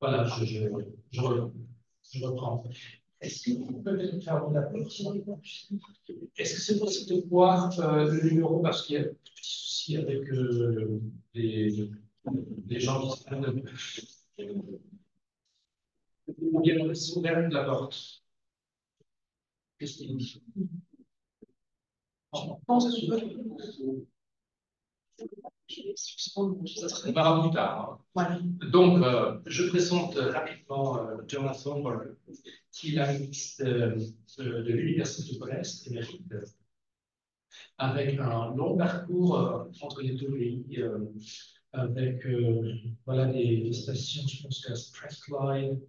Voilà, je, je, je, je reprends. Est-ce que vous pouvez faire la Est-ce que c'est possible de voir euh, le numéro? Parce qu'il y a un petit souci avec euh, les, les gens qui sont Ou bien on laisse ouverte la porte. Qu'est-ce qu'il dit? Je pense que on verra plus tard. Hein. Donc, euh, je présente rapidement euh, Jonathan qui est euh, de l'Université de Brest, émérite, avec un long parcours euh, entre les deux pays, euh, avec voilà, des, des, stations, je pense qu'à Strathclyde.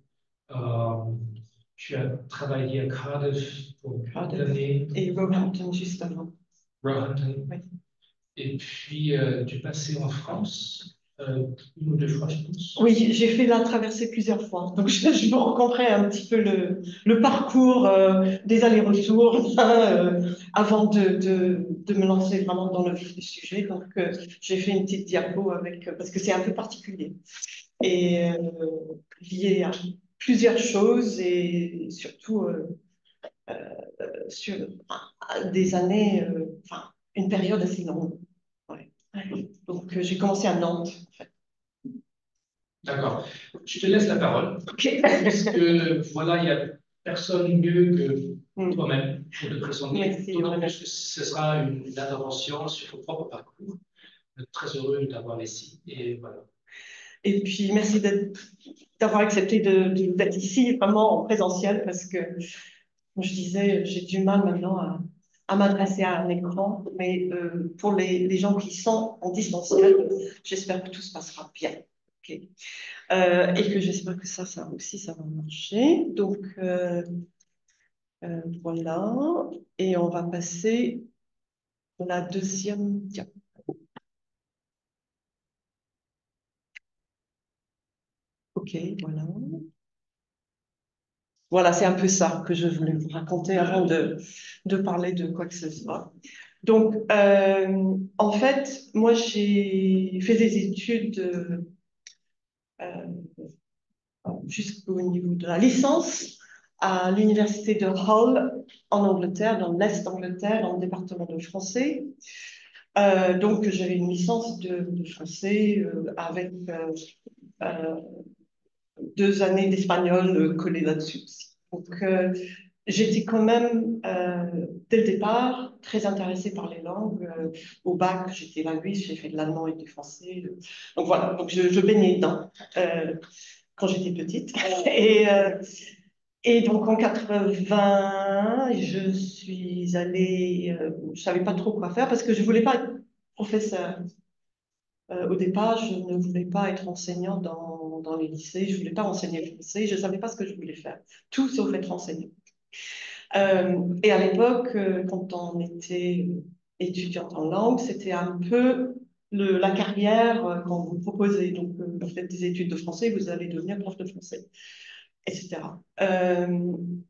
tu as travaillé à Cardiff pour Cardiff. années. Et Roehampton, justement. Roehampton. Oui. Et puis, euh, tu passais en France euh, une ou deux fois, je pense. Oui, j'ai fait la traversée plusieurs fois. Donc, je, je vous rencontrais un petit peu le, parcours euh, des allers-retours avant de, de, de, me lancer vraiment dans le vif du sujet. Donc, j'ai fait une petite diapo avec, parce que c'est un peu particulier et lié à plusieurs choses et surtout sur des années, enfin, une période assez longue. Donc, euh, j'ai commencé à Nantes, en fait. D'accord. Je te laisse la parole. Parce que, voilà, il n'y a personne mieux que mm. toi-même pour te présenter. Merci. ce sera une, intervention sur ton propre parcours. Très heureux d'avoir ici. Et voilà. Et puis, merci d'avoir accepté d'être ici, vraiment en présentiel, parce que, comme je disais, j'ai du mal maintenant à à m'adresser à un écran, mais euh, pour les, gens qui sont en distanciel, j'espère que tout se passera bien. Euh, et que j'espère que ça, ça aussi, ça va marcher. Donc, euh, voilà. Et on va passer à la deuxième diapo. OK, voilà. Voilà, c'est un peu ça que je voulais vous raconter avant de, de parler de quoi que ce soit. Donc, euh, en fait, moi, j'ai fait des études euh, jusqu'au niveau de la licence à l'université de Hull en Angleterre, dans l'Est d'Angleterre, dans le département de français. Euh, donc, j'avais une licence de, français euh, avec euh, euh, deux années d'espagnol euh, collées là-dessus Donc, euh, j'étais quand même, euh, dès le départ, très intéressée par les langues. au bac, j'étais linguiste, j'ai fait de l'allemand et du français. donc voilà, donc je, baignais dedans quand j'étais petite. et, donc en 80, je suis allée, je savais pas trop quoi faire parce que je voulais pas être professeur. Au départ, je ne voulais pas être enseignante dans, dans les lycées, je ne voulais pas enseigner le français, je ne savais pas ce que je voulais faire, tout sauf être enseignante. Euh, et à l'époque, euh, quand on était étudiante en langue, c'était un peu la carrière qu'on vous proposait. Donc, vous faites des études de français, vous allez devenir prof de français, etc.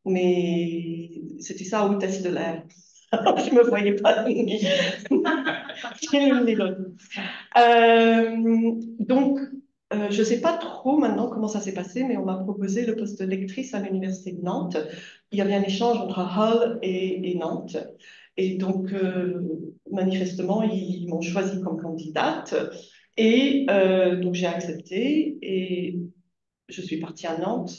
mais c'était ça, hôtesse de l'air. je ne me voyais pas euh, donc, euh, je ne sais pas trop maintenant comment ça s'est passé, mais on m'a proposé le poste de lectrice à l'université de Nantes. Il y avait un échange entre Hull et, Nantes. Et donc, euh, manifestement, ils, m'ont choisi comme candidate. Et donc, j'ai accepté et je suis partie à Nantes.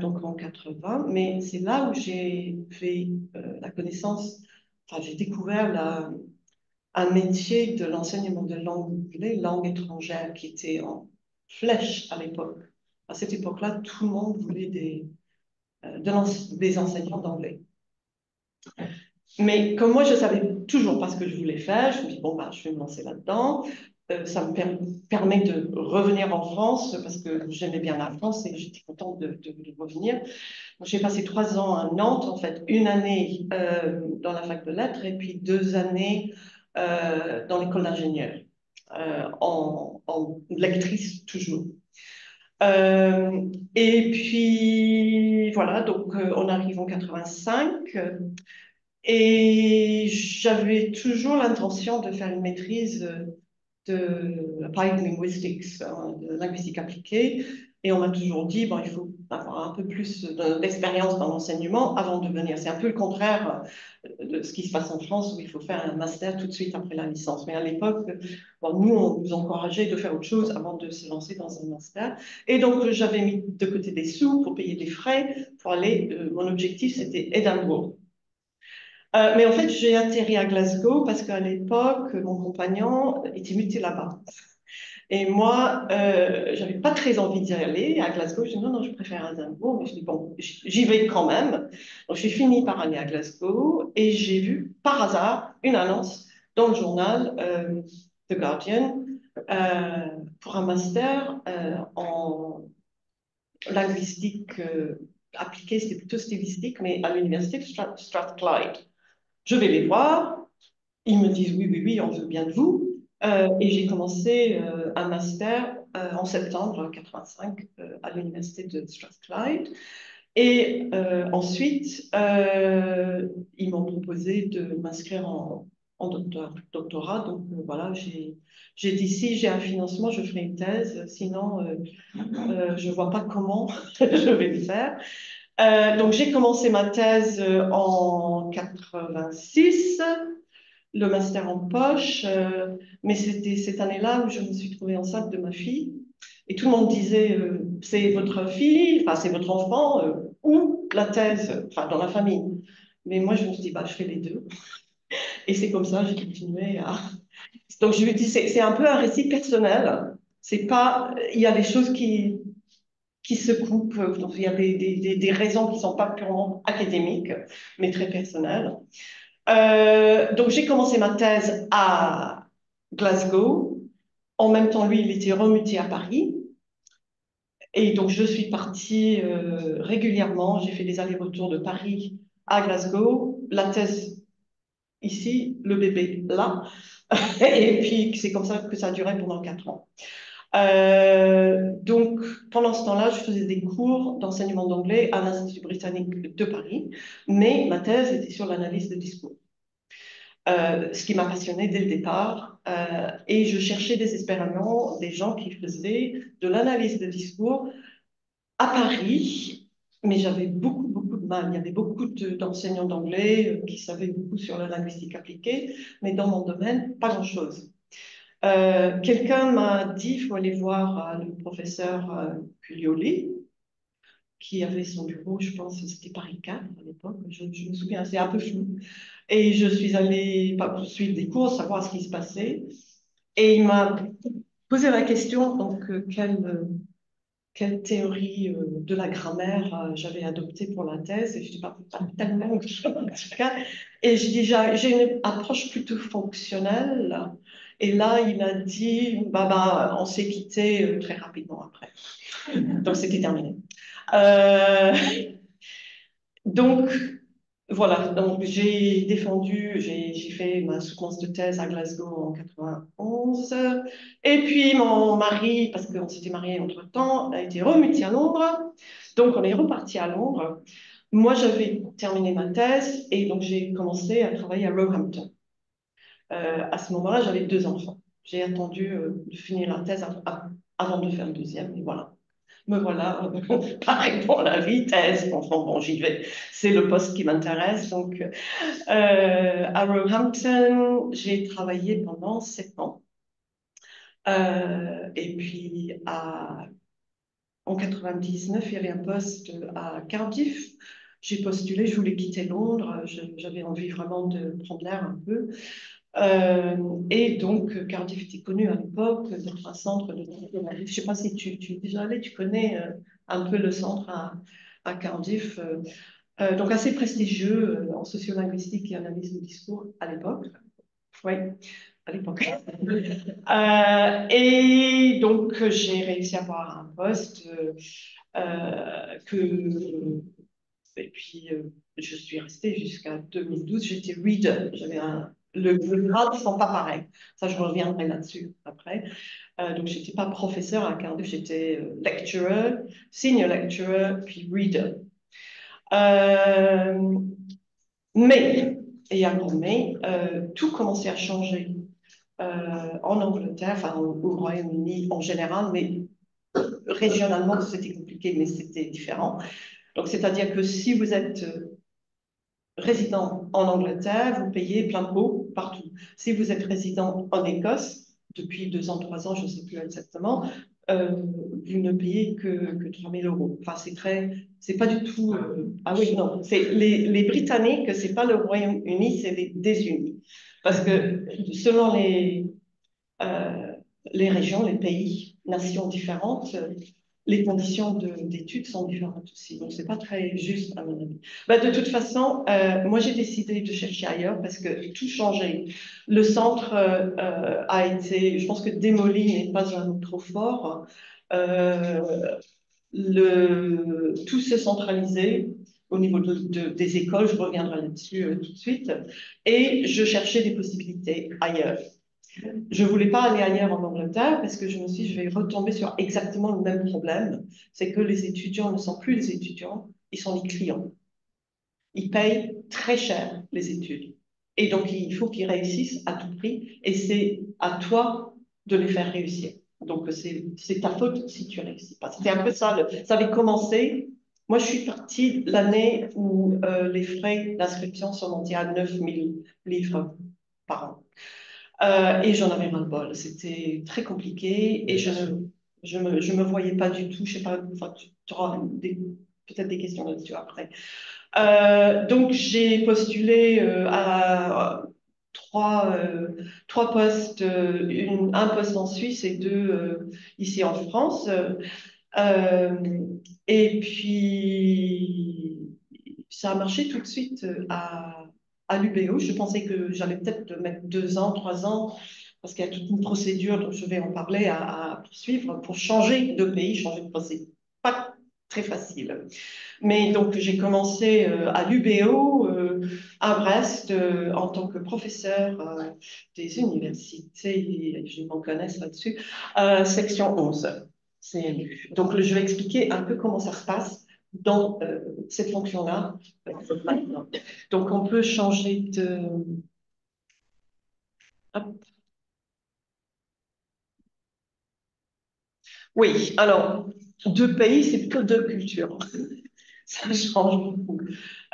donc en 80, mais c'est là où j'ai fait la connaissance, enfin j'ai découvert la, un métier de l'enseignement de langue étrangère, qui était en flèche à l'époque. À cette époque-là, tout le monde voulait des, euh, des enseignants d'anglais. Mais comme moi, je savais toujours pas ce que je voulais faire, je me dis, bon, ben, je vais me lancer là-dedans. Euh, ça me permet de revenir en France parce que j'aimais bien la France et j'étais contente de, revenir. J'ai passé trois ans à Nantes, en fait, une année euh, dans la fac de lettres et puis deux années dans l'école d'ingénieur, en, lectrice toujours. Euh, et puis voilà, donc on arrive en 85 et j'avais toujours l'intention de faire une maîtrise de applied linguistics, hein, de linguistique appliquée, et on m'a toujours dit, bon, il faut avoir un peu plus d'expérience dans l'enseignement avant de venir. C'est un peu le contraire de ce qui se passe en France, où il faut faire un master tout de suite après la licence. Mais à l'époque, bon, nous, on nous encourageait de faire autre chose avant de se lancer dans un master. Et donc, j'avais mis de côté des sous pour payer des frais, pour aller, euh, mon objectif, c'était Edinburgh. Euh, mais en fait, j'ai atterri à Glasgow parce qu'à l'époque, mon compagnon était muté là-bas. Et moi, euh, j'avais pas très envie d'y aller à Glasgow. Je dis non, non, je préfère Edinburgh. Mais je dis bon, j'y vais quand même. Donc j'ai fini par aller à Glasgow et j'ai vu par hasard une annonce dans le journal euh, The Guardian euh, pour un master euh, en linguistique appliquée, c'était plutôt stylistique, mais à l'université de Strathclyde. Je vais les voir. Ils me disent oui, oui, oui, on veut bien de vous. Euh, et j'ai commencé euh, un master euh, en septembre 85 à l'université de Strathclyde. Et ensuite, ils m'ont proposé de m'inscrire en, en doctorat. Donc voilà, j'ai dit si j'ai un financement, je ferai une thèse. Sinon, je ne vois pas comment je vais le faire. donc j'ai commencé ma thèse en 86 le master en poche, euh, mais c'était cette année-là où je me suis trouvée enceinte de ma fille. Et tout le monde disait, euh, c'est votre fille, enfin c'est votre enfant, euh, ou la thèse, enfin dans la famille. Mais moi, je me suis dit, bah, je fais les deux. Et c'est comme ça, j'ai continué à... Donc, je lui dis, c'est un peu un récit personnel. C'est pas... Il y a des choses qui, qui se coupent. Donc, il y a des, des, des raisons qui ne sont pas purement académiques, mais très personnelles. Euh, donc, j'ai commencé ma thèse à Glasgow. En même temps, lui, il était remuté à Paris. Et donc, je suis partie euh, régulièrement. J'ai fait des allers-retours de Paris à Glasgow. La thèse ici, le bébé là. Et puis, c'est comme ça que ça a duré pendant quatre ans. Euh, donc, pendant ce temps-là, je faisais des cours d'enseignement d'anglais à l'Institut britannique de Paris, mais ma thèse était sur l'analyse de discours. Euh, ce qui m'a passionné dès le départ. Euh, et je cherchais désespérément des gens qui faisaient de l'analyse de discours à Paris, mais j'avais beaucoup, beaucoup de mal. Il y avait beaucoup d'enseignants d'anglais qui savaient beaucoup sur la linguistique appliquée, mais dans mon domaine, pas grand-chose. Euh, quelqu'un m'a dit, il faut aller voir euh, le professeur euh, Puglioli, qui avait son bureau, je pense, c'était Paris 4 à l'époque, je, me souviens, c'est un peu flou. Et je suis allée pas suivre des cours, savoir ce qui se passait. Et il m'a posé la question, donc, quelle, quelle théorie de la grammaire j'avais adoptée pour la thèse. Et je dis, pas, pas tellement, en tout cas. Et je dis, j'ai une approche plutôt fonctionnelle. Et là, il a dit, bah, bah, on s'est quitté euh, très rapidement après. Donc, c'était terminé. Euh, donc, voilà, donc j'ai défendu, j'ai fait ma soutenance de thèse à Glasgow en 91. Et puis mon mari, parce qu'on s'était mariés entre-temps, a été remuté à Londres. Donc on est reparti à Londres. Moi, j'avais terminé ma thèse et donc j'ai commencé à travailler à Roehampton. Euh, à ce moment-là, j'avais deux enfants. J'ai attendu euh, de finir la thèse avant de faire le deuxième, et voilà. Me voilà, pareil pour la vie, thèse, enfant, bon, j'y vais. C'est le poste qui m'intéresse. Donc, euh, à Roehampton, j'ai travaillé pendant sept ans. et puis, en 99, il y avait un poste à Cardiff. J'ai postulé, je voulais quitter Londres, j'avais envie vraiment de prendre l'air un peu. Euh, et donc, Cardiff était connu à l'époque d'être un centre de Je ne sais pas si tu, es déjà allé, tu connais euh, un peu le centre à, Cardiff. Euh, donc, assez prestigieux en sociolinguistique et analyse du discours à l'époque. Oui, à l'époque. et donc, j'ai réussi à avoir un poste que. Et puis, je suis restée jusqu'à 2012. J'étais reader. J'avais un le, grade ne sont pas pareils. Ça, je reviendrai là-dessus après. Euh, donc, je n'étais pas professeur à Cardiff, j'étais euh, lecturer, senior lecturer, puis reader. Euh, mais, et à mais, tout commençait à changer en Angleterre, enfin au Royaume-Uni en général, mais régionalement c'était compliqué, mais c'était différent. Donc c'est-à-dire que si vous êtes résident en Angleterre, vous payez plein pot partout. Si vous êtes résident en Écosse, depuis deux ans, trois ans, je ne sais plus exactement, euh, vous ne payez que, que 3 000 euros. Enfin, c'est très, c'est pas du tout. Euh, ah oui, non, c'est les, les Britanniques, c'est pas le Royaume-Uni, c'est les désunis. Parce que selon les, euh, les régions, les pays, nations différentes, les conditions d'études sont différentes aussi. Donc, c'est pas très juste, à mon avis. Bah, de toute façon, euh, moi, j'ai décidé de chercher ailleurs parce que tout changeait. Le centre euh, euh, a été, je pense que démoli n'est pas un mot trop fort. tout s'est centralisé au niveau de, des écoles, je reviendrai là-dessus tout de suite, et je cherchais des possibilités ailleurs. Je ne voulais pas aller ailleurs en Angleterre parce que je me suis dit, je vais retomber sur exactement le même problème. C'est que les étudiants ne sont plus les étudiants, ils sont les clients. Ils payent très cher les études. Et donc, il faut qu'ils réussissent à tout prix. Et c'est à toi de les faire réussir. Donc, c'est ta faute si tu réussis pas. C'était un peu ça. ça avait commencé. Moi, je suis partie l'année où euh, les frais d'inscription sont montés à 9000 livres par an. Euh, et j'en avais ras-le-bol. C'était très compliqué et je ne je me, je me voyais pas du tout. Je sais pas, enfin, tu auras peut-être des questions là-dessus après. Euh, donc, j'ai postulé euh, à trois, trois postes, une, un poste en Suisse et deux ici en France. et puis, ça a marché tout de suite à, à l'UBO. Je pensais que j'allais peut-être mettre deux ans, trois ans, parce qu'il y a toute une procédure dont je vais en parler à, poursuivre pour changer de pays, changer de procédure. Pas très facile. Mais donc j'ai commencé euh, à l'UBO euh, à Brest euh, en tant que professeur des universités, je m'en connais là-dessus, section 11. Donc je vais expliquer un peu comment ça se passe dans euh, cette fonction-là Donc, on peut changer de... Oui, alors, deux pays, c'est plutôt deux cultures. Ça change beaucoup.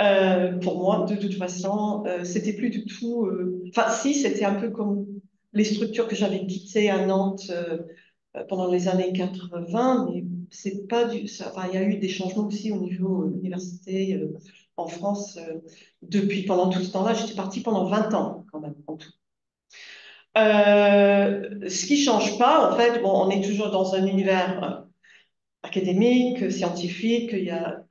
Euh, pour moi, de toute façon, euh, c'était plus du tout... Enfin, si, c'était un peu comme les structures que j'avais quittées à Nantes pendant les années 80, mais c'est pas du. enfin, il y a eu des changements aussi au niveau euh, université euh, en France euh, depuis pendant tout ce temps-là. J'étais partie pendant 20 ans quand même en tout. ce qui change pas, en fait, bon, on est toujours dans un univers académique, scientifique. Il y a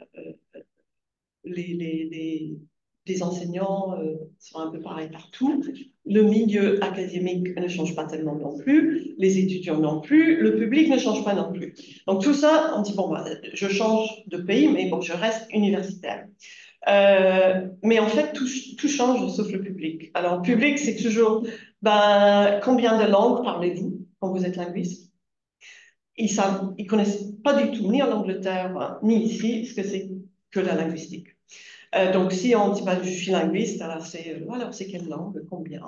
les, les, les, les, enseignants sont un peu pareils partout. Le milieu académique ne change pas tellement non plus, les étudiants non plus, le public ne change pas non plus. Donc tout ça, on dit, bon, bah, je change de pays, mais bon, je reste universitaire. Euh, mais en fait, tout, change sauf le public. Alors, public, c'est toujours ben, combien de langues parlez-vous quand vous êtes linguiste? Ils ils connaissent pas du tout, ni en Angleterre, ni ici, ce que c'est que la linguistique. Euh, donc, si on dit bah, je suis linguiste, alors c'est quelle langue, combien?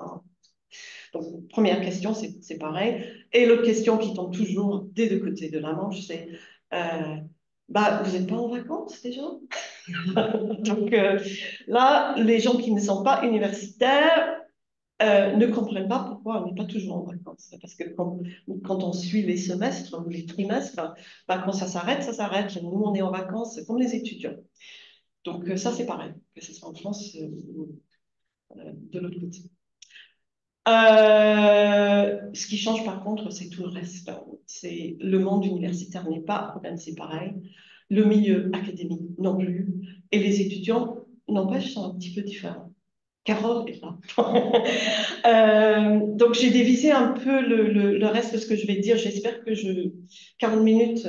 Donc, première question, c'est pareil. Et l'autre question qui tombe toujours des deux côtés de la Manche, c'est euh, bah, vous n'êtes pas en vacances déjà? Donc euh, là, les gens qui ne sont pas universitaires ne comprennent pas pourquoi on n'est pas toujours en vacances. Parce que quand, quand, on suit les semestres ou les trimestres, bah, quand ça s'arrête, ça s'arrête. Nous, on est en vacances comme les étudiants. Donc euh, ça, c'est pareil, que ce soit en France euh, ou euh, de l'autre côté. ce qui change par contre, c'est tout le reste. C'est le monde universitaire n'est pas organisé pareil, le milieu académique non plus, et les étudiants, n'empêche, sont un petit peu différents. Carole est là. donc j'ai dévisé un peu le, reste de ce que je vais dire. J'espère que je 40 minutes,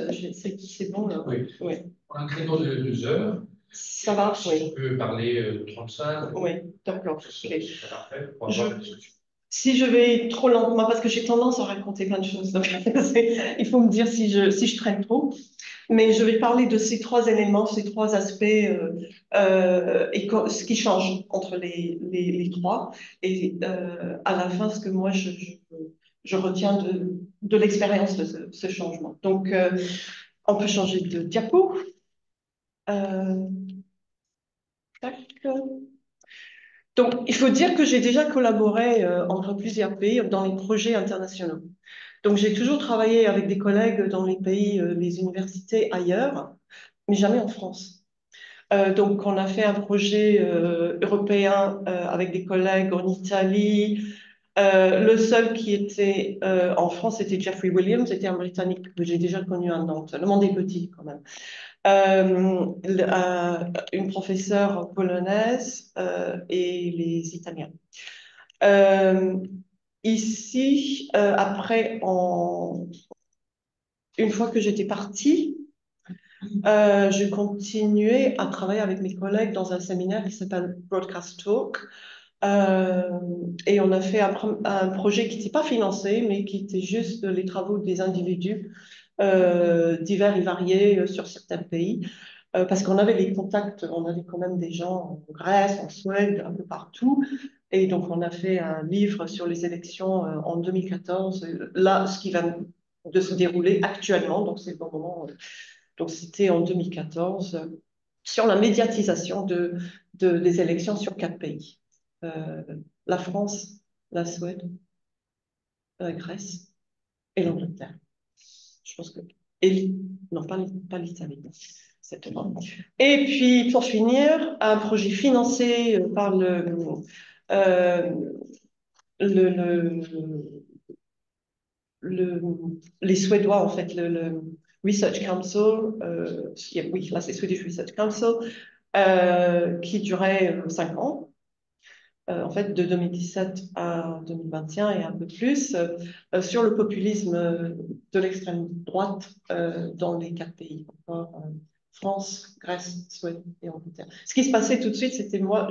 c'est bon là. Oui. oui. Un créneau de deux heures. Ça va, oui. On peut parler 35. Euh, oui, d'accord. si je vais trop lentement, parce que j'ai tendance à raconter plein de choses, donc il faut me dire si je, si je traîne trop. Mais je vais parler de ces trois éléments, ces trois aspects euh, euh, et ce qui change entre les, les, les trois. Et à la fin, ce que moi je, je, je retiens de, de l'expérience de ce, changement. Donc, on peut changer de diapo. Donc, il faut dire que j'ai déjà collaboré entre plusieurs pays dans les projets internationaux. Donc, j'ai toujours travaillé avec des collègues dans les pays, les universités ailleurs, mais jamais en France. Euh, donc, on a fait un projet euh, européen euh, avec des collègues en Italie. le seul qui était en France, c'était Jeffrey Williams, c'était un Britannique que j'ai déjà connu à Nantes. Le monde est petit quand même. Une professeure polonaise et les Italiens. ici, après, une fois que j'étais partie, euh, je continuais à travailler avec mes collègues dans un séminaire qui s'appelle Broadcast Talk. Euh, et on a fait un, projet qui n'était pas financé, mais qui était juste les travaux des individus euh, divers et variés sur certains pays. parce qu'on avait les contacts, on avait quand même des gens en Grèce, en Suède, un peu partout. Et donc, on a fait un livre sur les élections en 2014. Là, ce qui va de se dérouler actuellement, donc c'est le bon moment donc c'était en 2014, sur la médiatisation de, des élections sur quatre pays. Euh, la France, la Suède, la Grèce et l'Angleterre. Je pense que... Et, non, pas, pas l'Italie. Et puis, pour finir, un projet financé par le, euh, le, le, les Suédois, en fait, le, Research Council, euh, oui, là c'est Swedish Research Council, euh, qui durait euh, cinq ans, en fait de 2017 à 2021 et un peu plus, sur le populisme de l'extrême droite dans les quatre pays. France, Grèce, Suède et Angleterre. Ce qui se passait tout de suite, c'était moi,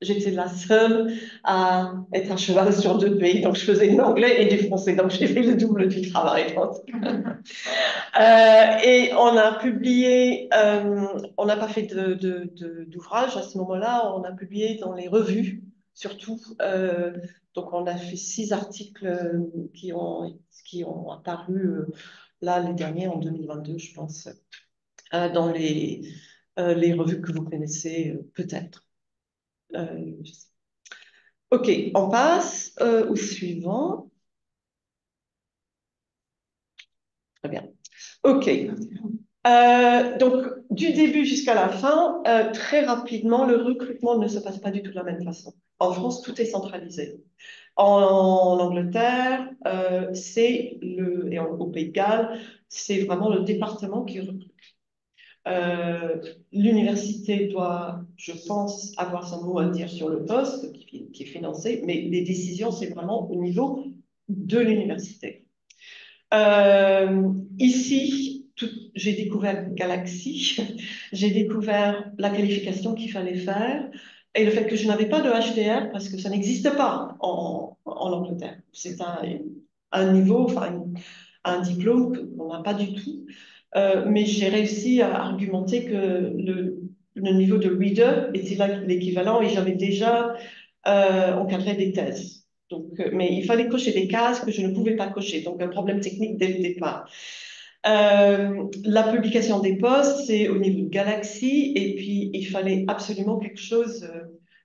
j'étais la seule à être à cheval sur deux pays. Donc, je faisais de l'anglais et du français. Donc, j'ai fait le double du travail. euh, et on a publié, euh, on n'a pas fait d'ouvrage de, à ce moment-là, on a publié dans les revues, surtout. Euh, donc, on a fait six articles qui ont, qui ont apparu euh, là, les derniers en 2022, je pense. Euh, dans les, euh, les revues que vous connaissez euh, peut-être. ok, on passe au suivant. Très bien. Ok. Donc, du début jusqu'à la fin, très rapidement, le recrutement ne se passe pas du tout de la même façon. En France, tout est centralisé. En, Angleterre, c'est le, et au Pays de Galles, c'est vraiment le département qui recrute. Euh, l'université doit, je pense, avoir son mot à dire sur le poste qui, est financé, mais les décisions, c'est vraiment au niveau de l'université. Euh, ici, j'ai découvert Galaxy, j'ai découvert la qualification qu'il fallait faire et le fait que je n'avais pas de HDR parce que ça n'existe pas en, en, Angleterre. C'est un, niveau, enfin, un diplôme qu'on n'a pas du tout. Euh, mais j'ai réussi à argumenter que le, le niveau de reader était l'équivalent et j'avais déjà euh, encadré des thèses. Donc, euh, mais il fallait cocher des cases que je ne pouvais pas cocher, donc un problème technique dès le départ. La publication des postes, c'est au niveau de Galaxy, et puis il fallait absolument quelque chose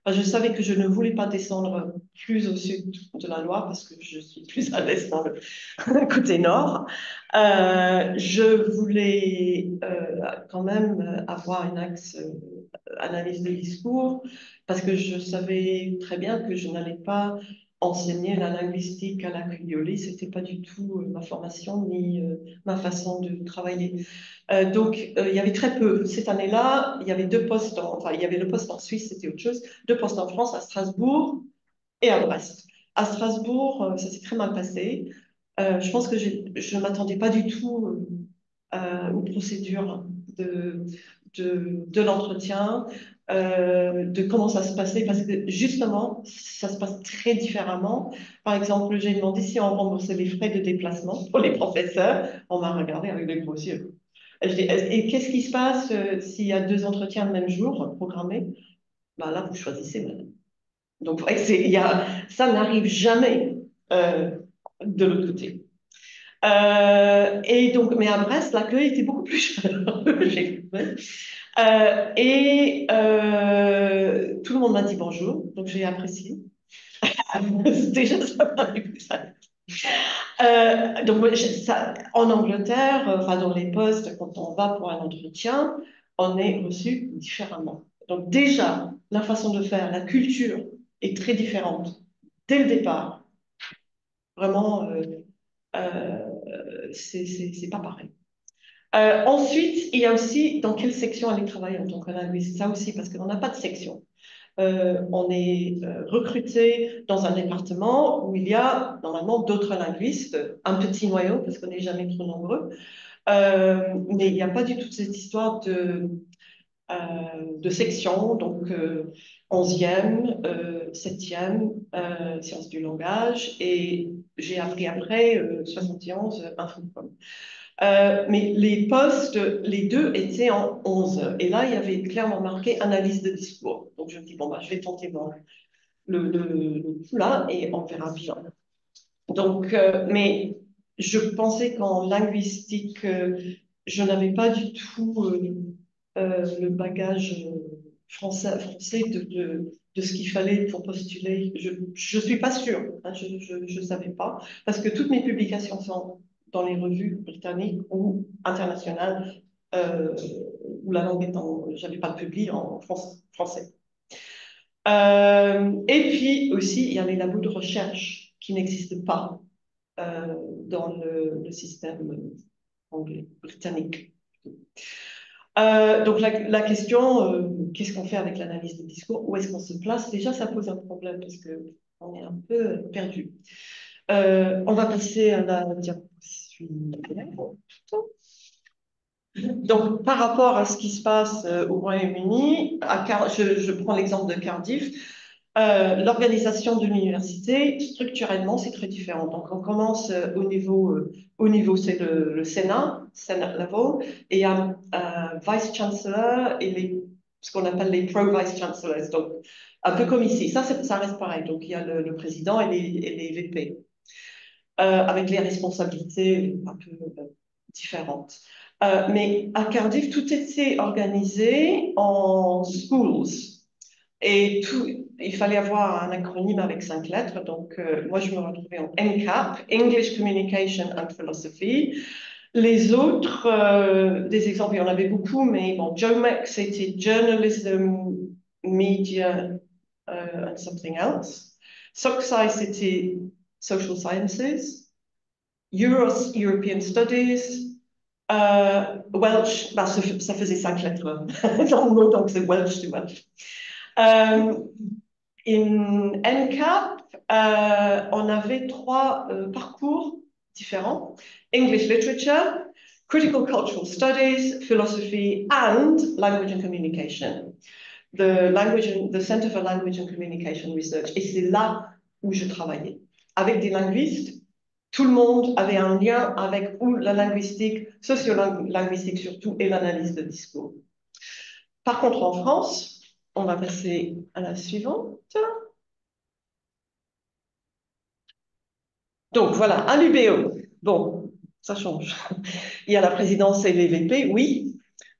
je savais que je ne voulais pas descendre plus au sud de la Loire parce que je suis plus à l'est dans le côté nord. Euh, je voulais euh, quand même avoir une axe euh, analyse de discours parce que je savais très bien que je n'allais pas enseigner la linguistique à la ce c'était pas du tout euh, ma formation ni euh, ma façon de travailler. Euh, donc, il y avait très peu. Cette année-là, il y avait deux postes, enfin, il y avait le poste en Suisse, c'était autre chose, deux postes en France, à Strasbourg et à Brest. À Strasbourg, ça s'est très mal passé. je pense que je ne m'attendais pas du tout aux procédures de, de, de l'entretien. Euh, de comment ça se passait, parce que justement, ça se passe très différemment. Par exemple, j'ai demandé si on remboursait les frais de déplacement pour les professeurs. On m'a regardé avec des gros yeux. et qu'est-ce qui se passe euh, s'il y a deux entretiens le même jour programmés? Ben Là, vous choisissez. Donc, il y a, ça n'arrive jamais. Euh, de l'autre côté. Et donc, mais à Brest, l'accueil était beaucoup plus chaleureux, euh, et euh, tout le monde m'a dit bonjour, donc j'ai apprécié. Déjà, ça m'a euh, donc, ça, en Angleterre, enfin dans les postes, quand on va pour un entretien, on est reçu différemment. Donc déjà, la façon de faire, la culture est très différente dès le départ. Vraiment, euh, euh, c'est pas pareil. Euh, ensuite, il y a aussi dans quelle section aller travailler en tant que linguiste. Ça aussi, parce qu'on n'a pas de section. Euh, on est euh, recruté dans un département où il y a normalement d'autres linguistes, un petit noyau, parce qu'on n'est jamais trop nombreux. Mais il n'y a pas du tout cette histoire de, de section, donc 11e, 7e, sciences du langage, et j'ai appris après 71 infocom. Euh, mais les postes, les deux étaient en 11. Et là, il y avait clairement marqué analyse de discours. Donc, je me dis, bon, bah, je vais tenter le, le, coup là et on verra bien. Donc, euh, mais je pensais qu'en linguistique, euh, je n'avais pas du tout le bagage français, français de, de, de ce qu'il fallait pour postuler. Je ne suis pas sûre, hein, je ne savais pas, parce que toutes mes publications sont dans les revues britanniques ou internationales euh, où la langue étant, j'avais pas publié en français. Euh, et puis aussi, il y a les labos de recherche qui n'existent pas euh, dans le, système anglais, britannique. donc la, la question, qu'est-ce qu'on fait avec l'analyse des discours? Où est-ce qu'on se place? Déjà, ça pose un problème parce qu'on est un peu perdu. on va passer à la diapositive donc, par rapport à ce qui se passe euh, au Royaume-Uni, je, je, prends l'exemple de Cardiff, euh, l'organisation de l'université, structurellement, c'est très différent. Donc, on commence euh, au niveau, au niveau c'est le, Sénat, Senate level, et il y a un Vice-Chancellor et les, ce qu'on appelle les Pro-Vice-Chancellors. Donc, un peu comme ici. Ça, reste pareil. Donc, il y a le, le président et les, et les VP. Euh, avec les responsabilités un peu euh, différentes. Euh, mais à Cardiff, tout était organisé en schools. Et tout, il fallait avoir un acronyme avec cinq lettres. Donc, moi, je me retrouvais en NCAP, English Communication and Philosophy. Les autres, des exemples, il y en avait beaucoup, mais bon, JOMEC, c'était Journalism, Media and something else. SOCSI, c'était Social Sciences, Euros, European Studies, uh, Welsh, bah, ça faisait cinq lettres dans le mot, donc c'est Welsh to Welsh. Um, in NCAP, uh, on avait trois uh, parcours différents. English Literature, Critical Cultural Studies, Philosophy, and Language and Communication. The, language and, the Center for Language and Communication Research. Et c'est là où je travaillais avec des linguistes, tout le monde avait un lien avec ou la linguistique, sociolinguistique surtout, et l'analyse de discours. Par contre, en France, on va passer à la suivante. Donc voilà, un UBO. Bon, ça change. Il y a la présidence et les VP, oui,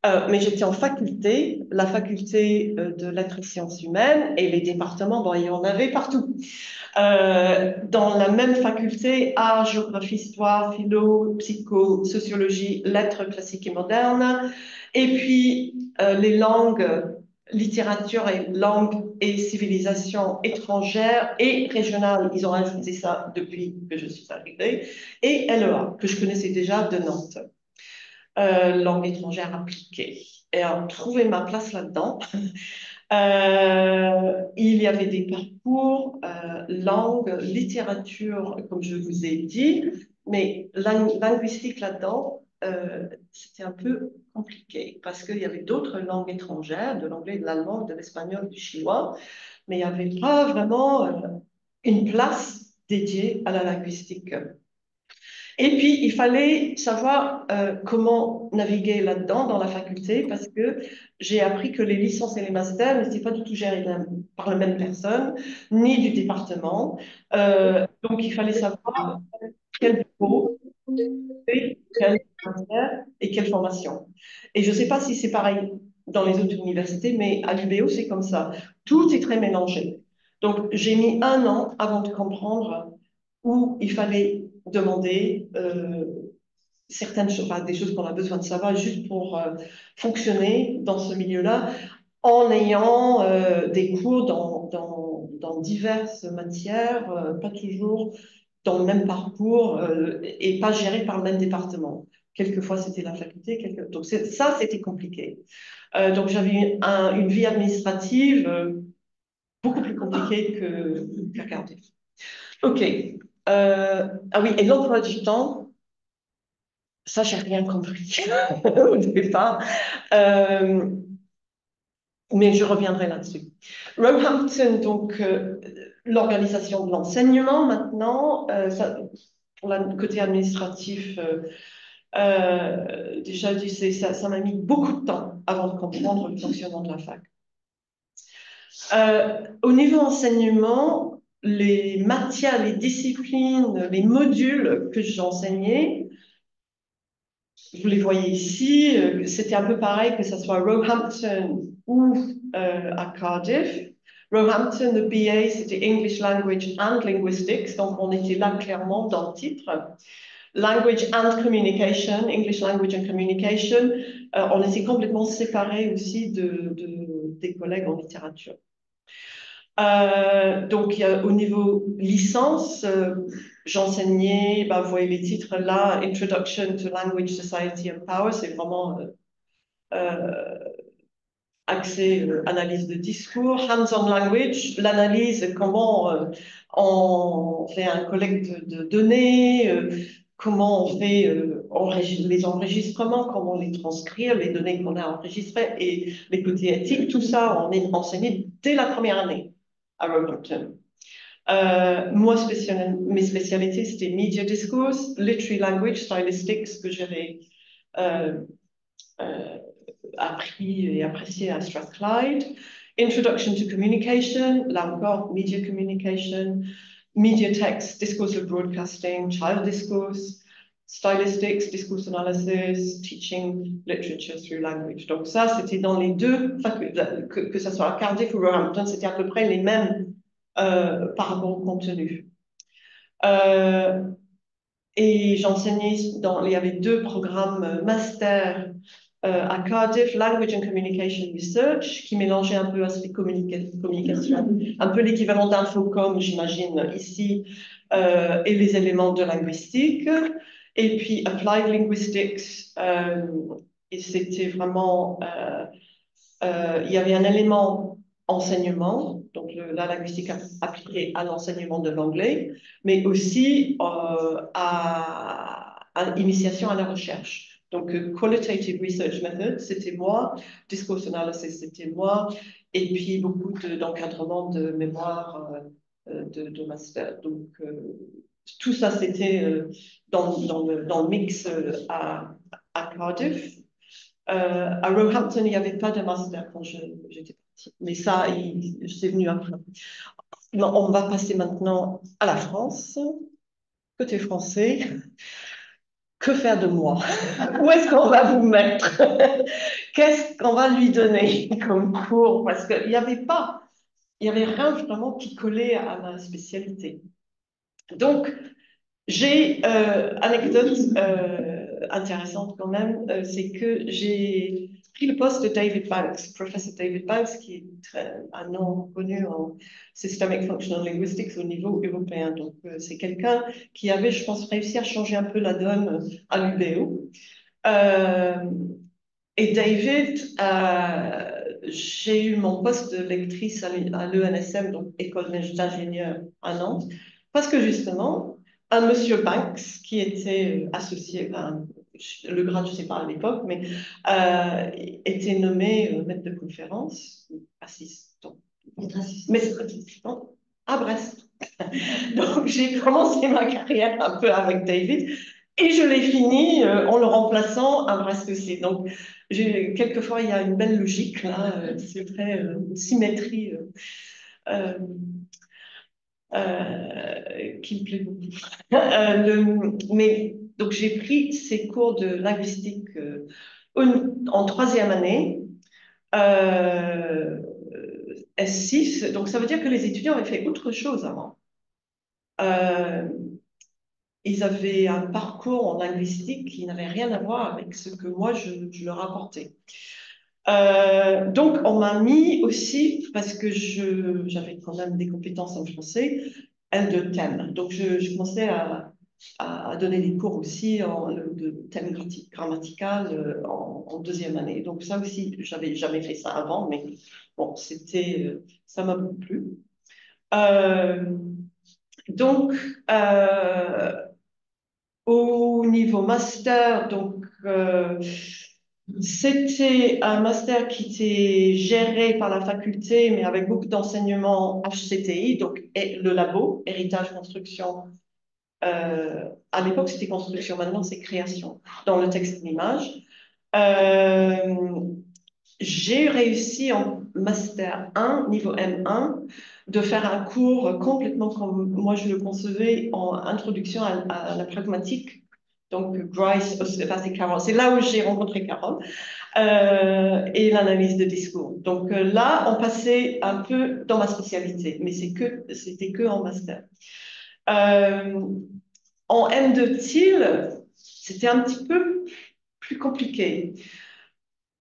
euh, mais j'étais en faculté, la faculté euh, de lettres et sciences humaines, et les départements, bon, il y en avait partout. Euh, dans la même faculté, art, géographie, histoire, philo, psycho, sociologie, lettres classiques et modernes, et puis euh, les langues, littérature et langues et civilisations étrangères et régionales, ils ont ajouté ça depuis que je suis arrivée, et LEA, que je connaissais déjà de Nantes. Euh, langue étrangère appliquée. Et à trouver ma place là-dedans, Euh, il y avait des parcours, euh, langue, littérature, comme je vous ai dit, mais linguistique là-dedans, c'était un peu compliqué parce qu'il y avait d'autres langues étrangères, de l'anglais, de l'allemand, de l'espagnol, du chinois, mais il n'y avait pas vraiment une place dédiée à la linguistique. Et puis, il fallait savoir euh, comment naviguer là-dedans, dans la faculté, parce que j'ai appris que les licences et les masters n'étaient pas du tout gérés par la même personne, ni du département. Euh, donc, il fallait savoir quel bureau, quel master et quelle formation. Et je ne sais pas si c'est pareil dans les autres universités, mais à l'UBO, c'est comme ça. Tout est très mélangé. Donc, j'ai mis un an avant de comprendre où il fallait demander euh, certaines choses, des choses qu'on a besoin de savoir juste pour euh, fonctionner dans ce milieu-là, en ayant euh, des cours dans, dans, dans, diverses matières, pas toujours dans le même parcours et pas gérés par le même département. Quelquefois, c'était la faculté. Donc, ça, c'était compliqué. donc, j'avais une vie administrative beaucoup plus compliquée que, qu'à OK. Euh, ah oui, et l'emploi du temps, ça, j'ai rien compris au départ. Euh, mais je reviendrai là-dessus. Roehampton, donc, euh, l'organisation de l'enseignement maintenant, ça, pour le côté administratif, déjà, ça, ça m'a mis beaucoup de temps avant de comprendre le fonctionnement de la fac. au niveau enseignement, les matières, les disciplines, les modules que j'enseignais, vous les voyez ici, euh, c'était un peu pareil que ce soit Roehampton ou euh, à Cardiff. Roehampton, le BA, c'était English Language and Linguistics, donc on était là clairement dans le titre. Language and Communication, English Language and Communication, euh, on était complètement séparés aussi de, des collègues en littérature. Euh, donc, au niveau licence, euh, j'enseignais, bah, vous voyez les titres là, Introduction to Language, Society and Power, c'est vraiment euh, accès analyse de discours, hands-on language, l'analyse, comment on fait un collecte de données, comment on fait les enregistrements, comment les transcrire, les données qu'on a enregistrées et les côtés éthiques, tout ça, on est enseigné dès la première année à Roehampton. Euh, moi, mes spécialités, c'était Media Discourse, Literary Language, Stylistics, que j'avais euh, euh, appris et apprécié à Strathclyde, Introduction to Communication, là Media Communication, Media Text, Discourse of Broadcasting, Child Discourse, stylistics, discourse analysis, teaching literature through language. Donc ça, c'était dans les deux, que, que ce soit à Cardiff ou Roehampton, c'était à peu près les mêmes euh, par rapport au contenu. Euh, et j'enseignais dans, il y avait deux programmes master euh, à Cardiff, Language and Communication Research, qui mélangeait un peu aspect communication, un peu l'équivalent d'Infocom, j'imagine, ici, euh, et les éléments de linguistique. Et puis Applied Linguistics, euh, et c'était vraiment, euh, euh, il y avait un élément enseignement, donc la linguistique appliquée à l'enseignement de l'anglais, mais aussi à, à initiation à la recherche. Donc, Qualitative Research Method, c'était moi, Discourse Analysis, c'était moi, et puis beaucoup d'encadrement de, mémoire de, master. Donc, tout ça, c'était euh, dans, dans, le, mix euh, à, à, Cardiff. Euh, à Roehampton, il n'y avait pas de master quand j'étais partie. Mais ça, c'est venu après. on va passer maintenant à la France. Côté français, que faire de moi? Où est-ce qu'on va vous mettre? Qu'est-ce qu'on va lui donner comme cours? Parce qu'il n'y avait pas, il n'y avait rien vraiment qui collait à ma spécialité. Donc, j'ai euh, anecdote euh, intéressante quand même, euh, c'est que j'ai pris le poste de David Banks, professeur David Banks, qui est un nom connu en Systemic Functional Linguistics au niveau européen. Donc, euh, c'est quelqu'un qui avait, je pense, réussi à changer un peu la donne à l'UBO. et David, j'ai eu mon poste de lectrice à l'ENSM, donc École d'ingénieur à Nantes, parce que justement, un monsieur Banks, qui était associé, le grade, je ne sais pas à l'époque, mais euh, était nommé euh, maître de conférence, assistant, maître assistant à Brest. Donc j'ai commencé ma carrière un peu avec David. Et je l'ai fini en le remplaçant à presque C. Donc, quelquefois, il y a une belle logique là, c'est vrai, une symétrie qui me plaît beaucoup. mais donc, j'ai pris ces cours de linguistique en troisième année. S6, donc ça veut dire que les étudiants avaient fait autre chose avant. Euh, ils avaient un parcours en linguistique qui n'avait rien à voir avec ce que moi je, leur apportais. Euh, donc, on m'a mis aussi, parce que j'avais quand même des compétences en français, un de thème. Donc, je, commençais à, à, donner des cours aussi en, de thème grammatical euh, en, deuxième année. Donc, ça aussi, j'avais jamais fait ça avant, mais bon, euh, ça m'a beaucoup plu. Donc, au niveau master, donc, c'était un master qui était géré par la faculté, mais avec beaucoup d'enseignements HCTI, donc le labo, héritage, construction. à l'époque, c'était construction, maintenant c'est création, dans le texte d'image. Euh, j'ai réussi en Master 1, niveau M1, de faire un cours complètement comme moi je le concevais en introduction à, la pragmatique. Donc, Grice, c'est Carole. C'est là où j'ai rencontré Carole. Euh, et l'analyse de discours. Donc euh, là, on passait un peu dans ma spécialité, mais c'était que en master. Euh, en M2 TIL, c'était un petit peu plus compliqué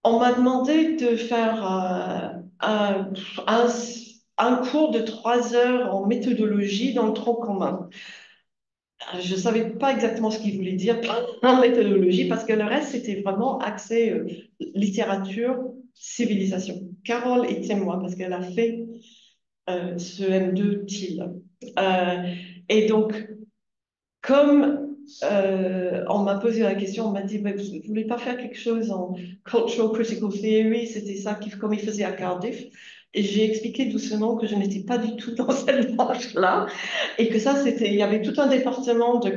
on m'a demandé de faire un, un, cours de trois heures en méthodologie dans le tronc commun. Je ne savais pas exactement ce qu'il voulait dire en méthodologie parce que le reste, c'était vraiment axé euh, littérature, civilisation. Carole est témoin parce qu'elle a fait euh, ce M2 TIL. et donc, comme euh, on m'a posé la question, on m'a dit, vous ne voulez pas faire quelque chose en Cultural Critical Theory? C'était ça comme il faisait à Cardiff. Et j'ai expliqué doucement que je n'étais pas du tout dans cette branche-là et que ça, c'était, il y avait tout un département de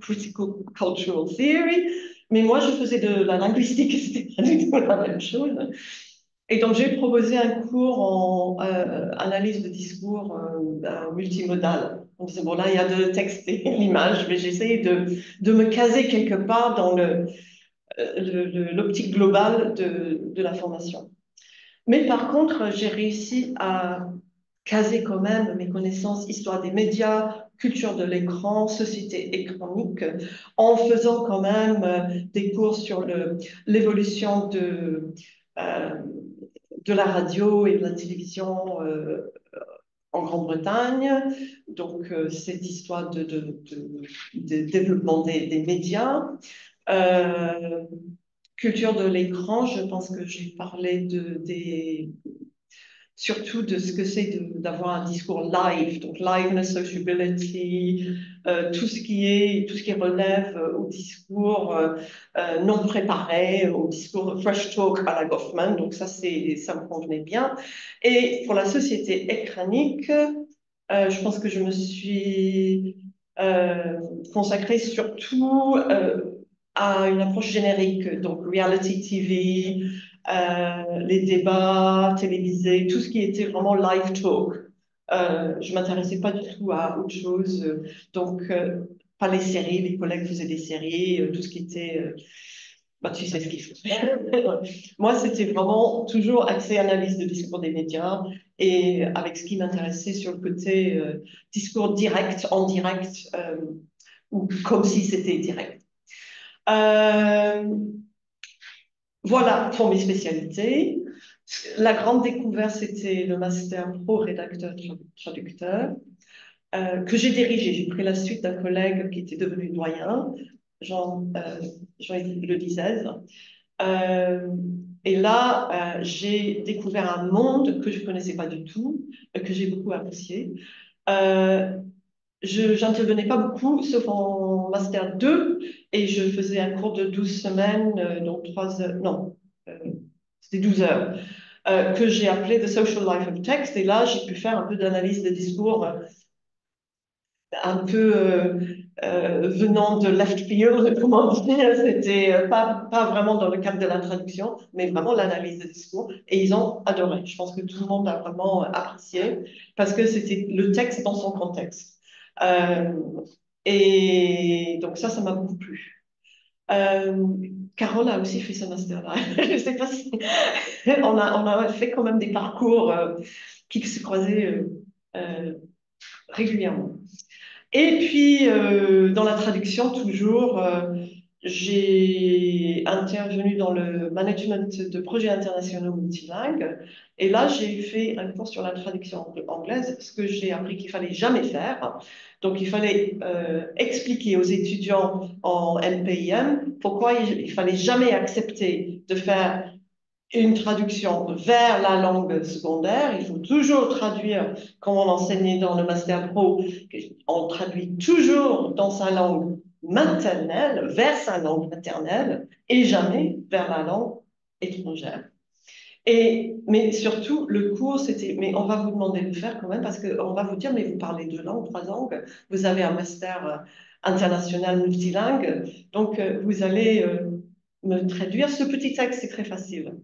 Critical Cultural Theory, mais moi, je faisais de la linguistique et c'était pas du tout la même chose. Et donc, j'ai proposé un cours en euh, analyse de discours euh, multimodal. On disait, bon, là, il y a le texte et l'image, mais j'essayais de, de, me caser quelque part dans le, l'optique globale de, de, la formation. Mais par contre, j'ai réussi à caser quand même mes connaissances histoire des médias, culture de l'écran, société écranique, en faisant quand même des cours sur l'évolution de... Euh, de la radio et de la télévision euh, en Grande-Bretagne. Donc, euh, cette histoire de, développement des, médias. Euh, culture de l'écran, je pense que j'ai parlé de, surtout de ce que c'est d'avoir un discours live, donc liveness, sociability, euh, tout ce qui est tout ce qui relève euh, au discours euh, non préparé, au discours fresh talk à la Goffman. Donc ça ça me convenait bien. Et pour la société écranique, je pense que je me suis consacrée surtout à une approche générique, donc reality TV, euh, les débats télévisés, tout ce qui était vraiment live talk. Euh, je m'intéressais pas du tout à autre chose. Donc, euh, pas les séries, les collègues faisaient des séries, euh, tout ce qui était... Bah, tu sais ce qu'il faut faire. Moi, c'était vraiment toujours axé analyse de discours des médias et avec ce qui m'intéressait sur le côté discours direct, en direct, ou comme si c'était direct. Euh, voilà pour mes spécialités. La grande découverte, c'était le master pro rédacteur traducteur euh, que j'ai dirigé. J'ai pris la suite d'un collègue qui était devenu doyen, Jean, euh, Le Dizez. Euh, et là, j'ai découvert un monde que je ne connaissais pas du tout, que j'ai beaucoup apprécié. Je n'intervenais pas beaucoup, sauf en Master 2, et je faisais un cours de 12 semaines, euh, donc 3 heures, non, euh, c'était 12 heures, euh, que j'ai appelé The Social Life of Text. Et là, j'ai pu faire un peu d'analyse de discours un peu euh, euh, venant de left field, comment dire, c'était pas, pas vraiment dans le cadre de la traduction, mais vraiment l'analyse de discours, et ils ont adoré. Je pense que tout le monde a vraiment apprécié, parce que c'était le texte dans son contexte. Euh, et donc ça, ça m'a beaucoup plu. Euh, Carole a aussi fait ce master-là. Je ne sais pas si... on, a, fait quand même des parcours qui se croisaient régulièrement. Et puis, euh, dans la traduction, toujours, euh, j'ai intervenu dans le management de projets internationaux multilingues. Et là, j'ai fait un cours sur la traduction anglaise, ce que j'ai appris qu'il fallait jamais faire. Donc, il fallait euh, expliquer aux étudiants en MPIM pourquoi il, il fallait jamais accepter de faire une traduction vers la langue secondaire. Il faut toujours traduire, comme on enseignait dans le Master Pro, on traduit toujours dans sa langue maternelle, vers sa langue maternelle, et jamais vers la langue étrangère. Et, mais surtout, le cours, c'était, mais on va vous demander de le faire quand même, parce qu'on va vous dire, mais vous parlez deux langues, trois langues, vous avez un master euh, international multilingue, donc euh, vous allez euh, me traduire. Ce petit texte, c'est très facile.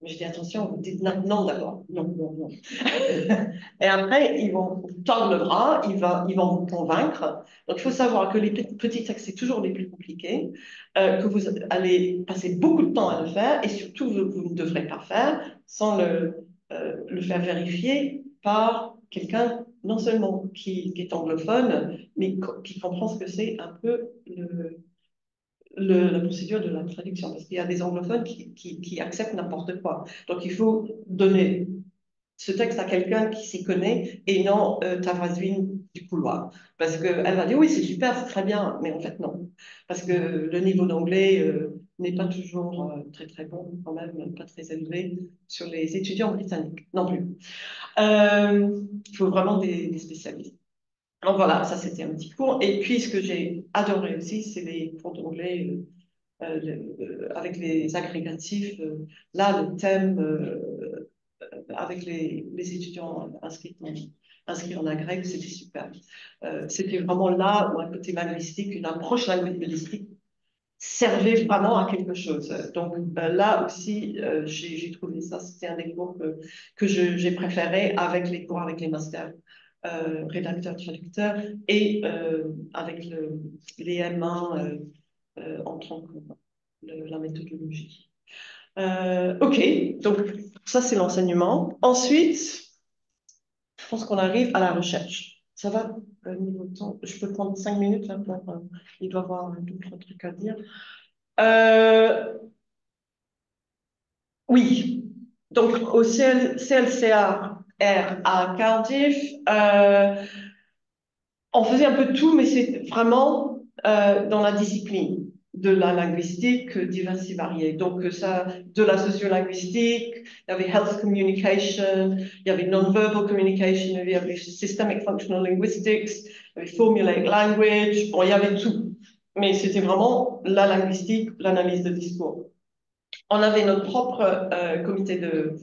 Mais je dis attention, vous dites non, d'abord. Non, non, non. et après, ils vont tordre le bras, ils, vont, ils vont vous convaincre. Donc, il faut savoir que les petits textes, c'est toujours les plus compliqués, euh, que vous allez passer beaucoup de temps à le faire et surtout, vous, ne devrez pas faire sans le, euh, le faire vérifier par quelqu'un non seulement qui, est anglophone, mais qui comprend ce que c'est un peu le, la procédure de la traduction, parce qu'il y a des anglophones qui, qui, acceptent n'importe quoi. Donc il faut donner ce texte à quelqu'un qui s'y connaît et non euh, ta voisine du couloir. Parce qu'elle va dire oui, c'est super, c'est très bien, mais en fait non. Parce que le niveau d'anglais euh, n'est pas toujours euh, très très bon, quand même, pas très élevé sur les étudiants britanniques non plus. il faut vraiment des spécialistes. Donc voilà, ça c'était un petit cours. Et puis ce que j'ai adoré aussi, c'est les cours d'anglais euh, euh, avec les agrégatifs. Euh, là, le thème avec les, étudiants inscrits en, inscrits agrég, c'était super. c'était vraiment là où un côté linguistique, une approche linguistique servait vraiment à quelque chose. Donc là aussi, j'ai trouvé ça, c'était un des cours que j'ai préféré avec les cours, avec les masters. Euh, rédacteur, traducteur, et euh, avec le, les M1 euh, en la méthodologie. ok, donc ça c'est l'enseignement. Ensuite, je pense qu'on arrive à la recherche. Ça va niveau temps? Je peux prendre cinq minutes pour, il doit y avoir d'autres trucs à dire. oui, donc au CLCA, à Cardiff. Euh, on faisait un peu tout, mais c'est vraiment euh, dans la discipline de la linguistique variée. Donc, ça, de la sociolinguistique, il y avait health communication, il y avait non-verbal communication, il y avait systemic functional linguistics, il y avait formulaic language, bon, il y avait tout. Mais c'était vraiment la linguistique, l'analyse de discours. On avait notre propre euh, comité de, euh,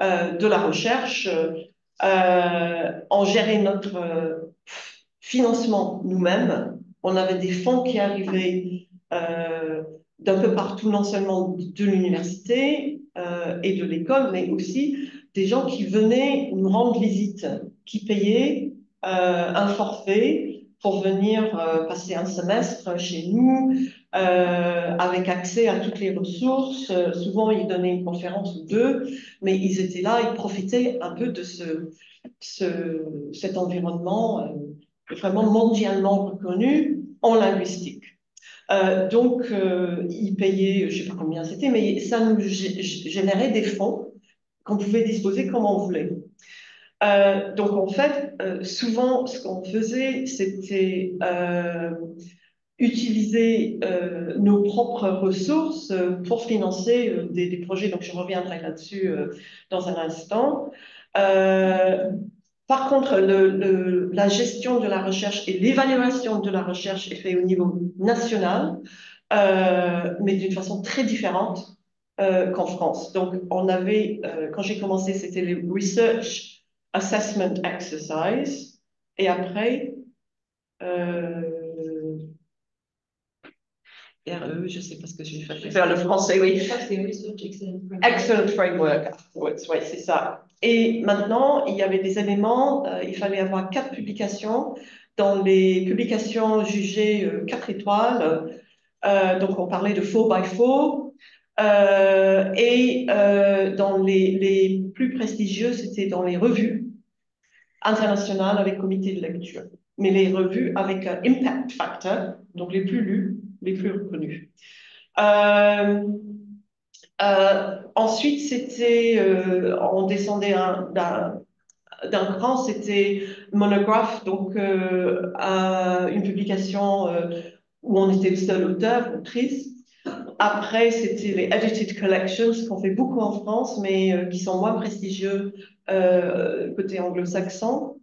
de la recherche, euh, on gérait notre euh, financement nous-mêmes. On avait des fonds qui arrivaient d'un peu partout, non seulement de l'université et de l'école, mais aussi des gens qui venaient nous rendre visite, qui payaient un forfait pour venir passer un semestre chez nous, euh, avec accès à toutes les ressources. Euh, souvent, ils donnaient une conférence ou deux, mais ils étaient là, ils profitaient un peu de ce cet environnement euh, vraiment mondialement reconnu en linguistique. donc, ils payaient, je ne sais pas combien c'était, mais ça nous générait des fonds qu'on pouvait disposer comme on voulait. Donc, en fait, souvent, ce qu'on faisait, c'était utiliser euh, nos propres ressources euh, pour financer euh, des, projets. Donc, je reviendrai là-dessus dans un instant. par contre, la gestion de la recherche et l'évaluation de la recherche est fait au niveau national, mais d'une façon très différente qu'en France. Donc, on avait, quand j'ai commencé, c'était les Research Assessment Exercise, et après, Euh, RE, je ne sais pas ce que j'ai fait faire le français, oui. Excellent Framework oui, c'est ça. Et maintenant, il y avait des éléments, euh, il fallait avoir quatre publications. Dans les publications jugées euh, quatre étoiles, euh, donc on parlait de faux by faux, et dans les, les plus prestigieux, c'était dans les revues internationales avec comité de lecture. Mais les revues avec un impact factor, donc les plus lus, les plus reconnus. Euh, euh, ensuite, c'était, euh, on descendait d'un cran, c'était Monograph, donc une publication où on était le seul auteur, autrice. Après, c'était les Edited Collections, qu'on fait beaucoup en France, mais qui sont moins prestigieux côté anglo-saxon.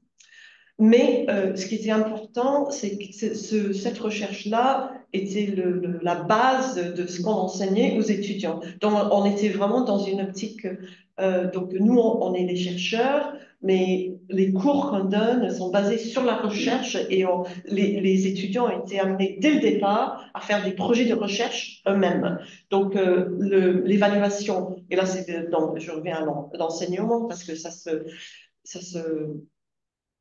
Mais euh, ce qui était important, c'est que ce, cette recherche-là était la base de ce qu'on enseignait aux étudiants. Donc, on était vraiment dans une optique. Euh, donc, nous, on, est les chercheurs, mais les cours qu'on donne sont basés sur la recherche et les, étudiants ont été amenés dès le départ à faire des projets de recherche eux-mêmes. Donc, euh, l'évaluation, et là, c'est je reviens à l'enseignement parce que ça se, ça se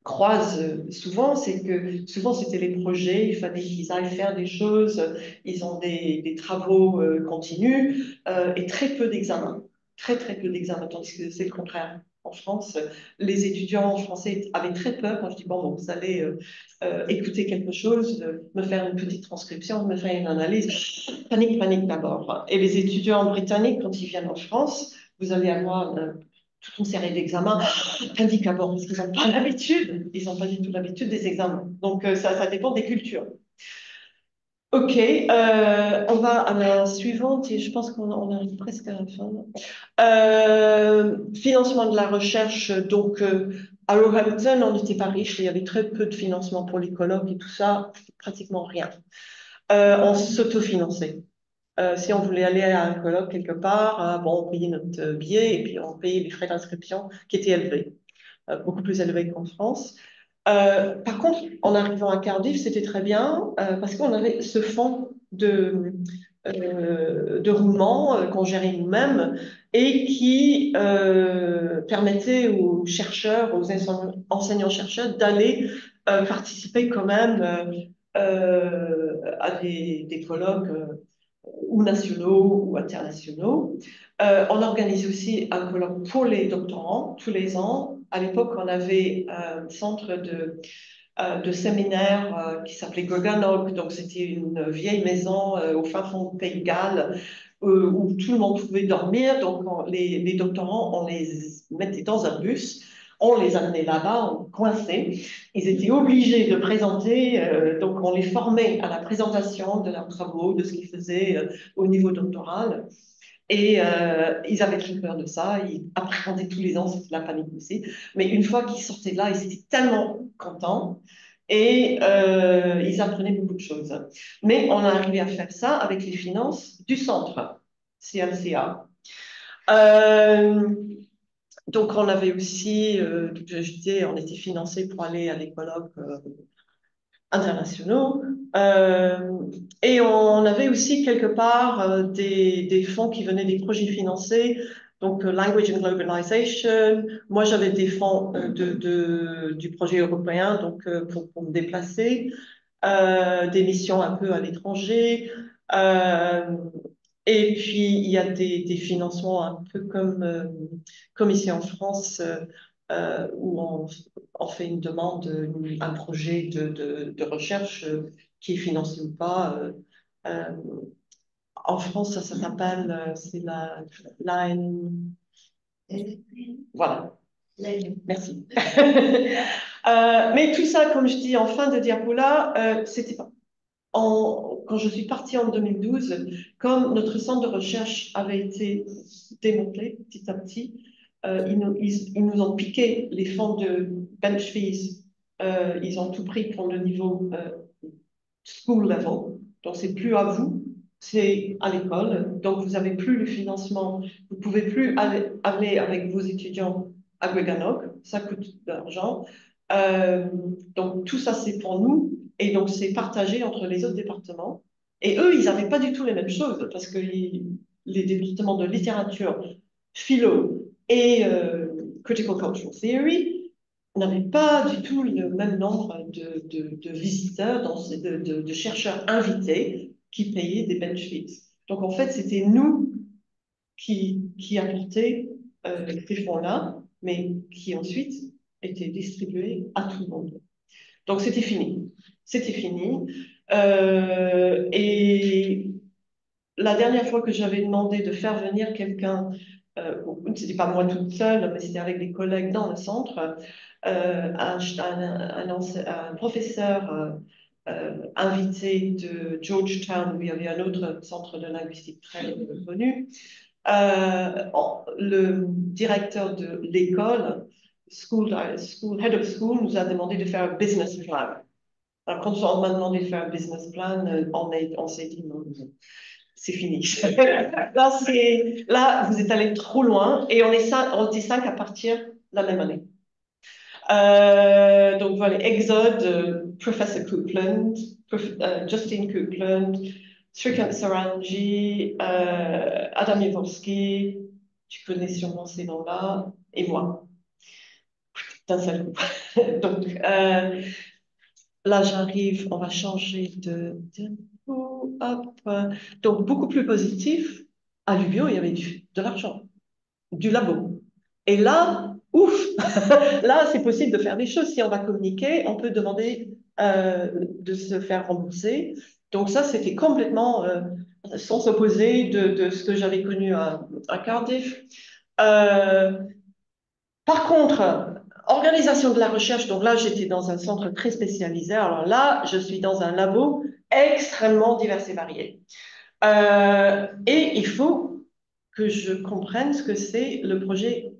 croisent souvent, c'est que souvent c'était les projets, il fallait qu'ils aillent faire des choses, ils ont des, des travaux euh, continus euh, et très peu d'examens, très très peu d'examens, tandis que c'est le contraire. En France, les étudiants français avaient très peur quand je dis bon, vous allez euh, euh écouter quelque chose, me faire une petite transcription, me faire une analyse. Panique, panique d'abord. Et les étudiants britanniques, quand ils viennent en France, vous allez avoir toute une série d'examens handicapants, parce qu'ils n'ont pas l'habitude, ils n'ont pas du tout l'habitude des examens. Donc, euh, ça dépend des cultures. OK, euh, on va à la suivante et je pense qu'on arrive presque à la fin. Euh, financement de la recherche, donc à Roehampton, on n'était pas riche, il y avait très peu de financement pour les colloques et tout ça, pratiquement rien. on s'autofinançait. Euh, si on voulait aller à un colloque quelque part, euh, bon, on payait notre billet et puis on payait les frais d'inscription qui étaient élevés, euh, beaucoup plus élevés qu'en France. Par contre, en arrivant à Cardiff, c'était très bien parce qu'on avait ce fonds de, de roulement qu'on gérait nous-mêmes et qui permettait aux chercheurs, aux enseignants-chercheurs d'aller participer quand même à des, des colloques ou nationaux ou internationaux. Euh, on organise aussi un colloque pour les doctorants tous les ans. À l'époque, on avait un centre de, euh, de séminaire euh, qui s'appelait Goganog. Donc, c'était une vieille maison au fin fond du Pays de Galles où tout le monde pouvait dormir. Donc, les, doctorants, on les mettait dans un bus on les amenait là-bas, on coinçait. Ils étaient obligés de présenter, euh, donc on les formait à la présentation de leurs travaux, de ce qu'ils faisaient euh, au niveau doctoral. Et euh, ils avaient très peur de ça, ils appréhendaient tous les ans, c'était la panique aussi. Mais une fois qu'ils sortaient de là, ils étaient tellement contents et ils apprenaient beaucoup de choses. Mais on a arrivé à faire ça avec les finances du centre, CMCA. Donc, on avait aussi, euh, je disais, on était financé pour aller à euh, internationaux. Euh, et on avait aussi quelque part euh, des, fonds qui venaient des projets financés. Donc, Language and Globalization. Moi, j'avais des fonds de, du projet européen donc, pour, me déplacer. des missions un peu à l'étranger. Et puis, il y a des, des financements un peu comme, euh, comme ici en France, euh, euh où on, on, fait une demande, un projet de, de, de recherche euh, qui est financé ou pas. Euh, en France, ça, ça s'appelle, c'est la line. Voilà. Merci. mais tout ça, comme je dis en fin de diapo là, c'était pas quand je suis partie en 2012, comme notre centre de recherche avait été démantelé petit à petit, euh, ils, nous, ont piqué les fonds de bench fees. Euh, ils ont tout pris pour le niveau euh, school level. Donc, c'est plus à vous, c'est à l'école. Donc, vous n'avez plus le financement. Vous ne pouvez plus aller, aller, avec vos étudiants à Guéganog. Ça coûte de l'argent. donc, tout ça, c'est pour nous et donc c'est partagé entre les autres départements. Et eux, ils n'avaient pas du tout les mêmes choses, parce que les, départements de littérature, philo et euh, critical cultural theory n'avaient pas du tout le même nombre de, de, visiteurs, dans de, de, chercheurs invités qui payaient des bench fees. Donc en fait, c'était nous qui, qui apportaient euh, ces fonds-là, mais qui ensuite étaient distribués à tout le monde. Donc c'était fini. C'était fini. Euh, et la dernière fois que j'avais demandé de faire venir quelqu'un, euh, ce n'était pas moi toute seule, mais c'était avec des collègues dans le centre, euh, un, un, professeur euh, invité de Georgetown, où il y avait un autre centre de linguistique très connu, le directeur de l'école, school, head of school, nous a demandé de faire un business plan. Alors, quand on m'a demandé de faire un business plan, euh, on, on s'est dit non, c'est fini. là, vous êtes allé trop loin et on, est cinq, on était à partir la même année. Euh, donc voilà, Exode, euh, Professor Coupland, Justine Coupland, Srikant Sarangi, Adam Yavorski, tu connais sûrement ces noms-là, et moi, d'un seul coup. donc, Là, j'arrive, on va changer de Donc, beaucoup plus positif. À l'UBIO, il y avait de l'argent, du labo. Et là, ouf, là, c'est possible de faire des choses. Si on va communiquer, on peut demander euh, de se faire rembourser. Donc ça, c'était complètement euh, sans s'opposer de, ce que j'avais connu à, Cardiff. Euh, par contre, organisation de la recherche, donc là, j'étais dans un centre très spécialisé. Alors là, je suis dans un labo extrêmement divers et varié. Euh, et il faut que je comprenne ce que c'est le projet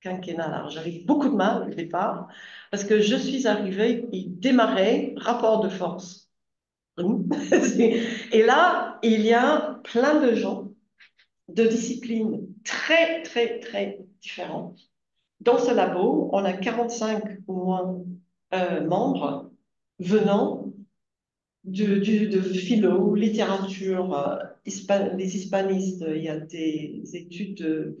quinquennal. Alors, j'avais beaucoup de mal au départ, parce que je suis arrivée, il démarrait rapport de force. et là, il y a plein de gens de disciplines très, très, très différentes dans ce labo, on a 45 ou moins euh, membres venant de, de, philo, littérature, euh, des hispanistes, il y a des études de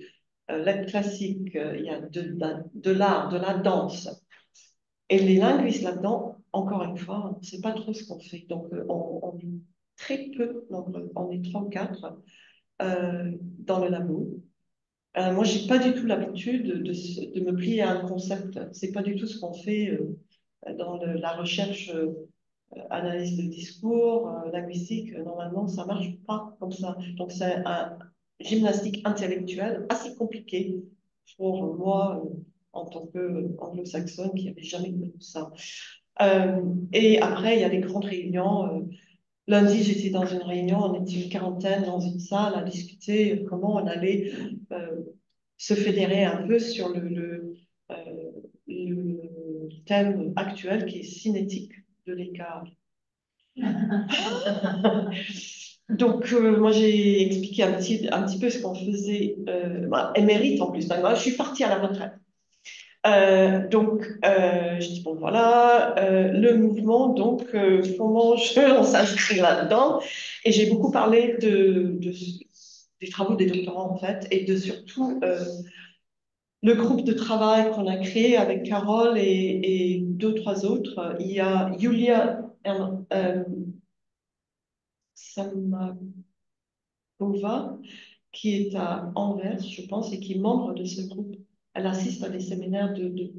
euh, classique, il y a de, de, l'art, de la danse. Et les linguistes là-dedans, encore une fois, on ne sait pas trop ce qu'on fait. Donc, on, on, est très peu on est 34 dans le labo. Euh, moi, je n'ai pas du tout l'habitude de, me plier à un concept. Ce n'est pas du tout ce qu'on fait euh, dans la recherche, euh, analyse de discours, linguistique. Normalement, ça ne marche pas comme ça. Donc, c'est un gymnastique intellectuelle assez compliqué pour moi, en tant qu'anglo-saxonne, qui n'avait jamais connu ça. et après, il y a des grandes réunions. Lundi, j'étais dans une réunion, on était une quarantaine dans une salle à discuter comment on allait euh, se fédérer un peu sur le, euh, le, thème actuel qui est cinétique de l'écart. Donc, euh, moi, j'ai expliqué un petit, un petit peu ce qu'on faisait, bah, émérite en plus. Moi, je suis partie à la retraite. Euh, donc, euh, je dis, bon, voilà, euh, le mouvement, donc, comment je, on s'inscrit là-dedans Et j'ai beaucoup parlé de, des travaux des doctorants, en fait, et de surtout le groupe de travail qu'on a créé avec Carole et, et, deux, trois autres. Il y a Julia Samakova, qui est à Anvers, je pense, et qui est membre de ce groupe elle assiste à des séminaires de,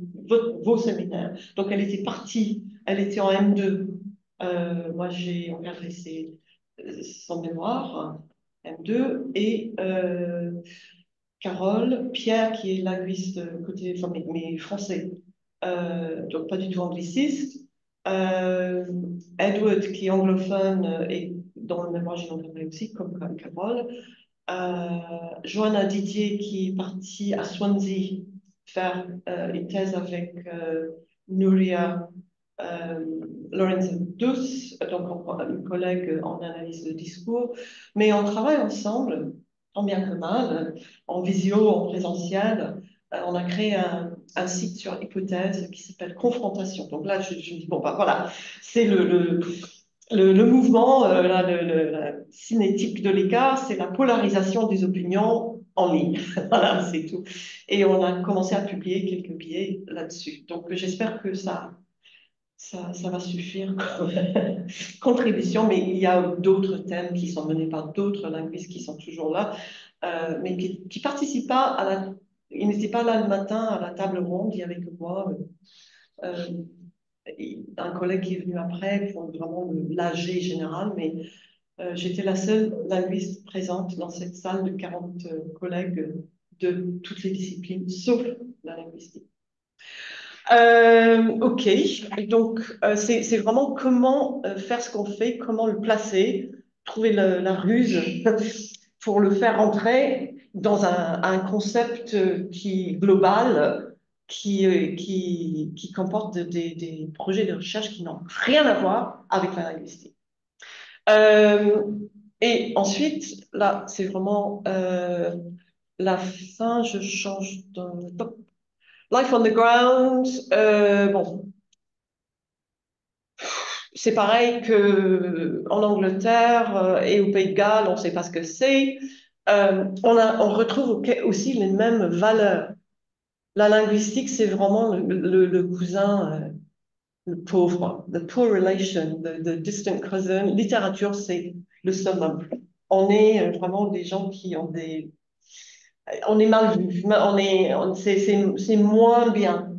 vos, séminaires. Donc, elle était partie, elle était en M2. Euh, moi, j'ai regardé son mémoire, M2, et euh, Carole, Pierre, qui est linguiste côté, enfin, mais, français, euh, donc pas du tout angliciste, Edward, qui est anglophone et dans le mémoire, j'ai entendu aussi, comme, Carole, euh, Joanna Didier qui est partie à Swansea faire euh, une thèse avec euh, Nuria euh, Lorenzo Dus, donc une collègue en analyse de discours, mais on travaille ensemble, tant bien que mal, en visio, en présentiel. on a créé un, site sur hypothèse qui s'appelle Confrontation. Donc là, je, me dis, bon, bah voilà, c'est le, le, mouvement, euh, la cinétique de l'écart, c'est la polarisation des opinions en ligne. voilà, c'est tout. Et on a commencé à publier quelques billets là-dessus. Donc j'espère que ça, ça, va suffire comme contribution, mais il y a d'autres thèmes qui sont menés par d'autres linguistes qui sont toujours là, euh, mais qui ne participent pas à la... Ils n'étaient pas là le matin à la table ronde, que moi. Euh, un collègue qui est venu après pour vraiment l'AG général, mais euh, j'étais la seule linguiste présente dans cette salle de 40 euh, collègues de toutes les disciplines, sauf la linguistique. Euh, ok, donc c'est vraiment comment faire ce qu'on fait, comment le placer, trouver la ruse pour le faire entrer dans un, un concept qui global qui, euh, qui, qui comporte des, des, projets de recherche qui n'ont rien à voir avec la linguistique. Euh, et ensuite, là, c'est vraiment euh, la fin, je change de... Life on the ground, bon, c'est pareil que en Angleterre et au Pays de Galles, on ne sait pas ce que c'est. Euh, on, on retrouve aussi les mêmes valeurs. La linguistique, c'est vraiment le, cousin, euh, le pauvre, the poor relation, the, distant cousin. Littérature, c'est le summum. On est euh, vraiment des gens qui ont des... On est mal vu, on est, c'est moins bien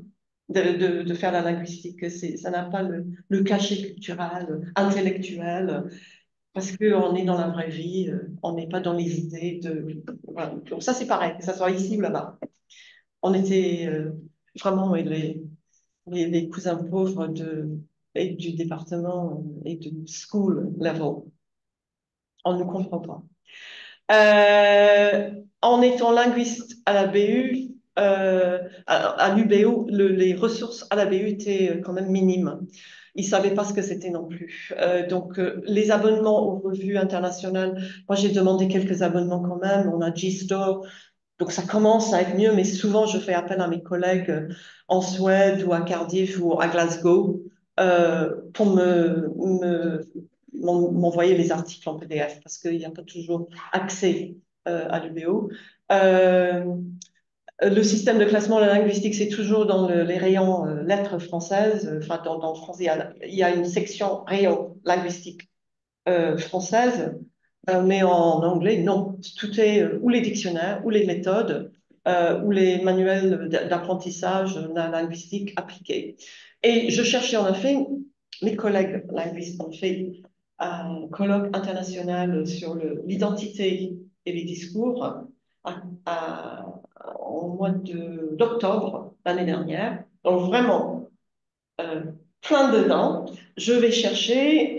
de, de, faire la linguistique. Ça n'a pas le, le, cachet culturel, intellectuel, parce qu'on est dans la vraie vie, euh, on n'est pas dans les idées de... Donc ça, c'est pareil, que ça soit ici ou là-bas on était euh, vraiment les, les, cousins pauvres de, du département et du school level. On ne comprend pas. Euh, en étant linguiste à la BU, euh, à, l'UBO, les ressources à la BU étaient quand même minimes. Ils ne savaient pas ce que c'était non plus. donc, les abonnements aux revues internationales, moi j'ai demandé quelques abonnements quand même. On a G-Store, donc ça commence à être mieux, mais souvent je fais appel à mes collègues euh, en Suède ou à Cardiff ou à Glasgow euh, pour me, m'envoyer les articles en PDF parce qu'il n'y a pas toujours accès euh, à l'UBO. le système de classement de la linguistique, c'est toujours dans les rayons lettres françaises. Enfin, dans, y, a, il y, a, une section rayon linguistique française. Euh, mais en anglais, non. Tout est euh, ou les dictionnaires, ou les méthodes, euh, ou les manuels d'apprentissage linguistique appliqués. Et je cherchais en effet, mes collègues linguistes ont fait un colloque international sur l'identité et les discours au mois d'octobre l'année dernière. Donc vraiment, plein dedans. Je vais chercher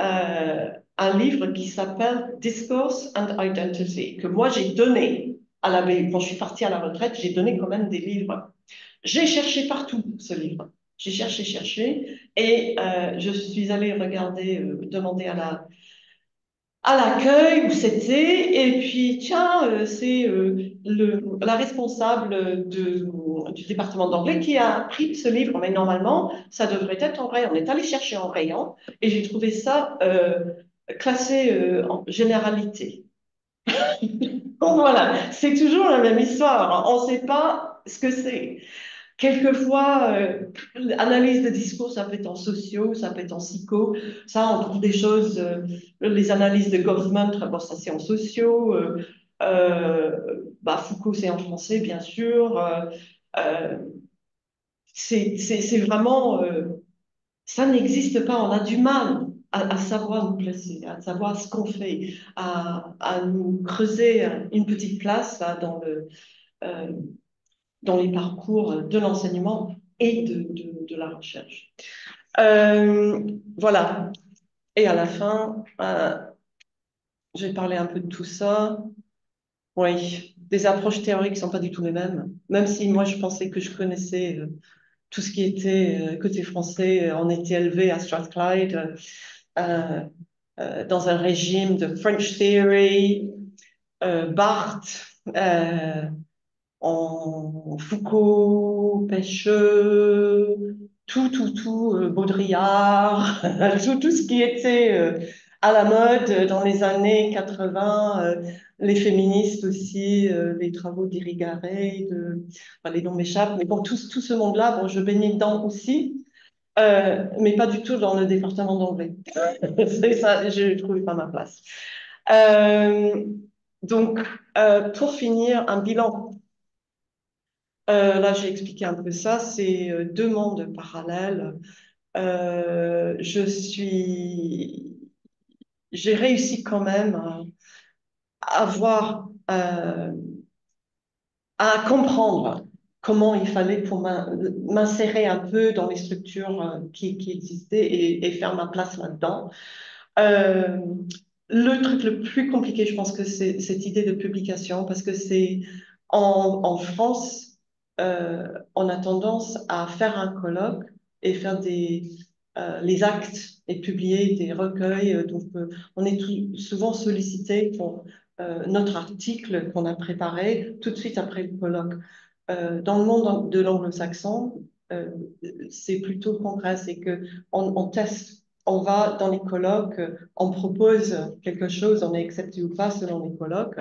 un livre qui s'appelle Discourse and Identity, que moi j'ai donné à la BU. Quand je suis partie à la retraite, j'ai donné quand même des livres. J'ai cherché partout ce livre. J'ai cherché, cherché, et euh, je suis allée regarder, euh, demander à la à l'accueil où c'était, et puis tiens, euh, c'est le la responsable de, du département d'anglais qui a pris ce livre, mais normalement, ça devrait être en vrai. On est allé chercher en rayon, et j'ai trouvé ça classé euh, en généralité. Donc voilà, c'est toujours la même histoire. On ne sait pas ce que c'est. Quelquefois, euh, analyse de discours, ça peut être en sociaux, ça peut être en psycho. Ça, on trouve des choses, euh, les analyses de Goffman, bon, ça c'est en sociaux. bah, Foucault, c'est en français, bien sûr. c'est vraiment, ça n'existe pas. On a du mal à, savoir nous placer, à savoir ce qu'on fait, à, à, nous creuser une petite place dans, le, euh, dans les parcours de l'enseignement et de, de, la recherche. Euh, voilà. Et à la fin, euh, je vais parler un peu de tout ça. Oui, des approches théoriques ne sont pas du tout les mêmes. Même si moi, je pensais que je connaissais euh, tout ce qui était côté français, on était élevé à Strathclyde. Euh, euh, dans un régime de French Theory, euh, Barthes, Foucault, Pêcheux, tout, tout, tout, Baudrillard, tout, tout ce qui était à la mode dans les années 80, euh, les féministes aussi, les travaux d'Irigaray, les noms m'échappent, mais bon, tout, tout ce monde-là, bon, je baignais dedans aussi, mais pas du tout dans le département d'anglais. C'est ça, je trouvais pas ma place. donc, pour finir, un bilan euh, là, j'ai expliqué un peu ça. C'est euh, deux mondes parallèles. Euh, je suis, j'ai réussi quand même à avoir, à comprendre comment il fallait pour m'insérer un peu dans les structures qui, existaient et, faire ma place là-dedans. le truc le plus compliqué, je pense que c'est cette idée de publication, parce que c'est en France, euh, on a tendance à faire un colloque et faire des, euh, les actes et publier des recueils. Euh, donc, on est souvent sollicité pour notre article qu'on a préparé tout de suite après le colloque. Dans le monde de l'anglo-saxon, c'est plutôt concret, c'est que on, teste, on va dans les colloques, on propose quelque chose, on est accepté ou pas selon les colloques.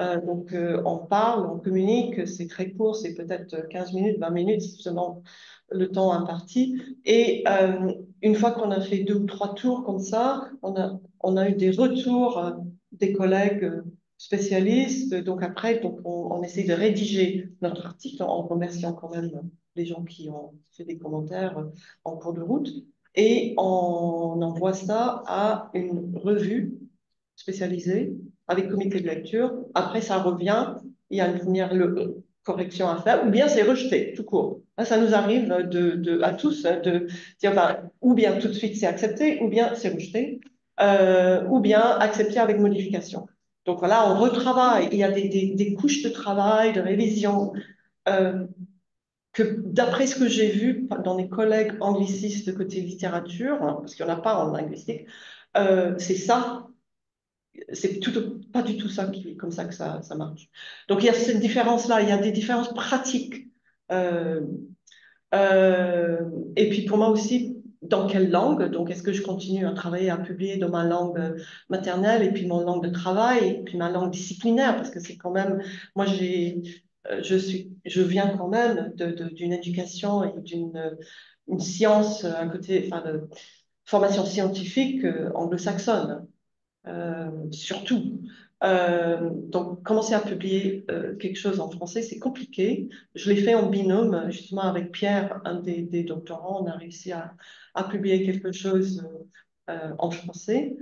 Euh, donc, euh, on parle, on communique, c'est très court, c'est peut-être 15 minutes, 20 minutes, selon le temps imparti. Et euh, une fois qu'on a fait deux ou trois tours comme ça, on a eu des retours des collègues spécialistes. Donc après, on, on, essaie de rédiger notre article en remerciant quand même les gens qui ont fait des commentaires en cours de route. Et on envoie ça à une revue spécialisée avec comité de lecture. Après, ça revient, il y a une première correction à faire, ou bien c'est rejeté, tout court. ça nous arrive de, à tous de dire, ben, ou bien tout de suite c'est accepté, ou bien c'est rejeté, euh, ou bien accepté avec modification. Donc voilà, on retravaille, il y a des, couches de travail, de révision, euh, que d'après ce que j'ai vu dans les collègues anglicistes côté littérature, hein, parce qu'il n'y en a pas en linguistique, euh, c'est ça c'est pas du tout ça qui, comme ça que ça, ça, marche. Donc il y a cette différence-là, il y a des différences pratiques. Euh, et puis pour moi aussi, dans quelle langue? Donc est-ce que je continue à travailler, à publier dans ma langue maternelle et puis mon langue de travail et puis ma langue disciplinaire? Parce que c'est quand même, moi j'ai, euh, je suis, je viens quand même d'une éducation et d'une une science, un côté, enfin de formation scientifique anglo-saxonne. Euh, surtout. Euh, donc, commencer à publier euh, quelque chose en français, c'est compliqué. Je l'ai fait en binôme, justement, avec Pierre, un des, doctorants. On a réussi à, publier quelque chose en français.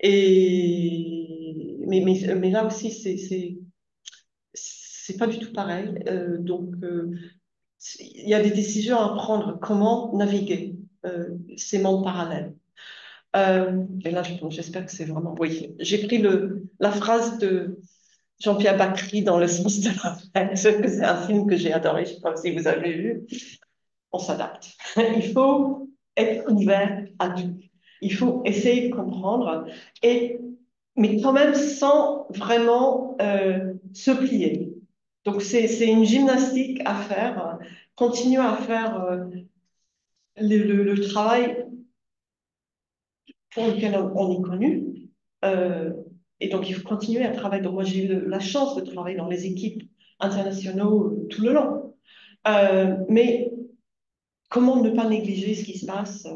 et, mais, mais, là aussi, c'est pas du tout pareil. donc, il y a des décisions à prendre. Comment naviguer ces mondes parallèles? Euh, et là, j'espère que c'est vraiment. Oui, j'ai pris le, la phrase de Jean-Pierre Bacry dans Le sens de la fête, que c'est un film que j'ai adoré, je ne sais pas si vous avez vu. On s'adapte. Il faut être ouvert à tout. Il faut essayer de comprendre, et, mais quand même sans vraiment euh, se plier. Donc, c'est une gymnastique à faire. Continuer à faire euh, le, travail pour lequel on, est connu. Euh, et donc, il faut continuer à travailler. Moi, j'ai eu la chance de travailler dans les équipes internationaux tout le long. Euh, mais comment ne pas négliger ce qui se passe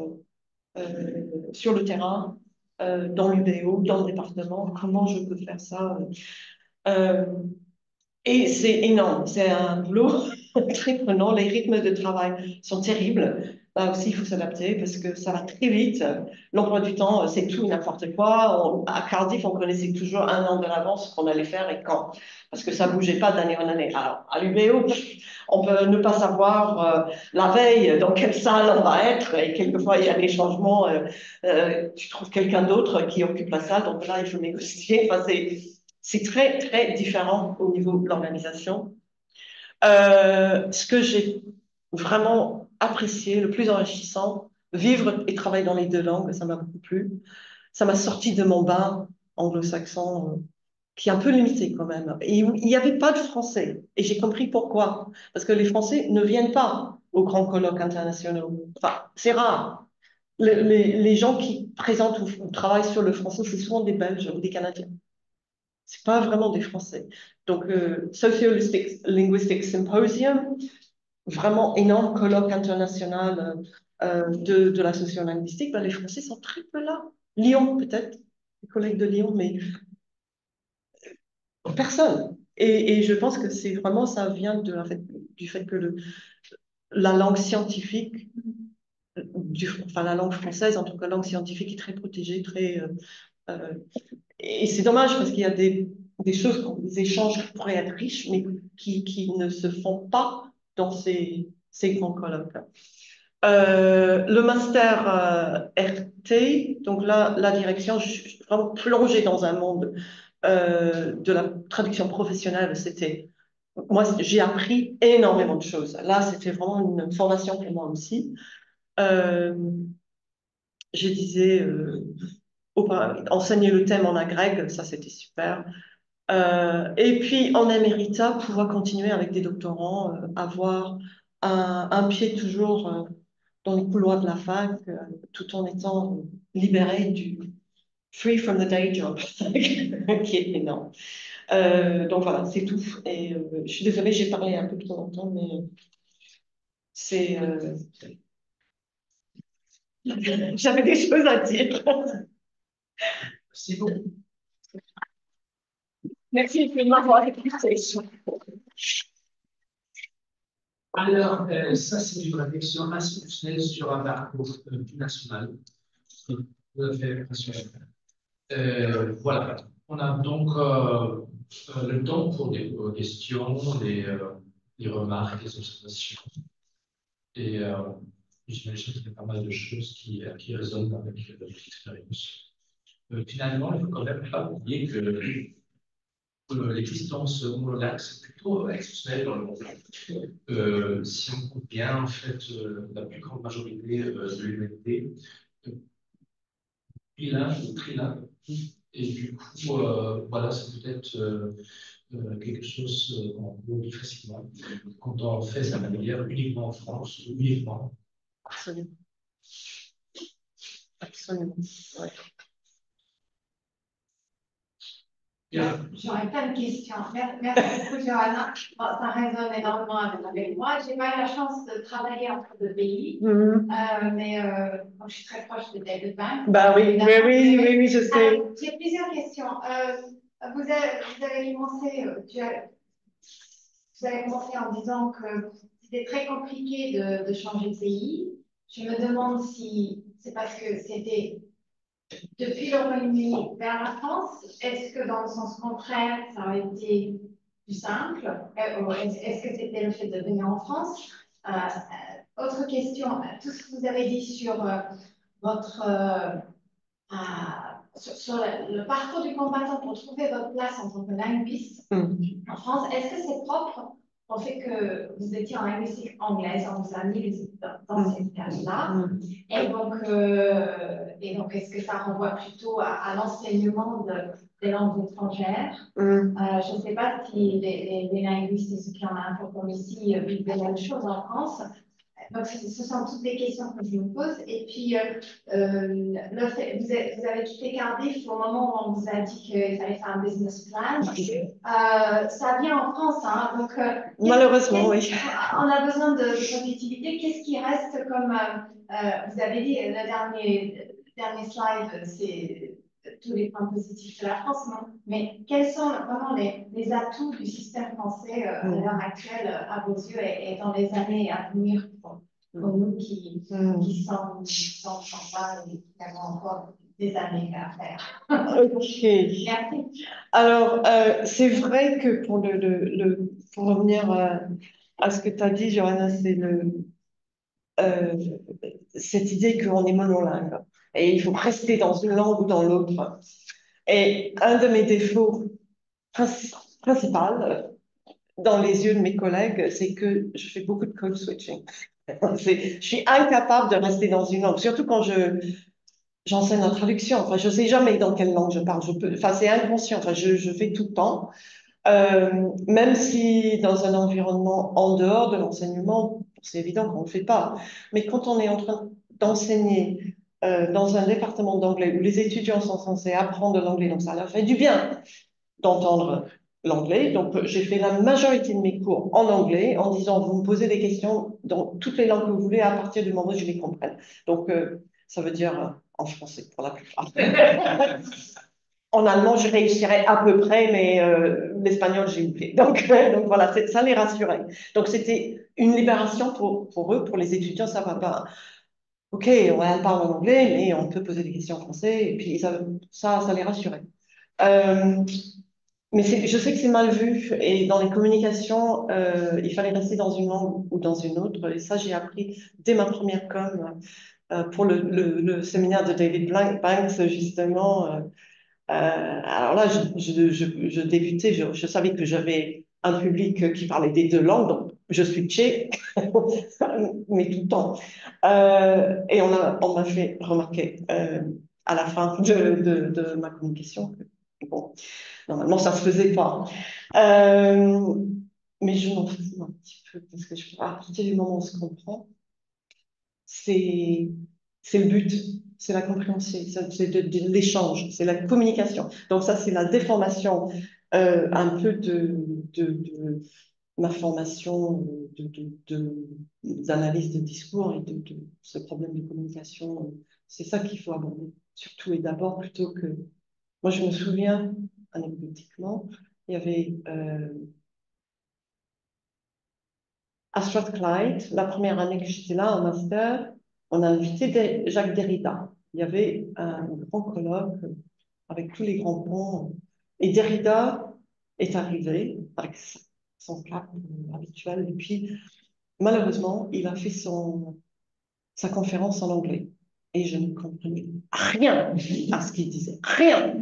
euh, sur le terrain, dans l'UBO, dans le département? Comment je peux faire ça? Et c'est énorme. C'est un boulot très prenant. Les rythmes de travail sont terribles. Là aussi, il faut s'adapter parce que ça va très vite. L'emploi du temps, c'est tout n'importe quoi. à Cardiff, on connaissait toujours un an de l'avance ce qu'on allait faire et quand. Parce que ça bougeait pas d'année en année. Alors, à l'UBO, on peut ne pas savoir euh, la veille dans quelle salle on va être. Et quelquefois, il y a des changements. Euh, euh, tu trouves quelqu'un d'autre qui occupe la salle. Donc là, il faut négocier. Enfin, c'est très, très différent au niveau de l'organisation. ce que j'ai vraiment apprécié, le plus enrichissant. Vivre et travailler dans les deux langues, ça m'a beaucoup plu. Ça m'a sorti de mon bain anglo-saxon qui est un peu limité quand même. Il n'y avait pas de Français. Et j'ai compris pourquoi. Parce que les Français ne viennent pas aux grands colloques internationaux. Enfin, c'est rare. Les, les, gens qui présentent ou, travaillent sur le français, c'est souvent des Belges ou des Canadiens. C'est pas vraiment des Français. Donc, euh, Linguistic Symposium, vraiment énorme colloque international euh, de, de, la sociolinguistique, ben, les Français sont très peu là. Lyon, peut-être, les collègues de Lyon, mais personne. Et, et je pense que c'est vraiment, ça vient de, en fait, du fait que le, la langue scientifique, enfin la langue française, en tout cas la langue scientifique est très protégée, très... Euh, euh, et c'est dommage parce qu'il y a des, des choses, des échanges qui pourraient être riches, mais qui, qui ne se font pas dans ces, ces grands colloques. Euh, le master RT, donc là, la direction, je suis vraiment plongée dans un monde euh, de la traduction professionnelle, c'était. Moi, j'ai appris énormément de choses. Là, c'était vraiment une formation pour moi aussi. Euh, je disais, euh, enseigner le thème en agrègue, ça c'était super. Euh, et puis en émérita, pouvoir continuer avec des doctorants, avoir un, pied toujours dans les couloirs de la fac, tout en étant libéré du, Free from the day job, qui est énorme. Euh, donc voilà, c'est tout. Et euh, je suis désolée, j'ai parlé un peu trop longtemps, mais c'est. Euh... J'avais des choses à dire. C'est bon. Merci de m'avoir écouté. Alors, euh, ça, c'est une réflexion institutionnelle sur un parcours euh, national. Euh, voilà, on a donc le temps pour des questions, des, des, remarques, des observations. Et j'imagine qu'il y a pas mal de choses qui, qui résonnent avec votre expérience. finalement, il ne faut quand même pas oublier que l'existence homologue, c'est plutôt exceptionnel dans le monde. si on compte bien, en fait, la plus grande majorité de l'humanité, bilingue ou trilingue, et du coup, euh, voilà, c'est peut-être euh, euh, quelque chose qu'on oublie facilement quand on fait sa manière uniquement en France uniquement. Absolument. Absolument. Ouais. J'aurais plein de questions. Merci beaucoup, Johanna. ça résonne énormément avec moi. Je n'ai pas eu la chance de travailler entre deux pays, mm -hmm. euh, mais euh, je suis très proche de David Bank. Bah oui, oui, oui, oui, oui, je sais. J'ai plusieurs questions. Euh, vous, avez, vous avez commencé, euh, tu as, vous avez commencé en disant que c'était très compliqué de, de changer de pays. Je me demande si c'est parce que c'était depuis le Royaume-Uni vers la France, est-ce que dans le sens contraire, ça a été plus simple? Euh, Est-ce que c'était le fait de venir en France? Euh, euh, Autre question, tout ce que vous avez dit sur votre sur, le, parcours du combattant pour trouver votre place en tant que linguiste mm. en France, est-ce que c'est propre fait que vous étiez en linguistique anglaise, on vous a mis dans, mm. cette case-là. Mm. Et donc, euh, et donc est-ce que ça renvoie plutôt à, l'enseignement de, des langues étrangères? Mm. euh, Je ne sais pas si les, les, linguistes et ceux qui en ont un peu comme ici vivent des mêmes choses en France. Donc, ce sont toutes les questions que je me pose. Et puis, euh, euh fait, vous, avez, vous avez quitté Cardiff au moment où on vous a dit qu'il fallait faire un business plan. Euh, ça vient en France, hein, donc... Malheureusement, oui. On a besoin de, de compétitivité? Qu'est-ce qui reste comme... vous avez dit, le dernier, dernier slide, c'est tous les points positifs de la France, non Mais quels sont vraiment les, les atouts du système français euh, à l'heure actuelle à vos yeux et, dans les années à venir pour, nous qui, mm. qui sommes, sans pas et qui avons encore des années à faire? Ok. Merci. Alors, euh, c'est vrai que pour, le, le, pour revenir euh, à ce que tu as dit, Johanna, c'est le, euh, cette idée qu'on est monolingue et il faut rester dans une langue ou dans l'autre. Et un de mes défauts principaux dans les yeux de mes collègues, c'est que je fais beaucoup de code switching. Je suis incapable de rester dans une langue, surtout quand je, j'enseigne la traduction. Enfin, je sais jamais dans quelle langue je parle. Je peux, c'est inconscient. Enfin, je fais tout le temps. Euh, même si dans un environnement en dehors de l'enseignement, c'est évident qu'on ne le fait pas. Mais quand on est en train d'enseigner euh, dans un département d'anglais où les étudiants sont censés apprendre l'anglais, donc ça leur fait du bien d'entendre l'anglais. Donc, j'ai fait la majorité de mes cours en anglais en disant, vous me posez des questions dans toutes les langues que vous voulez à partir du moment où je les comprenne. Donc, euh, ça veut dire en français pour la plupart. en allemand, je réussirais à peu près, mais euh, l'espagnol, j'ai oublié. Donc, donc voilà, ça les rassurait. Donc, c'était une libération pour, eux, pour les étudiants, ça va pas. OK, on parle en anglais, mais on peut poser des questions en français, et puis ça, ça, les rassurait. Euh, mais je sais que c'est mal vu et dans les communications, euh, il fallait rester dans une langue ou dans une autre. Et ça, j'ai appris dès ma première com euh, pour le, le, séminaire de David Banks, justement. Euh, alors là, je, débutais, je, savais que j'avais un public qui parlait des deux langues, donc je switchais, mais tout le temps. et on m'a fait remarquer à la fin de, ma communication que, bon, Normalement, ça ne se faisait pas. Euh, mais je m'en fous un petit peu, parce que je, à partir du moment où on se comprend, c'est le but, c'est la compréhension, c'est de, l'échange, c'est la communication. Donc ça, c'est la déformation euh, un peu de, de, ma formation d'analyse de, de, discours et de, ce problème de communication. C'est ça qu'il faut aborder, surtout et d'abord, plutôt que... Moi, je me souviens, anecdotiquement, il y avait euh, à Strathclyde, la première année que j'étais là en master, on a invité Jacques Derrida. Il y avait un grand colloque avec tous les grands ponts. Et Derrida est arrivé avec son cap habituel. Et puis, malheureusement, il a fait son, sa conférence en anglais et je ne comprenais rien à ce qu'il disait. Rien.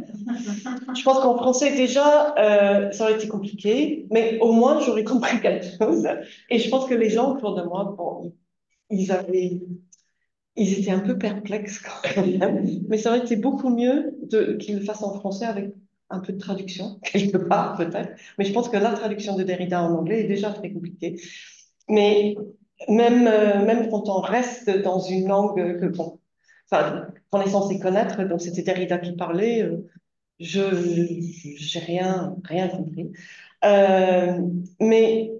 Je pense qu'en français, déjà, euh, ça aurait été compliqué, mais au moins, j'aurais compris quelque chose. Et je pense que les gens autour de moi, bon, ils avaient. Ils étaient un peu perplexes quand même, mais ça aurait été beaucoup mieux qu'ils le fassent en français avec un peu de traduction, quelque part peut-être. Mais je pense que la traduction de Derrida en anglais est déjà très compliquée. Mais même, euh, même quand on reste dans une langue que, qu'on est censé connaître, donc c'était Derrida qui parlait, euh, je n'ai rien, rien compris. Euh, mais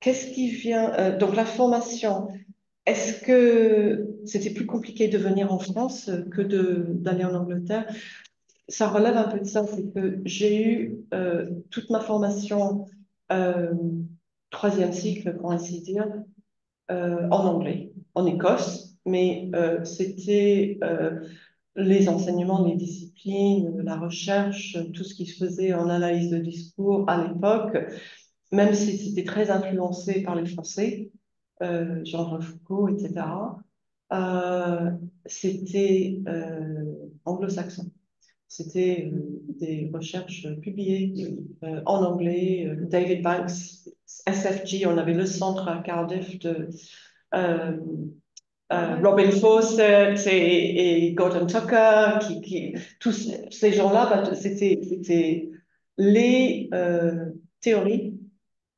qu'est-ce qui vient Donc la formation, est-ce que c'était plus compliqué de venir en France que d'aller en Angleterre? Ça relève un peu de ça, c'est que j'ai eu toute ma formation troisième cycle, pour ainsi dire, en anglais, en Écosse mais euh, c'était euh, les enseignements les disciplines, la recherche, tout ce qui se faisait en analyse de discours à l'époque, même si c'était très influencé par les Français, euh, Foucault, etc., c'était anglo-saxon. C'était des recherches publiées en anglais. David Banks, SFG, on avait le centre à Cardiff de euh, Robin Fawcett et, Gordon Tucker, qui, tous ces gens-là, bah, c'était les euh, théories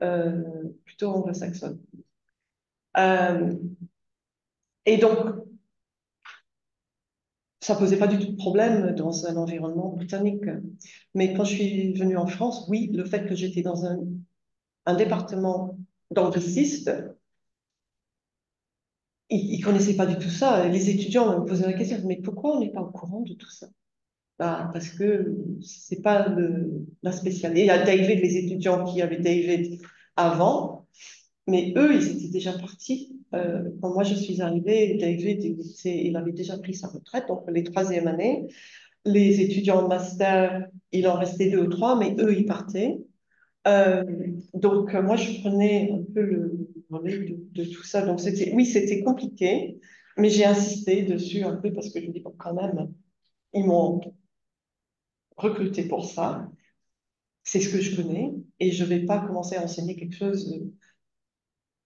euh, plutôt anglo-saxonnes. Et donc, ça posait pas du tout de problème dans un environnement britannique. Mais quand je suis venue en France, oui, le fait que j'étais dans un, un département d'anglicistes, ils ne connaissaient pas du tout ça. Les étudiants me posaient la question, mais pourquoi on n'est pas au courant de tout ça? Bah, Parce que c'est pas la spécialité. Il y a David, les étudiants qui avaient David avant, mais eux, ils étaient déjà partis. Euh, quand moi je suis arrivée, David, il, avait déjà pris sa retraite, donc les troisième années. Les étudiants en master, il en restait deux ou trois, mais eux, ils partaient. Euh, donc, moi, je prenais un peu le relais de, tout ça. Donc, c'était, oui, c'était compliqué, mais j'ai insisté dessus un peu parce que je me dis, bon, quand même, ils m'ont recruté pour ça. C'est ce que je connais et je ne vais pas commencer à enseigner quelque chose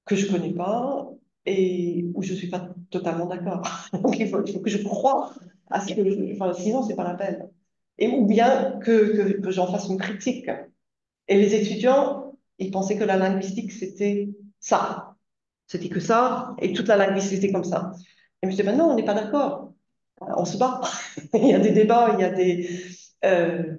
que je ne connais pas et où je ne suis pas totalement d'accord. Donc, il faut, que je croie à ce que, enfin, sinon, c'est pas la peine. Et, ou bien que, j'en fasse une critique. Et les étudiants, ils pensaient que la linguistique, c'était ça. C'était que ça, et toute la linguistique, c'était comme ça. Et je me disais, ben non, on n'est pas d'accord. On se bat. il y a des débats, il y a des... Euh,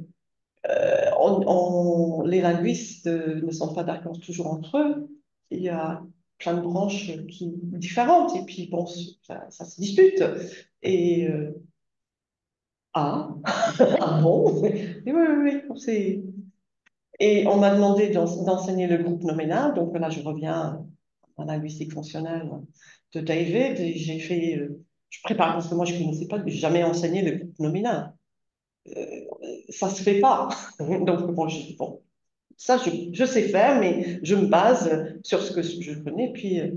euh, les linguistes ne sont pas d'accord toujours entre eux. Il y a plein de branches qui, différentes, et puis bon, ça, se dispute. Et ah, ah bon et Oui, oui, oui. Et on m'a demandé d'enseigner le groupe nominal, donc là je reviens à la linguistique fonctionnelle de David, et j'ai fait, euh, je prépare parce que moi je ne connaissais pas, jamais enseigné le groupe nominal. Euh, ça se fait pas. donc bon, bon, ça, je, sais faire, mais je me base sur ce que je connais, puis euh,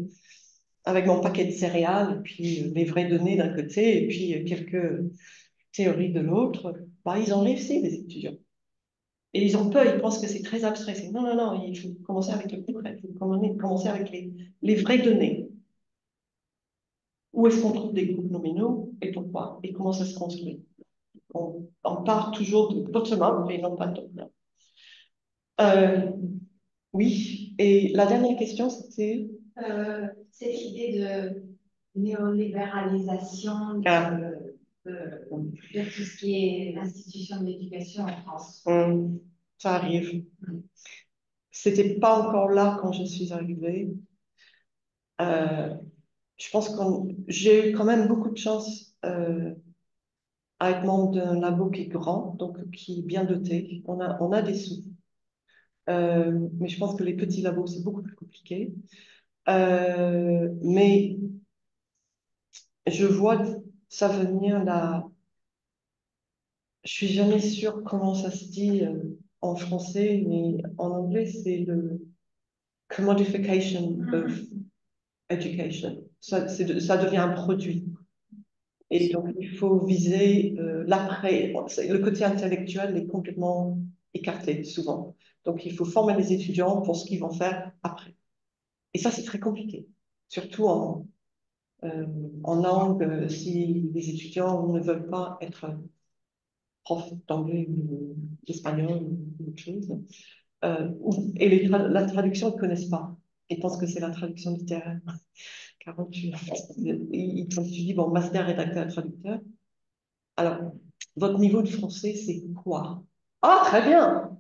avec mon paquet de céréales, puis euh, les vraies données d'un côté, et puis euh, quelques théories de l'autre, bah, ils ont réussi, les étudiants. Et ils ont peur, ils pensent que c'est très abstrait. Non, non, non, il faut commencer avec le concret, il faut commencer avec les, vraies données. Où est-ce qu'on trouve des groupes nominaux et pourquoi? Et comment ça se construit? On, part toujours de bottom-up, mais non pas top-down. Euh, oui, et la dernière question, c'était? Euh, Cette idée de néolibéralisation ah. de, tout ce qui est l'institution de l'éducation en France. Hum, ça arrive. C'était pas encore là quand je suis arrivée. Euh, je pense que j'ai eu quand même beaucoup de chance euh, à être membre d'un labo qui est grand, donc qui est bien doté. On a, on a des sous. Euh, mais je pense que les petits labos, c'est beaucoup plus compliqué. Euh, mais je vois ça venir là. Je suis jamais sûre comment ça se dit euh, en français, mais en anglais, c'est le commodification of education. Ça, ça devient un produit. Et donc, il faut viser l'après. Le côté intellectuel est complètement écarté souvent. Donc, il faut former les étudiants pour ce qu'ils vont faire après. Et ça, c'est très compliqué, surtout en, euh, en langue, euh, si les étudiants ne veulent pas être prof d'anglais ou d'espagnol ou autre chose. Euh, et la traduction, ils ne connaissent pas. Ils pensent que c'est la traduction littéraire. Car tu, ils, tu dis, bon, master, rédacteur, traducteur. Alors, votre niveau de français, c'est quoi? Ah, très bien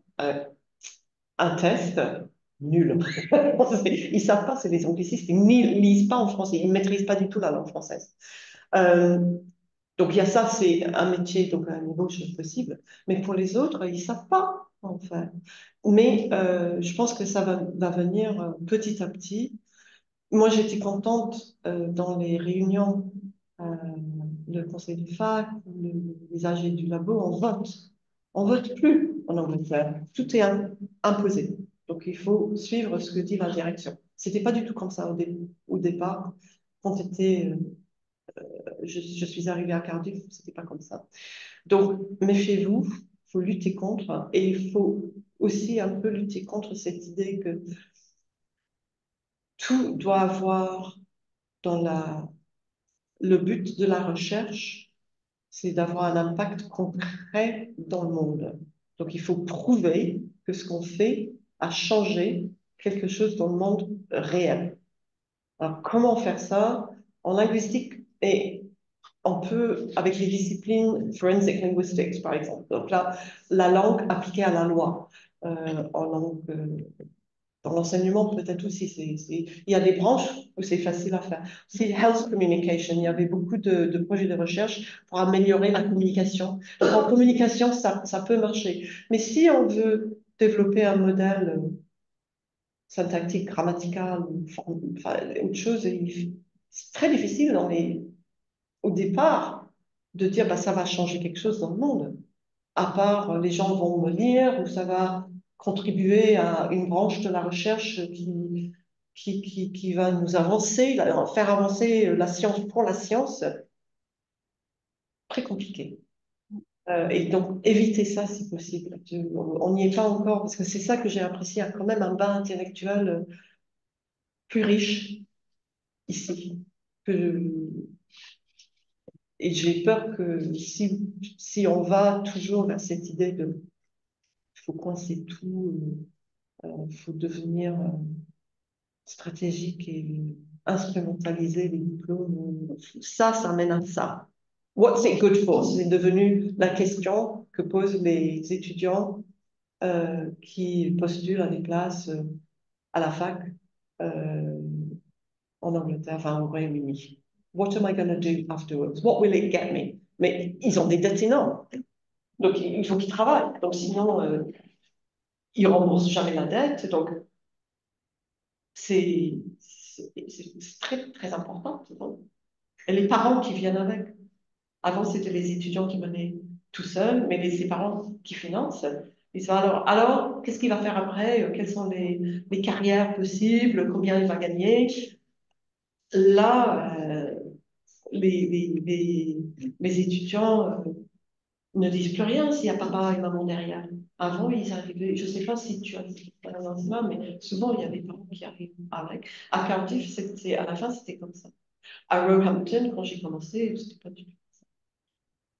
un test nul. ils ne savent pas, c'est les anglicistes, ils ne lisent pas en français, ils ne maîtrisent pas du tout la langue française. Euh, donc il y a ça, c'est un métier, donc un niveau possible. Mais pour les autres, ils ne savent pas, en fait. Mais euh, je pense que ça va, venir euh, petit à petit. Moi, j'étais contente dans les réunions de conseil de fac, les AG du labo, on vote. On vote plus en Angleterre. Tout est imposé. Donc, il faut suivre ce que dit la direction. C'était pas du tout comme ça au, départ. Quand était, euh, je, je, suis arrivée à Cardiff, c'était pas comme ça. Donc, méfiez-vous. Il faut lutter contre. Et il faut aussi un peu lutter contre cette idée que tout doit avoir dans la, le but de la recherche, c'est d'avoir un impact concret dans le monde. Donc, il faut prouver que ce qu'on fait a changé quelque chose dans le monde réel. Alors, comment faire ça? En linguistique, et on peut, avec les disciplines forensic linguistics, par exemple. Donc là, la langue appliquée à la loi. Euh, en langue euh, dans l'enseignement, peut-être aussi, il y a des branches où c'est facile à faire. C'est health communication. Il y avait beaucoup de, projets de recherche pour améliorer la communication. En communication, ça, ça peut marcher. Mais si on veut développer un modèle euh, syntactique, grammatical, enfin, autre chose, c'est très difficile dans les, au départ de dire bah, ça va changer quelque chose dans le monde. À part les gens vont me lire ou ça va contribuer à une branche de la recherche qui, qui, qui, va nous avancer, faire avancer la science pour la science, très compliqué. Euh, et donc, éviter ça si possible. On n'y est pas encore, parce que c'est ça que j'ai apprécié, quand même un bain intellectuel plus riche ici. Et j'ai peur que si, si on va toujours vers cette idée de faut coincer tout, il euh, faut devenir euh, stratégique et instrumentaliser les diplômes, ça, ça mène à ça. What's it good for? C'est devenu la question que posent les étudiants euh, qui postulent à des places euh, à la fac euh, en Angleterre, enfin au Royaume-Uni. What am I going do afterwards? What will it get me? Mais ils ont des dettes énormes. Donc il faut qu'ils travaillent. Donc sinon, euh, ils remboursent jamais la dette. Donc c'est très, très important. Et les parents qui viennent avec. Avant, c'était les étudiants qui venaient tout seuls, mais les, ses parents qui financent. Ils disent alors, alors qu'est-ce qu'il va faire après? Quelles sont les, les, carrières possibles? Combien il va gagner? Là, euh, les, les, les, étudiants euh, ne disent plus rien s'il y a papa et maman derrière. Avant, ils arrivaient, je ne sais pas si tu as un mais souvent, il y a des parents qui arrivent avec. À Cardiff, à la fin, c'était comme ça. À Roehampton, quand j'ai commencé, c'était pas du tout ça.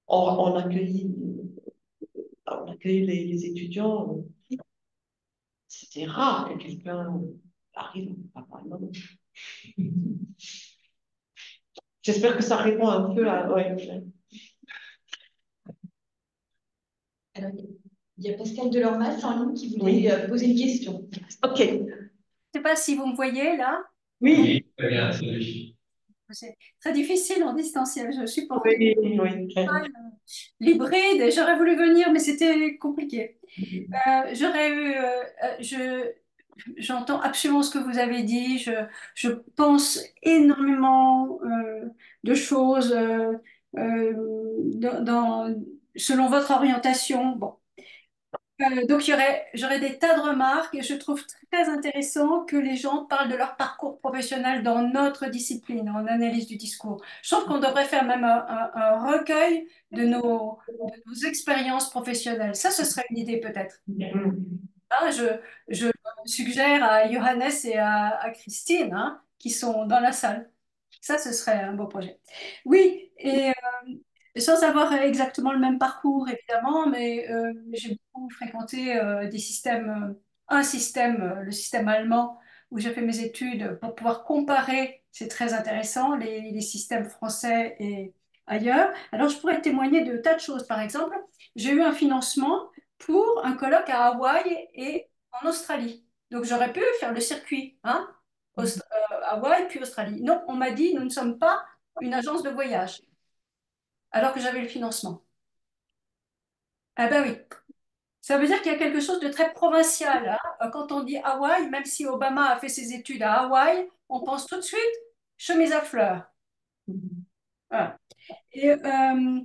On, on les, les étudiants. C'était rare que quelqu'un arrive papa et maman. J'espère que ça répond un peu à. Ouais, Alors, il y a Pascal Delormas en ligne qui voulait euh, poser une question. Ok. Je ne sais pas si vous me voyez là. Oui. Très bien, c'est très difficile en distanciel, je suppose. Oui, oui. L'hybride, j'aurais voulu venir, mais c'était compliqué. Euh, j'aurais eu, euh, je, j'entends absolument ce que vous avez dit. Je, je pense énormément de choses dans, dans, selon votre orientation. Bon, euh, donc, j'aurais des tas de remarques et je trouve très intéressant que les gens parlent de leur parcours professionnel dans notre discipline, en analyse du discours. Je trouve qu'on devrait faire même un, recueil de nos, nos, expériences professionnelles. Ça, ce serait une idée peut-être. Ah, je, je, suggère à Johannes et à, Christine hein, qui sont dans la salle. Ça, ce serait un beau projet. Oui, et euh, sans avoir exactement le même parcours, évidemment, mais euh, j'ai beaucoup fréquenté euh, des systèmes, euh, un système, le système allemand, où j'ai fait mes études pour pouvoir comparer, c'est très intéressant, les, les, systèmes français et ailleurs. Alors, je pourrais témoigner de tas de choses. Par exemple, j'ai eu un financement pour un colloque à Hawaï et en Australie. Donc, j'aurais pu faire le circuit, hein, Hawaï puis Australie. Non, on m'a dit, nous ne sommes pas une agence de voyage alors que j'avais le financement. Ah ben oui. Ça veut dire qu'il y a quelque chose de très provincial. Hein. Quand on dit Hawaï, même si Obama a fait ses études à Hawaï, on pense tout de suite chemise à fleurs. Et euh,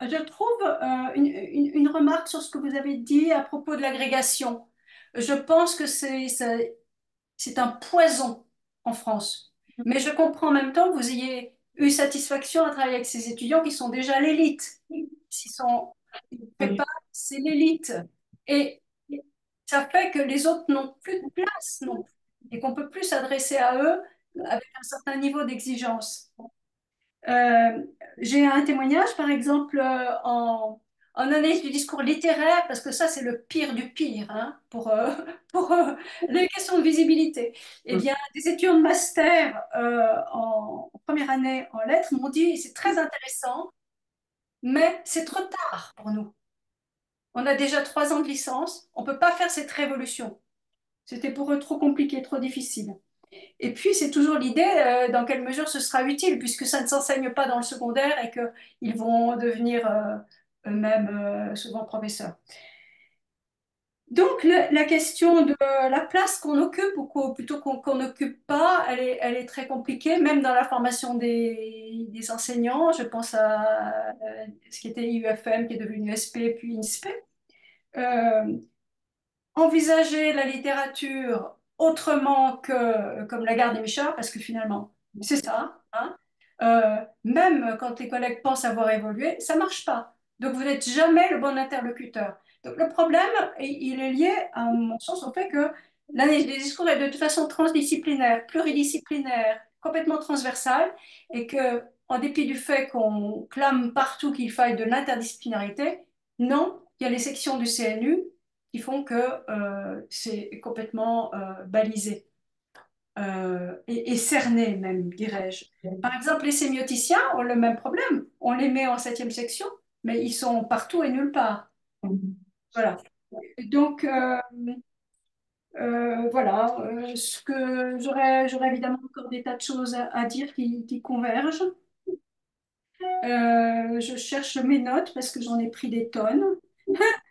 je trouve euh, une, une, remarque sur ce que vous avez dit à propos de l'agrégation. Je pense que c'est un poison en France. Mais je comprends en même temps que vous ayez eu satisfaction à travailler avec ces étudiants qui sont déjà l'élite. S'ils sont c'est l'élite. Et ça fait que les autres n'ont plus de place non et qu'on peut plus s'adresser à eux avec un certain niveau d'exigence. Euh, j'ai un témoignage, par exemple, euh, en, en analyse du discours littéraire, parce que ça, c'est le pire du pire hein, pour, euh, pour euh, les questions de visibilité. Eh mm. bien, des étudiants de master euh, en, première année en lettres m'ont dit c'est très intéressant, mais c'est trop tard pour nous. On a déjà trois ans de licence, on ne peut pas faire cette révolution. C'était pour eux trop compliqué, trop difficile. Et puis, c'est toujours l'idée dans quelle mesure ce sera utile, puisque ça ne s'enseigne pas dans le secondaire et qu'ils vont devenir eux-mêmes euh, souvent professeurs. Donc la question de la place qu'on occupe ou plutôt qu'on n'occupe pas, elle est, très compliquée, même dans la formation des, enseignants. Je pense à, euh, ce qui était IUFM, qui est devenu USP, puis INSPE. Euh, envisager la littérature autrement que comme la garde des Michard, parce que finalement, c'est ça. Hein. même quand les collègues pensent avoir évolué, ça marche pas. Donc, vous n'êtes jamais le bon interlocuteur. Donc, le problème, il est lié, à mon sens, au fait que l'analyse des est de toute façon transdisciplinaire, pluridisciplinaire, complètement transversale, et que en dépit du fait qu'on clame partout qu'il faille de l'interdisciplinarité, non, il y a les sections du CNU qui font que euh, c'est complètement euh, balisé euh, et, cerné même, dirais-je. Par exemple, les sémioticiens ont le même problème. On les met en septième section, mais ils sont partout et nulle part. Voilà. Donc, voilà, ce que j'aurais, j'aurais évidemment encore des tas de choses à, dire qui, qui convergent. je cherche mes notes parce que j'en ai pris des tonnes.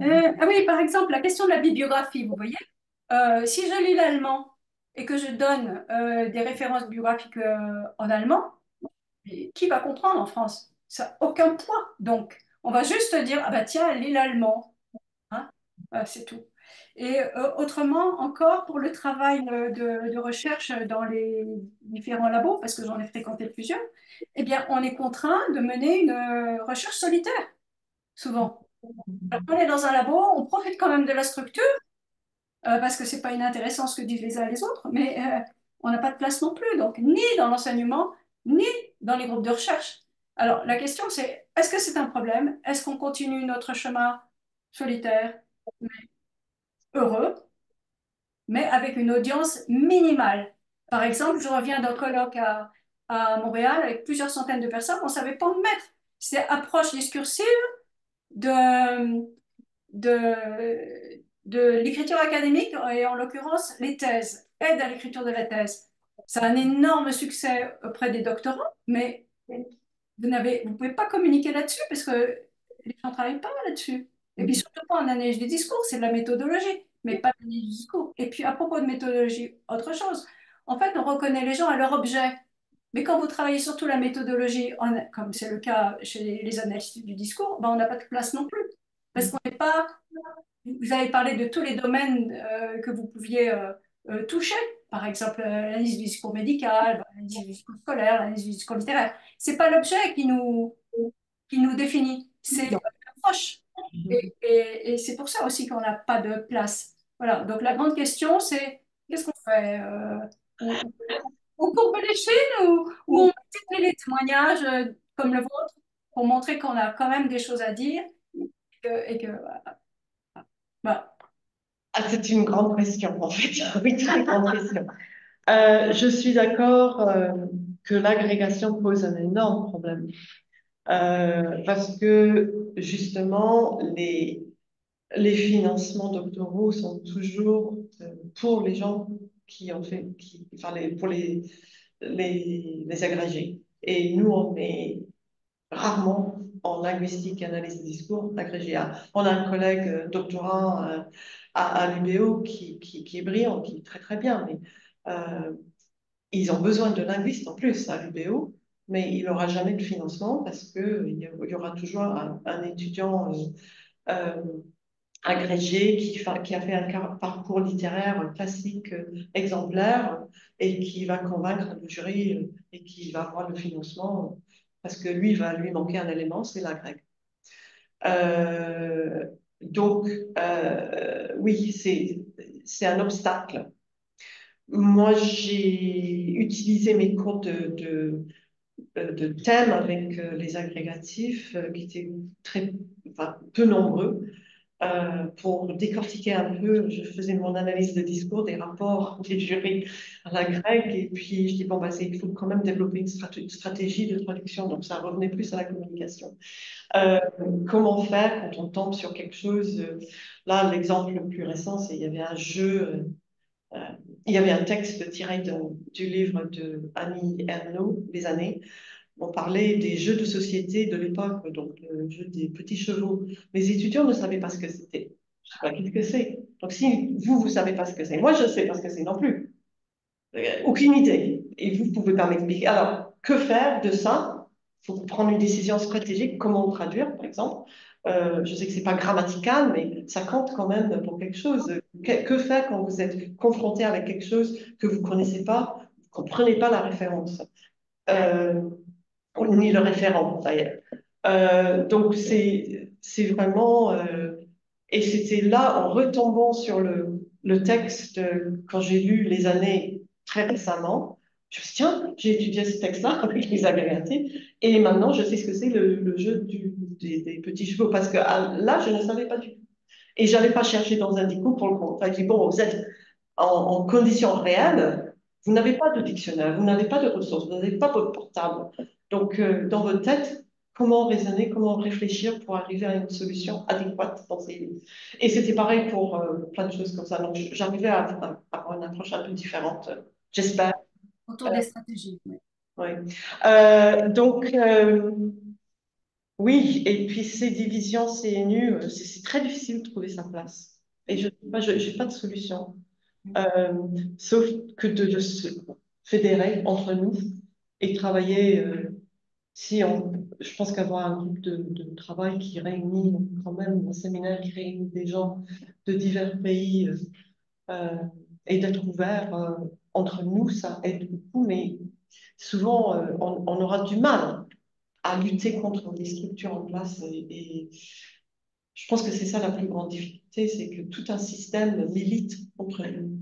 Euh, ah oui, par exemple, la question de la bibliographie, vous voyez, euh, si je lis l'allemand et que je donne euh, des références bibliographiques en allemand, qui va comprendre en France? Ça aucun poids. Donc, on va juste dire, ah bah tiens, lis l'allemand. Hein c'est tout. Et autrement, encore pour le travail de, de, recherche dans les différents labos, parce que j'en ai fréquenté plusieurs, eh bien, on est contraint de mener une recherche solitaire, souvent on est dans un labo, on profite quand même de la structure, euh, parce que c'est pas inintéressant ce que disent les uns les autres, mais euh, on n'a pas de place non plus, donc ni dans l'enseignement, ni dans les groupes de recherche. Alors la question c'est, est-ce que c'est un problème? Est-ce qu'on continue notre chemin solitaire, heureux, mais avec une audience minimale? Par exemple, je reviens d'un colloque à, Montréal avec plusieurs centaines de personnes, on ne savait pas mettre. C'était approche discursive, de, de, l'écriture académique et en l'occurrence les thèses, aide à l'écriture de la thèse. A un énorme succès auprès des doctorants, mais vous ne vous pouvez pas communiquer là-dessus parce que les gens ne travaillent pas là-dessus. Et puis surtout pas en analyse du discours, c'est de la méthodologie, mais pas l'analyse du discours. Et puis à propos de méthodologie, autre chose. En fait, on reconnaît les gens à leur objet. Mais quand vous travaillez surtout la méthodologie, comme c'est le cas chez les analystes du discours, ben on n'a pas de place non plus. Parce qu'on n'est pas. Vous avez parlé de tous les domaines euh, que vous pouviez euh, euh, toucher, par exemple l'analyse du discours médical, l'analyse du discours scolaire, l'analyse du discours littéraire. Ce n'est pas l'objet qui nous, qui nous définit, c'est l'approche. Et, et, et c'est pour ça aussi qu'on n'a pas de place. Voilà, donc la grande question, c'est qu'est-ce qu'on fait on courbe les chines ou, ou on met les témoignages euh, comme le vôtre pour montrer qu'on a quand même des choses à dire et que, voilà. Ah, c'est une grande question, en fait. oui, très grande question. Euh, je suis d'accord euh, que l'agrégation pose un énorme problème. parce que, justement, les, les financements doctoraux sont toujours pour les gens qui ont fait, qui, enfin pour les, les, les, agrégés. Et nous, on est rarement en linguistique et analyse des discours agrégés. On a un collègue euh, doctorant euh, à, à l'UBO qui, qui, est brillant, qui est très très bien, mais euh, ils ont besoin de linguistes en plus à l'UBO, mais il n'aura jamais de financement parce qu'il y aura toujours un, étudiant euh, agrégé qui, a fait un parcours littéraire classique euh, exemplaire et qui va convaincre le jury euh, et qui va avoir le financement parce que lui va lui manquer un élément, c'est la grecque. Euh, donc, oui, c'est un obstacle. Moi, j'ai utilisé mes cours de, de, de thèmes avec les agrégatifs qui étaient très, peu nombreux. Euh, pour décortiquer un peu, je faisais mon analyse de discours des rapports des jurys à la grecque, et puis je dis, bon, bah, il faut quand même développer une, stratégie de traduction, donc ça revenait plus à la communication. Euh, comment faire quand on tombe sur quelque chose euh, Là, l'exemple le plus récent, c'est il y avait un jeu, il y avait un texte tiré du livre de Annie Ernaux, Les années, on parlait des jeux de société de l'époque, donc le jeu des petits chevaux. Les étudiants ne savaient pas ce que c'était. Je ne sais pas ce que c'est. Donc si vous, vous ne savez pas ce que c'est, moi je ne sais pas ce que c'est non plus. Aucune idée. Et vous ne pouvez pas m'expliquer. Alors, que faire de ça? Il faut prendre une décision stratégique, comment traduire, par exemple. Euh, je sais que ce n'est pas grammatical, mais ça compte quand même pour quelque chose. Que, faire quand vous êtes confronté avec quelque chose que vous ne connaissez pas, vous ne comprenez pas la référence euh, ni le référent d'ailleurs. Euh, donc c'est vraiment, euh, et c'était là en retombant sur le texte quand j'ai lu les années très récemment, Je me suis dit, tiens, j'ai étudié ce texte-là avec les agrégatés, et maintenant je sais ce que c'est le, jeu des, petits chevaux, parce que ah, là, je ne savais pas du tout. Et je n'avais pas cherché dans un dico pour le compte. Enfin, je dis, bon, vous êtes en, en conditions réelles, vous n'avez pas de dictionnaire, vous n'avez pas de ressources, vous n'avez pas votre portable. Donc, euh, dans votre tête, comment raisonner, comment réfléchir pour arriver à une solution adéquate dans ces Et c'était pareil pour euh, plein de choses comme ça. Donc, j'arrivais à, avoir une approche un peu différente, j'espère. Autour des stratégies, oui. Euh, donc, oui, et puis ces divisions CNU, c'est très difficile de trouver sa place. Et je n'ai pas de solution. Euh, sauf que de, se fédérer entre nous et travailler. Euh, si on, je pense qu'avoir un groupe de, de, travail qui réunit quand même un séminaire qui réunit des gens de divers pays euh, et d'être ouvert entre nous, ça aide beaucoup, mais souvent on, on, aura du mal à lutter contre les structures en place et je pense que c'est ça la plus grande difficulté, c'est que tout un système milite contre nous.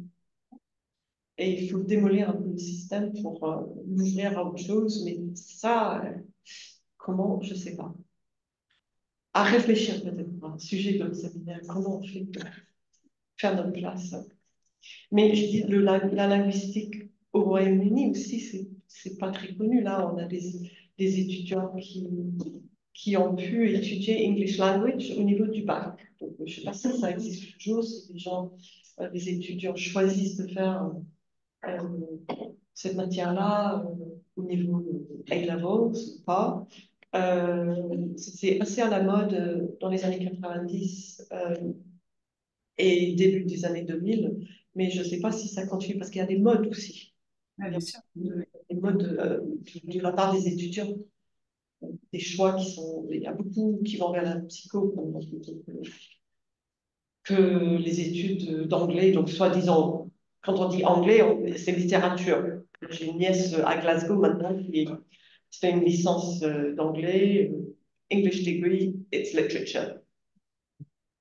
Et il faut démolir un peu le système pour euh, l'ouvrir à autre chose, mais ça, euh, comment, je ne sais pas. À réfléchir peut-être un sujet de séminaire, comment on fait pour faire notre place. Mais je dis, le, la, linguistique au Royaume-Uni aussi, c'est pas très connu. Là, on a des, des étudiants qui, qui ont pu étudier English Language au niveau du bac. Je ne sais pas si ça existe toujours, si les gens, euh, les étudiants choisissent de faire euh, cette matière-là euh, au niveau A-levels ou pas. C'est assez à la mode dans les années 90 et début des années 2000, mais je ne sais pas si ça continue parce qu'il y a des modes aussi. bien sûr. Des modes de la part des étudiants des choix qui sont. Il y a beaucoup qui vont vers la psycho que, les études d'anglais. Donc, soi-disant, quand on dit anglais, c'est littérature. J'ai une nièce à Glasgow maintenant qui fait une licence euh, d'anglais, euh, English degree, it's literature,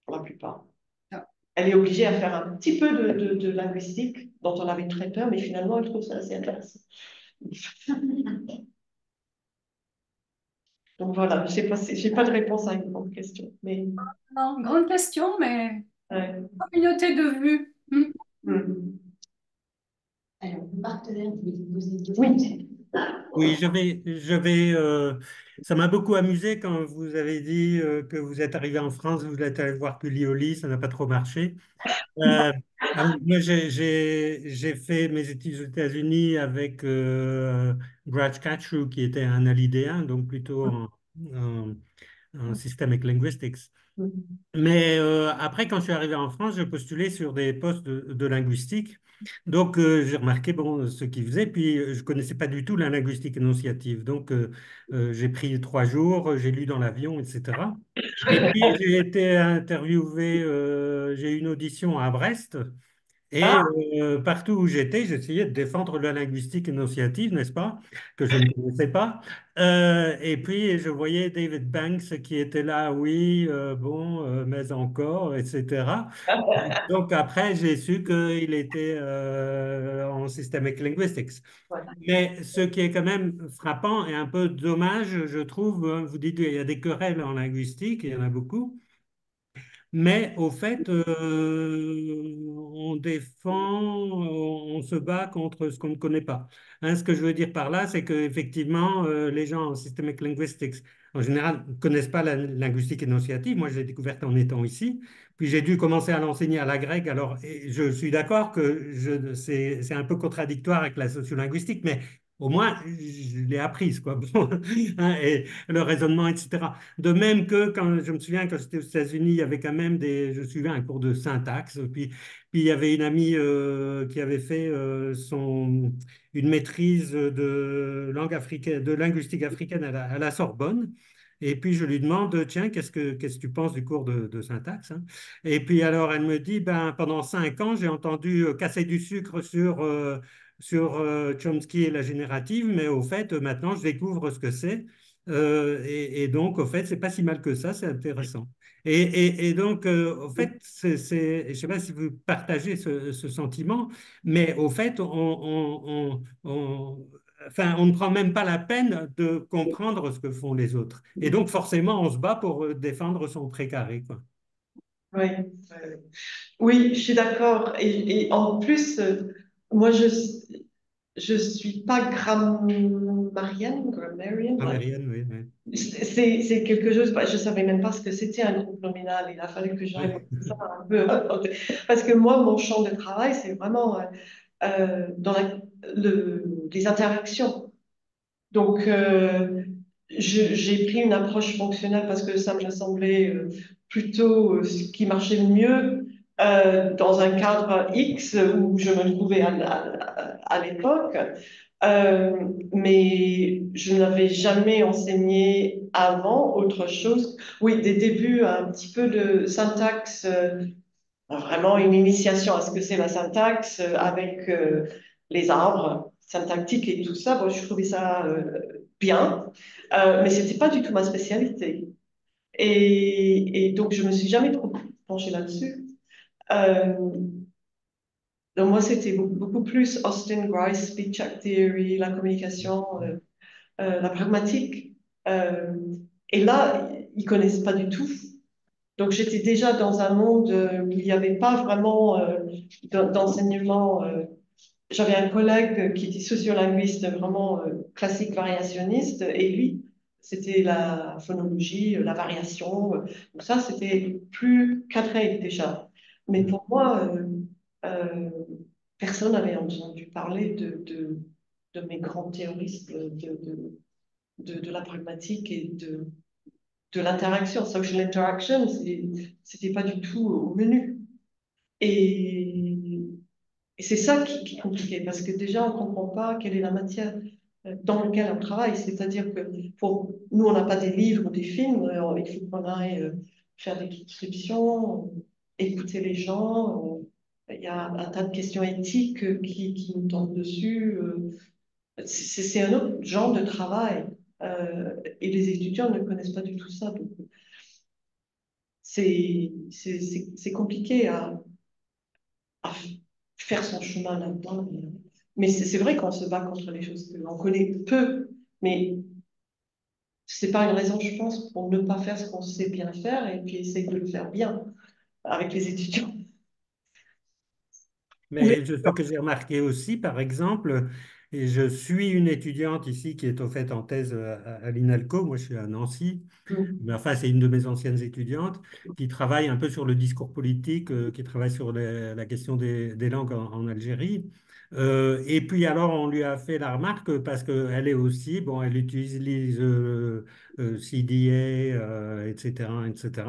pour la plupart. Ah. Elle est obligée à faire un petit peu de, de, de linguistique, dont on avait très peur, mais finalement, elle trouve ça assez intéressant. Donc voilà, je n'ai pas, pas de réponse à une grande question. Mais... Non, grande question, mais communauté de vue. Hmm. Hmm. Alors, Marc vous voulez poser une question Oui. Oui, je vais, je vais euh, ça m'a beaucoup amusé quand vous avez dit euh, que vous êtes arrivé en France, vous êtes allé voir Pulioli, ça n'a pas trop marché. Euh, moi, j'ai fait mes études aux États-Unis avec Brad Catchrew, qui était un alidéen, donc plutôt en, en, systemic linguistics. Mm-hmm. Mais euh, après, quand je suis arrivé en France, je postulais sur des postes de, linguistique. Donc, euh, j'ai remarqué bon, ce qu'ils faisaient, puis je ne connaissais pas du tout la linguistique énonciative. Donc, j'ai pris trois jours, j'ai lu dans l'avion, etc. Et puis, j'ai été interviewé, j'ai eu une audition à Brest. Et ah. euh, partout où j'étais, j'essayais de défendre la linguistique énonciative, n'est-ce pas, que je ne connaissais pas. Euh, et puis, je voyais David Banks qui était là, oui, euh, bon, mais encore, etc. Donc, après, j'ai su qu'il était en systemic linguistics. Mais ce qui est quand même frappant et un peu dommage, je trouve, hein, vous dites qu'il y a des querelles en linguistique, il y en a beaucoup. Mais au fait, euh, on défend, on se bat contre ce qu'on ne connaît pas. Hein, ce que je veux dire par là, c'est qu'effectivement, euh, les gens en systemic linguistics, en général, ne connaissent pas la linguistique énonciative. Moi, je l'ai découverte en étant ici. Puis j'ai dû commencer à l'enseigner à la grecque. Alors, je suis d'accord que c'est un peu contradictoire avec la sociolinguistique, mais au moins, je l'ai apprise, quoi. Hein, et le raisonnement, etc. De même que quand je me souviens quand j'étais aux États-Unis, il y avait quand même des. Je suivais un cours de syntaxe. Puis, puis il y avait une amie euh, qui avait fait euh, son, une maîtrise de langue africaine, de linguistique africaine à la, Sorbonne. Et puis je lui demande, tiens, qu'est-ce que, que tu penses du cours de, syntaxe hein? Et puis alors elle me dit, ben, pendant cinq ans, j'ai entendu euh, casser du sucre sur sur euh, Chomsky et la générative, mais au fait, maintenant, je découvre ce que c'est. Euh, et, donc, au fait, c'est pas si mal que ça, c'est intéressant. Et, donc, au fait, c'est, je ne sais pas si vous partagez ce, sentiment, mais au fait, on, enfin, on ne prend même pas la peine de comprendre ce que font les autres. Et donc, forcément, on se bat pour défendre son précaré. Quoi. Oui, oui, je suis d'accord. Et, en plus, euh, moi, je je suis pas grammarienne, oui. oui. C'est quelque chose, bah, je savais même pas ce que c'était un groupe nominal. Il a fallu que j'aille ça un peu. Parce que moi, mon champ de travail, c'est vraiment euh, euh, dans la, le, les interactions. Donc, j'ai pris une approche fonctionnelle parce que ça me semblait plutôt euh, ce qui marchait le mieux euh, dans un cadre X où je me trouvais à, l'époque. Euh, mais je n'avais jamais enseigné avant autre chose. Oui, des débuts, un petit peu de syntaxe, vraiment une initiation à ce que c'est la syntaxe avec les arbres syntactiques et tout ça. Bon, je trouvais ça bien, mais ce n'était pas du tout ma spécialité. Et, donc, je me suis jamais trop penchée là-dessus. Euh, donc, moi, c'était beaucoup, plus Austin Grice, Speech Act Theory, la communication, euh, euh, la pragmatique. et là, ils connaissent pas du tout. Donc, j'étais déjà dans un monde où il n'y avait pas vraiment d'enseignement. J'avais un collègue qui était sociolinguiste, vraiment classique variationniste, et lui, c'était la phonologie, la variation. Donc ça, c'était plus cadré déjà. Mais pour moi, euh, euh, personne n'avait entendu parler de, de, mes grands théoristes de, de, la pragmatique et de, de l'interaction. Social interaction, c'était pas du tout au menu. Et, et c'est ça qui, qui, est compliqué, parce que déjà, on ne comprend pas quelle est la matière dans lequel on travaille. C'est-à-dire que pour nous, on n'a pas des livres ou des films, euh, il faut qu'on aille euh, faire des transcriptions, écouter les gens. Euh, il y a un tas de questions éthiques qui, qui nous tombent dessus. C'est un autre genre de travail. et les étudiants ne connaissent pas du tout ça. C'est compliqué à, à, faire son chemin là-dedans. Mais c'est vrai qu'on se bat contre les choses que l'on connaît peu, mais c'est pas une raison, je pense, pour ne pas faire ce qu'on sait bien faire et puis essayer de le faire bien avec les étudiants. Mais je sais que j'ai remarqué aussi, par exemple, et je suis une étudiante ici qui est au fait en thèse à, l'INALCO, moi je suis à Nancy, mais enfin c'est une de mes anciennes étudiantes qui travaille un peu sur le discours politique, euh, qui travaille sur la question des, langues en Algérie. Euh, et puis alors, on lui a fait la remarque parce qu'elle est aussi, bon, elle utilise euh, CDA, etc., etc.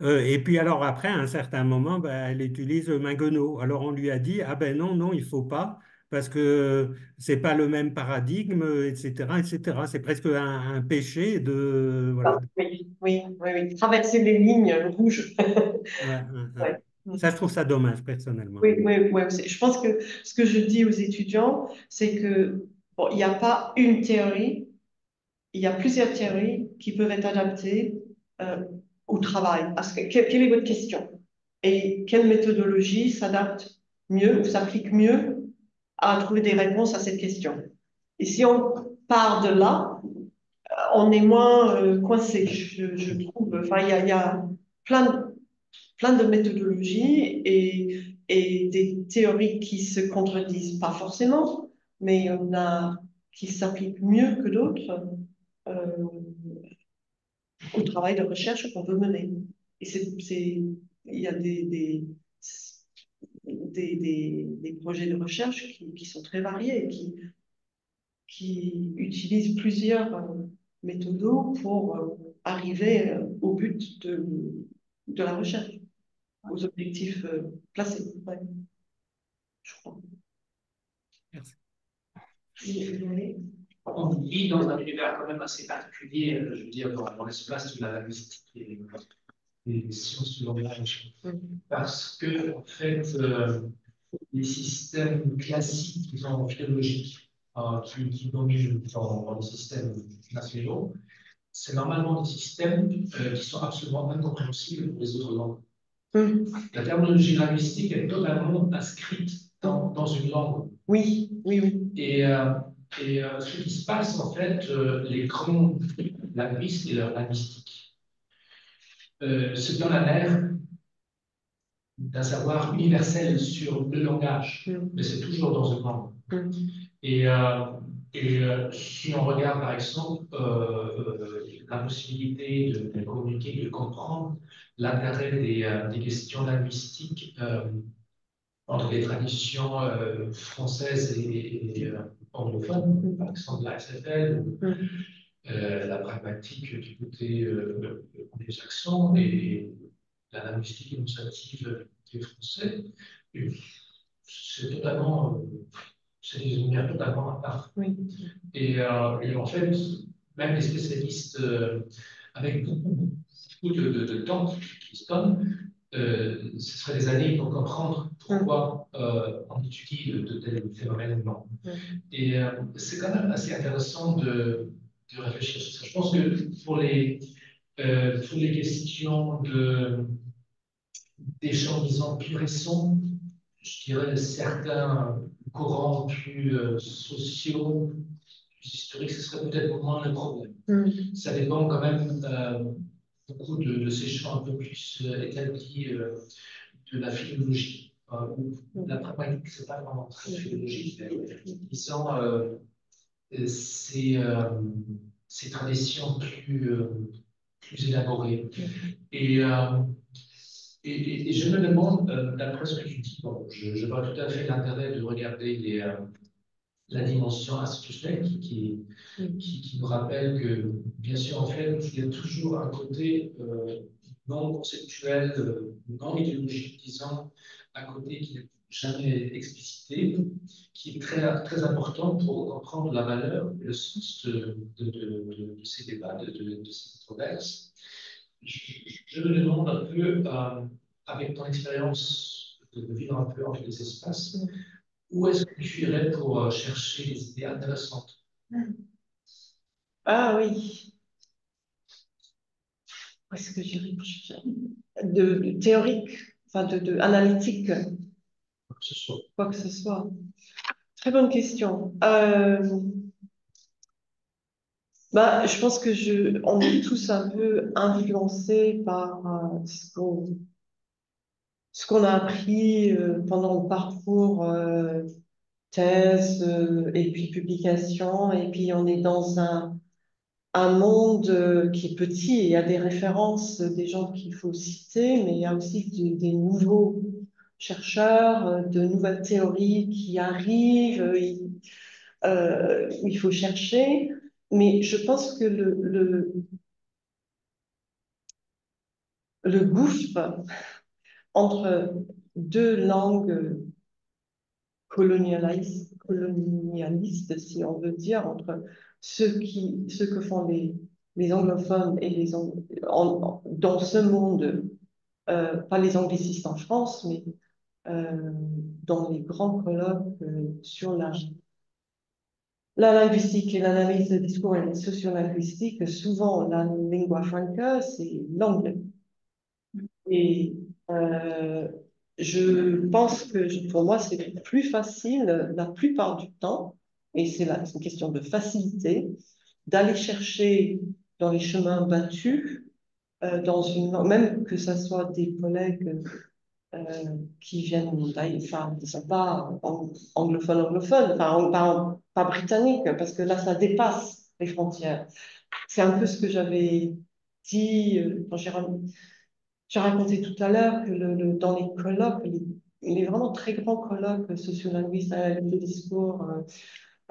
et puis alors après, à un certain moment, ben, elle utilise Maguenot. Alors on lui a dit, ah ben non, non, il faut pas parce que c'est pas le même paradigme, etc., etc. C'est presque un, péché de voilà. Ah, oui, oui, oui, traverser les lignes rouges. ouais, ça, je trouve ça dommage, personnellement. Oui, oui, oui. Je pense que ce que je dis aux étudiants, c'est que bon, il n'y a pas une théorie, il y a plusieurs théories qui peuvent être adaptées euh, au travail. Quelle est votre question? Et quelle méthodologie s'adapte mieux ou s'applique mieux à trouver des réponses à cette question? Et si on part de là, euh, on est moins euh, coincé, je, trouve. Enfin, il y a, plein de méthodologies et, des théories qui se contredisent pas forcément, mais il y en a qui s'appliquent mieux que d'autres au travail de recherche qu'on veut mener. Et c'est, il y a des, des, des, des, projets de recherche qui, qui, sont très variés, qui, qui utilisent plusieurs euh, méthodes pour euh, arriver au but de, de la recherche aux objectifs euh, placés. Je crois. Merci. On vit dans un univers quand même assez particulier, euh, je veux dire, dans, l'espace de la linguistique et des sciences du langage. Parce que, en fait, euh, les systèmes classiques, en philologiques, qui, qui dominent dans, dans, les systèmes nationaux, c'est normalement des systèmes euh, qui sont absolument incompréhensibles pour les autres langues. Hmm. La terminologie linguistique est totalement inscrite dans, dans une langue. Oui, oui, oui. Et, euh, et euh, ce qui se passe, en fait, les grands linguistes et leur linguistique, se donnent un air d'un savoir universel sur le langage, hmm. mais c'est toujours dans une langue. Hmm. Et et euh, si on regarde par exemple euh, euh, la possibilité de, communiquer, de comprendre l'intérêt des, des, questions linguistiques entre les traditions françaises et, anglophones, par exemple la SFL, ou, la pragmatique du côté des accents et la linguistique énonciative des Français, c'est totalement c'est des univers totalement à part. Oui. Et, euh, et, en fait, même les spécialistes, euh, avec beaucoup, de, de, temps qui, se donnent, euh, ce serait des années pour comprendre pourquoi on étudie de, tels phénomènes. Non. Et c'est quand même assez intéressant de, de, réfléchir sur ça. Je pense que pour les, pour les questions d'échanges, disons, plus récents, je dirais certains courants plus euh, sociaux, plus historiques, ce serait peut-être moins le problème. Mm. Ça dépend quand même euh, beaucoup de, ces champs un peu plus euh, établis de la philologie. ou la pragmatique, ce n'est pas vraiment très philologique, disons ces, ces traditions plus, plus élaborées. Et et, je me demande, euh, d'après ce que tu dis, je, vois tout à fait l'intérêt de regarder les, euh, la dimension institutionnelle qui, qui, qui, nous rappelle que, bien sûr, en fait, il y a toujours un côté euh, non conceptuel, non idéologique, disons, un côté qui n'est jamais explicité, qui est très, très important pour comprendre la valeur et le sens de, de, de, ces débats, de, ces controverses. Je, me demande un peu, euh, avec ton expérience de vivre un peu entre les espaces, où est-ce que tu irais pour euh, chercher des idées intéressantes? Ah oui. Où est-ce que j'irais pour chercher? De, théorique, enfin de, de analytique Quoi que ce soit. Quoi que ce soit. Très bonne question. Euh, bah, je pense que je, on est tous un peu influencés par euh, ce qu'on ce qu'on a appris euh, pendant le parcours euh, thèse et puis publication. Et puis on est dans un, un monde qui est petit et il y a des références, des gens qu'il faut citer, mais il y a aussi des nouveaux chercheurs, de nouvelles théories qui arrivent, il faut chercher. Mais je pense que le, le, le gouffre entre deux langues colonialistes, si on veut dire, entre ce que font les, anglophones et les dans ce monde, euh, pas les anglicistes en France, mais euh, dans les grands colloques euh, sur la la linguistique et l'analyse de discours et la sociolinguistique, souvent la lingua franca, c'est l'anglais. Et euh, je pense que pour moi, c'est plus facile la plupart du temps, et c'est une question de facilité, d'aller chercher dans les chemins battus, euh, dans une, même que ce soit des collègues euh, qui viennent, enfin, ne sont pas anglophones, anglophones, enfin, pas, pas britanniques, parce que là, ça dépasse les frontières. C'est un peu ce que j'avais dit quand j'ai raconté tout à l'heure que dans les colloques, les, vraiment très grands colloques sociolinguistes, le discours, euh,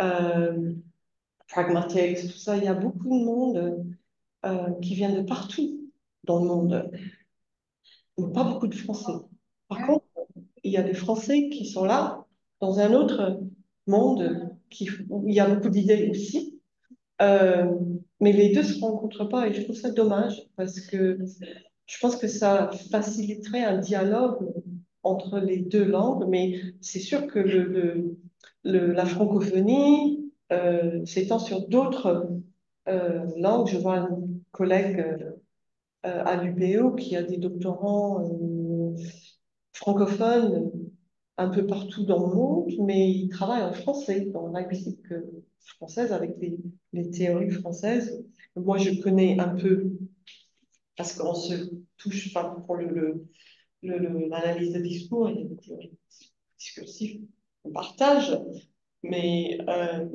euh, pragmatics, tout ça, il y a beaucoup de monde euh, qui vient de partout dans le monde, mais pas beaucoup de Français. Par contre, il y a des Français qui sont là, dans un autre monde, où il y a beaucoup d'idées aussi. Euh, mais les deux ne se rencontrent pas et je trouve ça dommage parce que je pense que ça faciliterait un dialogue entre les deux langues, mais c'est sûr que le, le, la francophonie euh, s'étend sur d'autres euh, langues. Je vois collègue à l'UBO qui a des doctorants francophones un peu partout dans le monde, mais il travaille en français, dans la linguistique française, avec les, les théories françaises. Moi, je connais un peu, parce qu'on se touche pas pour le, l'analyse de discours, il y a des théories discursives qu'on partage, mais euh,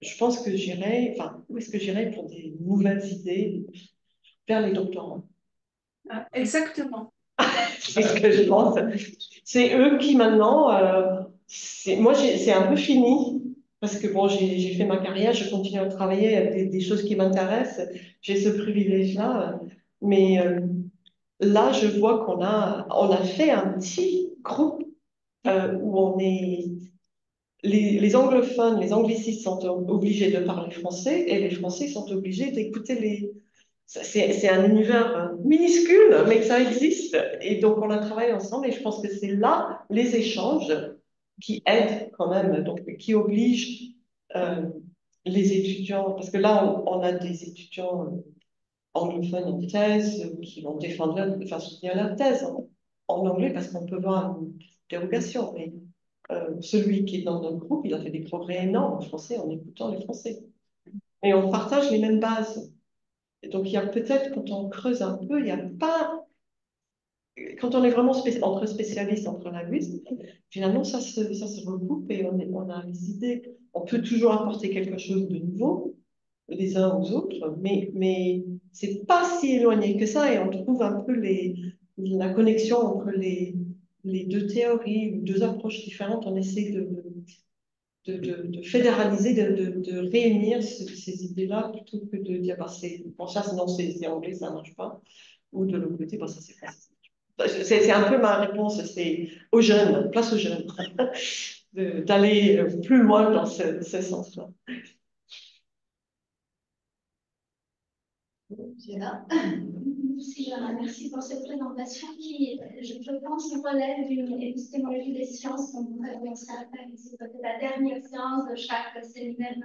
je pense que j'irai, enfin, où est-ce que j'irai pour des nouvelles idées vers les doctorants? Ah, Exactement. c'est ce que je pense. C'est eux qui maintenant, euh, moi c'est un peu fini parce que bon, j'ai fait ma carrière, je continue à travailler avec des, choses qui m'intéressent, j'ai ce privilège-là, mais euh, là je vois qu'on a, on a fait un petit groupe euh, où on est les, les, anglophones, les anglicistes sont obligés de parler français et les français sont obligés d'écouter les, c'est un univers minuscule, mais ça existe. Et donc, on a travaillé ensemble et je pense que c'est là les échanges qui aident quand même, donc qui obligent euh, les étudiants, parce que là, on, a des étudiants euh, anglophones en thèse qui vont défendre, enfin, soutenir leur thèse en, anglais parce qu'on peut voir une dérogation. Mais celui qui est dans notre groupe, il a fait des progrès énormes en français en écoutant les Français. Et on partage les mêmes bases donc, il y a peut-être, quand on creuse un peu, il n'y a pas. Quand on est vraiment entre spécialistes, entre linguistes, finalement, ça se, regroupe et on, a les idées. On peut toujours apporter quelque chose de nouveau, les uns aux autres, mais, mais c'est pas si éloigné que ça et on trouve un peu la connexion entre les, deux théories, deux approches différentes. On essaie de, de, de, fédéraliser, de, de réunir ces idées-là plutôt que de dire bah, c'est bon, ça, non, c'est anglais, ça ne marche pas, ou de l'autre côté, bah, ça c'est français. C'est un peu ma réponse, c'est aux jeunes, place aux jeunes, d'aller plus loin dans ce, ce sens-là. Merci, Merci pour cette présentation qui, je, pense, relève d'une épistémologie des sciences dont vous avez C'est peut-être la dernière séance de chaque séminaire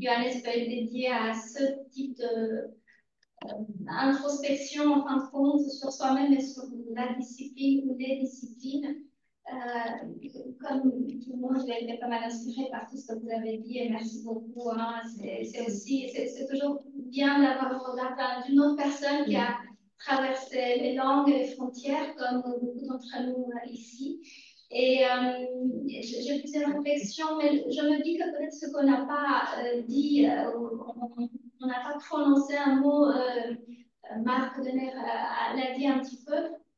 Johannes peut être dédié à ce type d'introspection, euh, en fin de compte, sur soi-même et sur la discipline ou les disciplines. Euh, comme tout le monde, j'ai été pas mal inspirée par tout ce que vous avez dit et merci beaucoup. Hein. C'est aussi, c'est toujours bien d'avoir le d'une autre personne qui a traversé les langues et les frontières, comme beaucoup d'entre nous euh, ici. Et euh, j'ai plusieurs réflexions, mais je me dis que peut-être ce qu'on n'a pas dit, n'a pas prononcé un mot, Marc Denner l'a dit un petit peu,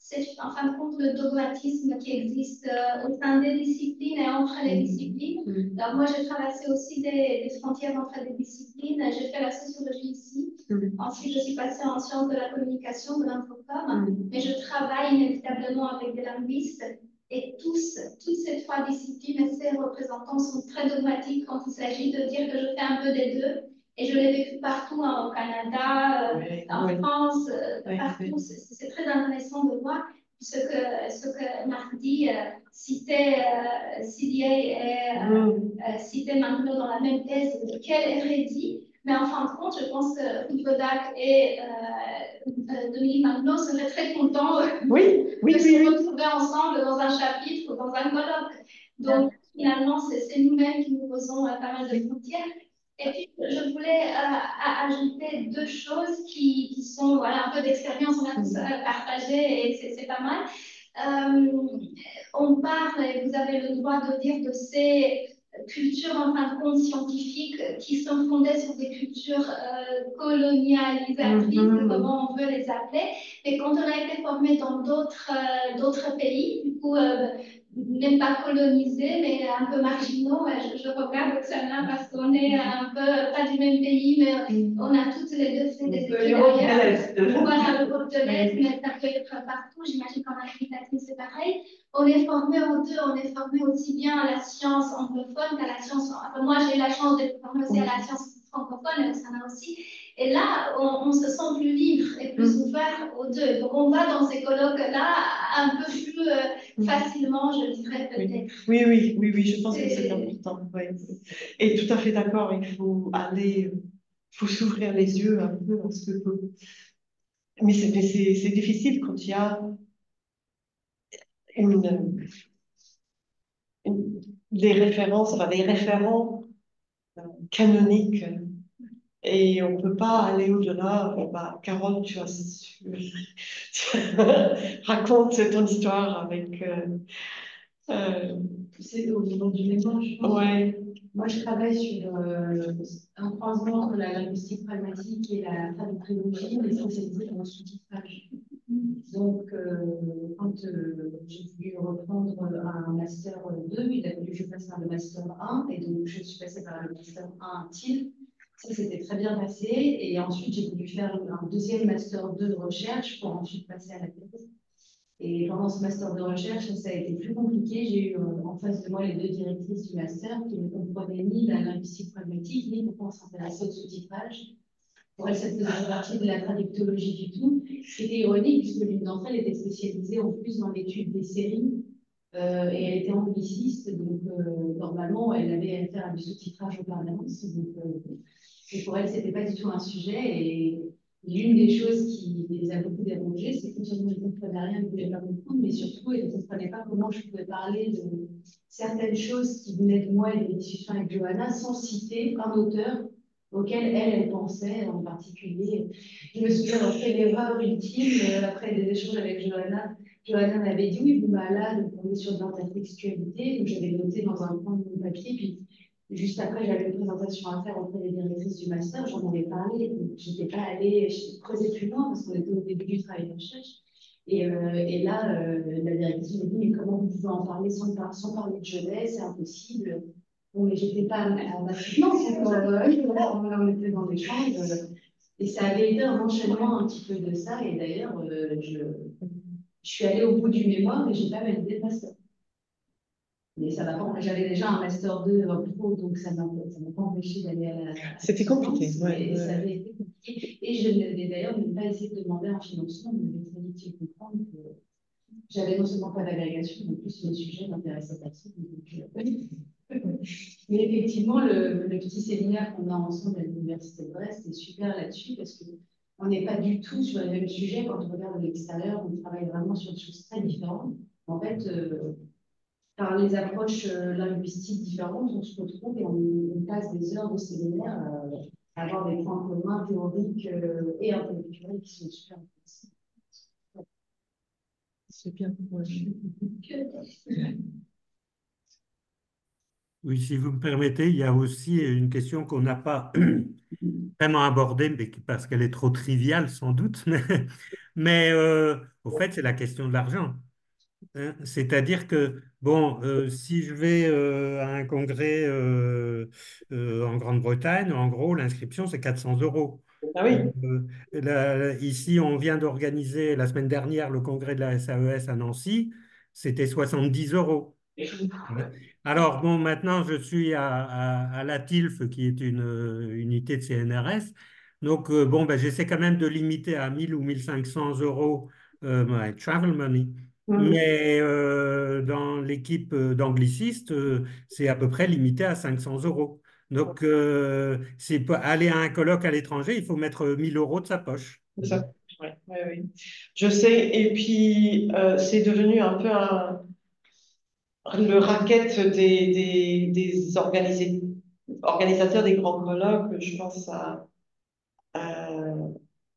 c'est en fin de compte le dogmatisme qui existe euh, au sein des disciplines et entre les mm. disciplines. Mm. Alors moi, j'ai traversé aussi des, frontières entre les disciplines. J'ai fait la sociologie ici. Mm. Ensuite, je suis passée en sciences de la communication, de l'infocom. Mais je travaille inévitablement avec des linguistes. Et tous, toutes ces trois disciplines et ces représentants sont très dogmatiques quand il s'agit de dire que je fais un peu des deux. Et je l'ai vécu partout, hein, au Canada, euh, en France, euh, partout. C'est très intéressant de voir ce que, ce que Marc dit, euh, citer CDA et mm. citer Manglo dans la même thèse, quelle hérédie. Mais en fin de compte, je pense que Foucault et Dominique Manglo seraient très contents oui, oui, de se retrouver ensemble dans un chapitre ou dans un colloque. Donc, finalement, c'est nous-mêmes qui nous posons pas mal de frontières. Et puis, je voulais euh, ajouter deux choses qui, qui, sont voilà, un peu d'expérience, on a tous euh, partagé et c'est pas mal. Euh, on parle, et vous avez le droit de dire, de ces cultures en fin de compte scientifiques qui sont fondées sur des cultures colonialisatrices, mm-hmm. comment on veut les appeler. Et quand on a été formé dans d'autres d'autres pays, du coup, même pas colonisés, mais un peu marginaux. Je, je regarde Oksana parce qu'on est un peu, pas du même pays, mais mm. on a toutes les deux fait des études ailleurs. Voilà, l'Europe de l'Est, mais ça peut être partout. J'imagine qu'en latine, c'est pareil. On est formé aux deux, on est formé aussi bien à la science anglophone qu'à la science. Enfin, moi, j'ai eu la chance d'être formée aussi à la science francophone, Oksana aussi. Et là, on, se sent plus libre et plus mm. ouvert aux deux. Donc, on va dans ces colloques-là un peu plus euh, mm. facilement, je dirais peut-être. Oui, oui, oui, oui, je pense que c'est important. Et tout à fait d'accord, il faut aller faut s'ouvrir les yeux un peu parce que mais c'est difficile quand il y a une, des références, enfin des référents euh, canoniques et on ne peut pas aller au-delà. bah, Carole, tu as raconte ton histoire avec. Euh, euh, c'est au niveau du mémoire, je pense. Ouais. Moi, je travaille sur euh, un croisement entre la linguistique pragmatique et la traductologie, mais spécialisée dans le sous-titrage. Donc, euh, quand euh, j'ai voulu reprendre un master 2, il a fallu que je passe par le master 1, et donc je suis passée par le master 1 TIL. Ça s'était très bien passé, et ensuite j'ai voulu faire un deuxième master 2 de recherche pour ensuite passer à la thèse. Et pendant ce master de recherche, ça a été plus compliqué. J'ai eu euh, en face de moi les deux directrices du master qui ne comprenaient ni la linguistique pragmatique, ni pourquoi on s'intéressait au sous-titrage. Pour elles, ça faisait partie de la traductologie du tout. C'était ironique puisque l'une d'entre elles était spécialisée en plus dans l'étude des séries euh, et elle était angliciste, donc euh, normalement elle avait à faire du sous-titrage en permanence. Donc, euh, pour elle, c'était pas du tout un sujet et L'une des choses qui les a beaucoup dérangées, c'est que je ne comprenais rien, je ne voulais pas comprendre, mais surtout, elle ne comprenait pas comment je pouvais parler de certaines choses qui venaient de moi et des discussions avec Johanna sans citer un auteur auquel elle, elle pensait en particulier. Je me souviens d'avoir fait l'erreur ultime après des échanges avec Johanna. Johanna m'avait dit Oui, vous bah là, on est sur de l'intertextualité. Donc, j'avais noté dans un coin de mon papier, puis Juste après, j'avais une présentation à faire auprès des directrices du master, j'en avais parlé, je n'étais pas allée creuser plus loin parce qu'on était au début du travail de recherche. Et, euh, et là, euh, la directrice m'a dit, mais comment vous pouvez en parler sans, parler de jeunesse, c'est impossible. Bon, mais j'étais pas en ma finance, on était dans des chambres. Et ça avait été un enchaînement un petit peu de ça. Et d'ailleurs, euh, je, je suis allée au bout du mémoire et j'ai pas validé le master. Mais ça m'a pas J'avais déjà un master 2 en pro, donc ça ne m'a pas empêché d'aller à la. C'était compliqué. Ouais, Ça avait été compliqué. Et je n'avais d'ailleurs même pas essayé de demander un financement, mais très vite comprendre que j'avais non seulement pas d'agrégation, mais plus le sujet m'intéressait personne. Euh, mais effectivement, le, le petit séminaire qu'on a ensemble à l'Université de Brest est super là-dessus parce qu'on n'est pas du tout sur les mêmes sujets. Quand on regarde de l'extérieur, on travaille vraiment sur des choses très différentes. En fait, euh, par les approches euh, linguistiques différentes, on se retrouve et on, passe des heures de séminaire euh, à avoir des points communs théoriques et intellectuels qui sont super intéressants. C'est bien pour Oui, si vous me permettez, il y a aussi une question qu'on n'a pas vraiment abordée, mais parce qu'elle est trop triviale sans doute. Mais, au fait, c'est la question de l'argent. Hein, c'est-à-dire que, bon, euh, si je vais euh, à un congrès euh, en Grande-Bretagne, en gros, l'inscription, c'est 400 euros. Ah oui. ici, on vient d'organiser la semaine dernière le congrès de la SAES e à Nancy, c'était 70 euros. Alors, bon, maintenant, je suis à, la TILF, qui est une unité de CNRS. Donc, bon, ben, j'essaie quand même de limiter à 1000 ou 1500 euros my travel money. Mais euh, dans l'équipe euh, d'anglicistes, euh, c'est à peu près limité à 500 euros. Donc, c'est aller à un colloque à l'étranger, il faut mettre 1000 euros de sa poche. C'est ça. Ouais, oui. Je sais. Et puis, c'est devenu un peu le racket des, des, organisateurs des grands colloques. Je pense à,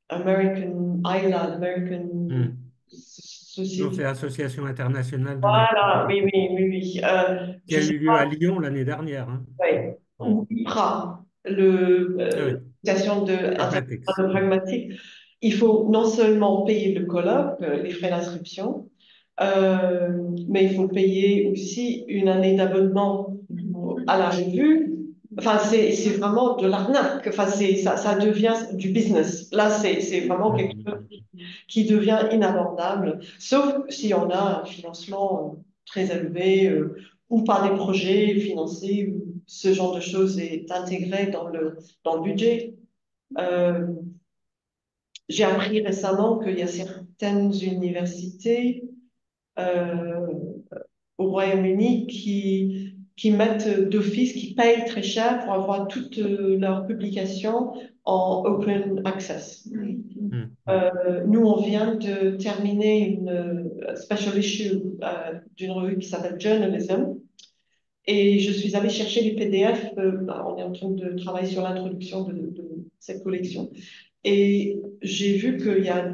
American Island, American. Mm. C'est l'Association internationale de Voilà, oui, oui, oui. oui. Euh, qui a eu lieu à Lyon l'année dernière. Hein. Oui. Ou IPRA, l'association euh, de pragmatique. Il faut non seulement payer le colloque, euh, les frais d'inscription, mais il faut payer aussi une année d'abonnement à la revue Enfin, c'est vraiment de l'arnaque. Enfin, ça, ça devient du business. Là, c'est vraiment quelque chose qui devient inabordable, sauf si on a un financement euh, très élevé euh, ou par des projets financés, ce genre de choses est intégré dans le, dans le budget. Euh, J'ai appris récemment qu'il y a certaines universités au Royaume-Uni qui qui mettent d'office, qui payent très cher pour avoir toutes leurs publications en open access. Hmm. Euh, nous, on vient de terminer une special issue d'une revue qui s'appelle Journalism. Et je suis allée chercher les PDF. on est en train de travailler sur l'introduction de, de, cette collection. Et j'ai vu qu'il y a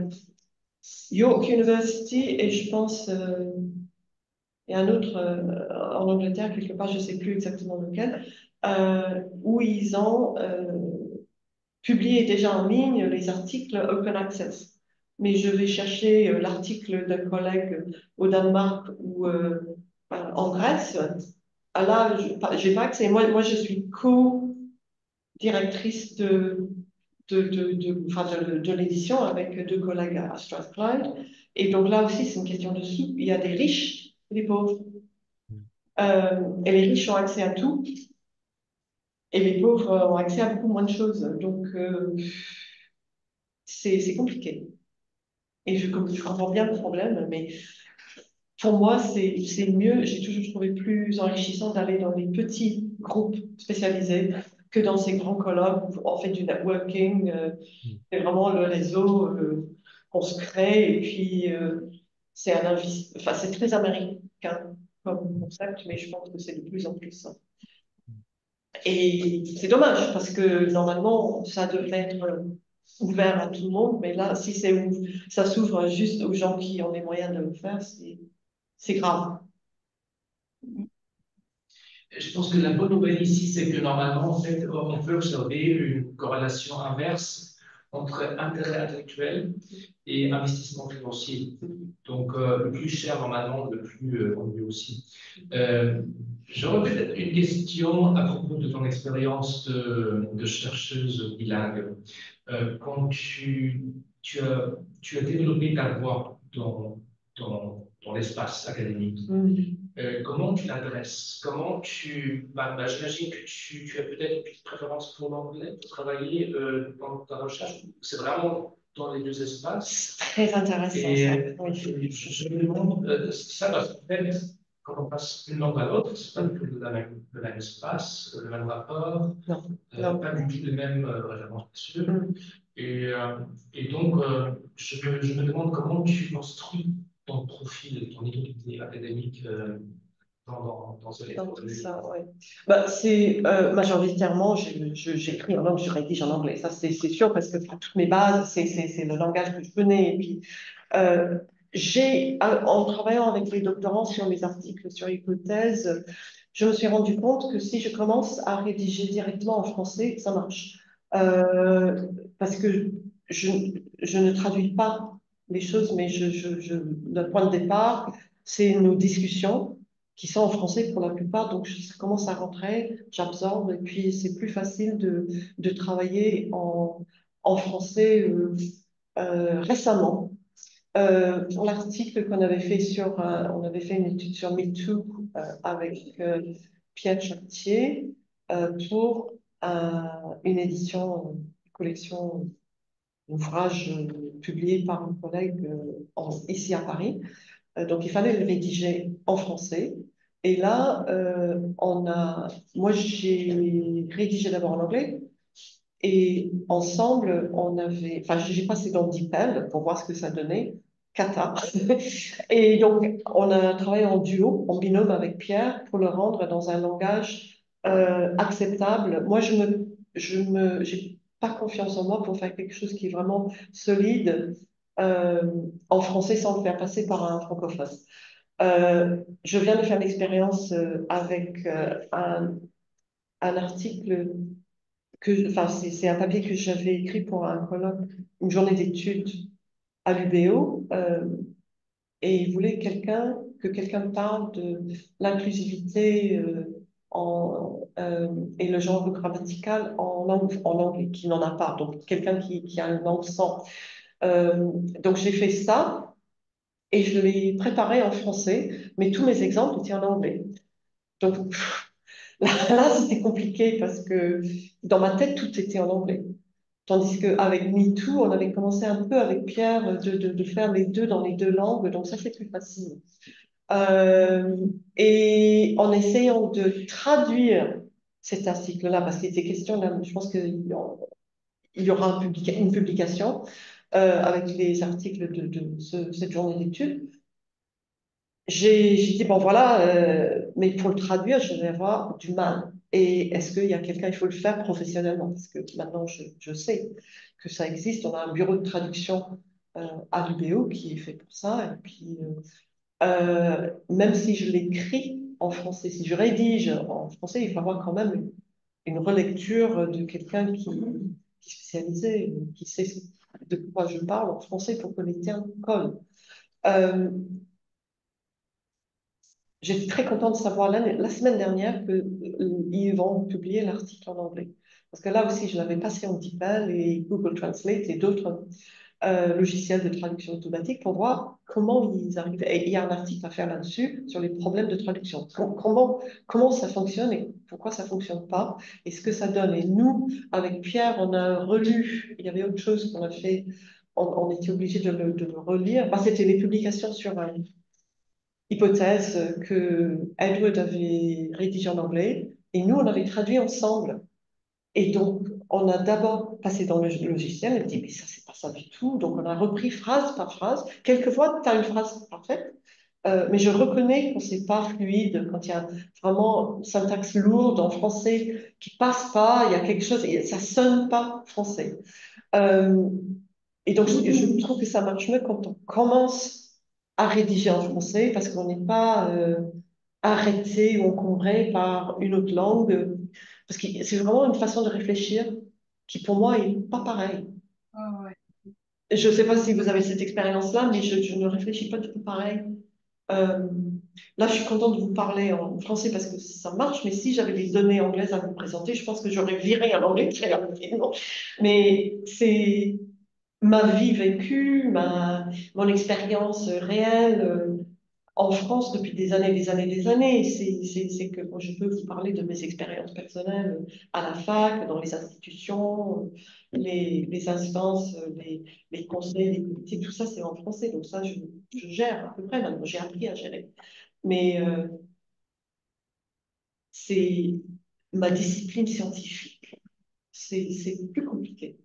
York University et je pense euh, a un autre euh, en Angleterre, quelque part, je ne sais plus exactement lequel, euh, où ils ont publié déjà en ligne les articles Open Access. Mais je vais chercher l'article d'un collègue au Danemark ou en Grèce. Ah, là, je n'ai pas accès. Moi, moi, je suis co-directrice de de, de, de, de l'édition avec deux collègues à Strathclyde. Et donc là aussi, c'est une question de sous. Il y a des riches et des pauvres. Euh, et les riches ont accès à tout. Et les pauvres ont accès à beaucoup moins de choses. Donc, euh, c'est compliqué. Et je, je, comprends bien le problème, mais pour moi, c'est mieux. J'ai toujours trouvé plus enrichissant d'aller dans les petits groupes spécialisés que dans ces grands colloques où on fait du networking. Euh, mm. c'est vraiment le réseau euh, qu'on se crée et puis euh, c'est un enfin, c'est très américain comme concept, mais je pense que c'est de plus en plus ça. Et c'est dommage parce que normalement, ça devrait être ouvert à tout le monde, mais là, si c'est ça s'ouvre juste aux gens qui ont les moyens de le faire, c'est grave. Je pense que la bonne nouvelle ici, c'est que normalement, en fait, on peut observer une corrélation inverse entre intérêt intellectuel et investissement financier. Donc, euh, le plus cher, normalement, le plus euh, aussi. Euh, J'aurais peut-être une question à propos de ton expérience de, chercheuse bilingue. Euh, quand tu, tu, as, tu as développé ta voix dans, dans, dans l'espace académique, euh, comment tu l'adresses? Comment tu. Bah, bah, J'imagine que tu, tu as peut-être une préférence pour l'anglais pour travailler euh, dans ta recherche. C'est vraiment dans les deux espaces? Très intéressant. Et, ça. Je, me demande euh, ça parce qu'en fait, quand on passe d'une langue à l'autre, c'est pas du tout le même, le même espace, le même rapport, non, pas du tout les mêmes références, bien sûr. Mm. Et, et, donc, je, me, demande comment tu construis ton profil, ton identité académique euh, dans, dans, ce livre ça, ouais. bah, C'est euh, majoritairement, j'écris en anglais, je rédige en anglais. Ça, c'est sûr, parce que toutes mes bases, c'est le langage que je connais. Et puis, euh, en travaillant avec les doctorants sur les articles sur l'hypothèse, je me suis rendu compte que si je commence à rédiger directement en français, ça marche. Parce que je, je ne traduis pas les choses, mais je, je, je, notre point de départ, c'est nos discussions qui sont en français pour la plupart, donc ça commence à rentrer, j'absorbe, et puis c'est plus facile de, de travailler en, en français euh, euh, récemment. Euh, l'article qu'on avait fait sur, on avait fait une étude sur MeToo euh, avec euh, Pierre Chartier pour une édition, une collection ouvrage euh, publié par un collègue euh, ici à Paris. Euh, donc, il fallait le rédiger en français. Et là, on a, moi, j'ai rédigé d'abord en anglais. Et ensemble, on avait, enfin, j'ai passé dans DeepL pour voir ce que ça donnait. Kata. Et donc, on a travaillé en duo, en binôme avec Pierre, pour le rendre dans un langage acceptable. Moi, je me, je me, j'ai confiance en moi pour faire quelque chose qui est vraiment solide euh, en français sans le faire passer par un francophone. Euh, je viens de faire l'expérience euh, avec un, article enfin, c'est un papier que j'avais écrit pour un colloque, une journée d'études à l'UBO, et il voulait quelqu'un que quelqu'un parle de l'inclusivité euh, et le genre grammatical en langue, en langue qui n'en a pas, donc quelqu'un qui, qui, a une langue sans. Euh, donc j'ai fait ça et je l'ai préparé en français, mais tous mes exemples étaient en anglais. Donc là, c'était compliqué parce que dans ma tête, tout était en anglais. Tandis qu'avec MeToo, on avait commencé un peu avec Pierre de, de, de, faire les deux dans les deux langues, donc ça c'est plus facile. et en essayant de traduire cet article-là, parce qu'il était question, je pense qu'il y aura une publication avec les articles de, cette journée d'études, j'ai dit, bon voilà, mais pour le traduire, je vais avoir du mal. Et est-ce qu'il y a quelqu'un, il faut le faire professionnellement? Parce que maintenant, je, sais que ça existe. On a un bureau de traduction euh, à l'UBO qui est fait pour ça. Et puis, euh, euh, même si je l'écris en français, si je rédige en français, il faut avoir quand même une, relecture de quelqu'un qui, est spécialisé, qui sait de quoi je parle en français pour que les termes collent. J'étais très contente de savoir la semaine dernière qu'ils vont publier l'article en anglais. Parce que là aussi, je l'avais passé en DeepL et Google Translate et d'autres euh, logiciels de traduction automatique pour voir comment ils arrivent. Et il y a un article à faire là-dessus sur les problèmes de traduction. Comment, comment ça fonctionne et pourquoi ça ne fonctionne pas et ce que ça donne. Et nous, avec Pierre, on a relu, il y avait autre chose qu'on a fait, on, était obligé de de le relire. C'était les publications sur un hypothèse que Edward avait rédigée en anglais et nous, on avait traduit ensemble. Et donc, on a d'abord passé dans le logiciel et dit, mais ça, c'est pas ça du tout. Donc, on a repris phrase par phrase. Quelquefois, tu as une phrase parfaite, euh, mais je reconnais quand c'est pas fluide, quand il y a vraiment une syntaxe lourde en français qui passe pas, il y a quelque chose, et ça sonne pas français. Euh, et donc, je, je trouve que ça marche mieux quand on commence à rédiger en français parce qu'on n'est pas euh, arrêté ou encombré par une autre langue. Parce que c'est vraiment une façon de réfléchir qui, pour moi, est pas pareille. Je ne sais pas si vous avez cette expérience-là, mais je, ne réfléchis pas du tout pareil. Euh, là, je suis contente de vous parler en français parce que ça marche, mais si j'avais des données anglaises à vous présenter, je pense que j'aurais viré en anglais très rapidement. Mais c'est ma vie vécue, ma, mon expérience réelle euh, en France depuis des années, des années, des années. C'est que moi, je peux vous parler de mes expériences personnelles à la fac, dans les institutions, les, instances, les, conseils, les comités, tout ça, c'est en français. Donc ça, je, gère à peu près. J'ai appris à gérer. Mais euh, c'est ma discipline scientifique. C'est plus compliqué.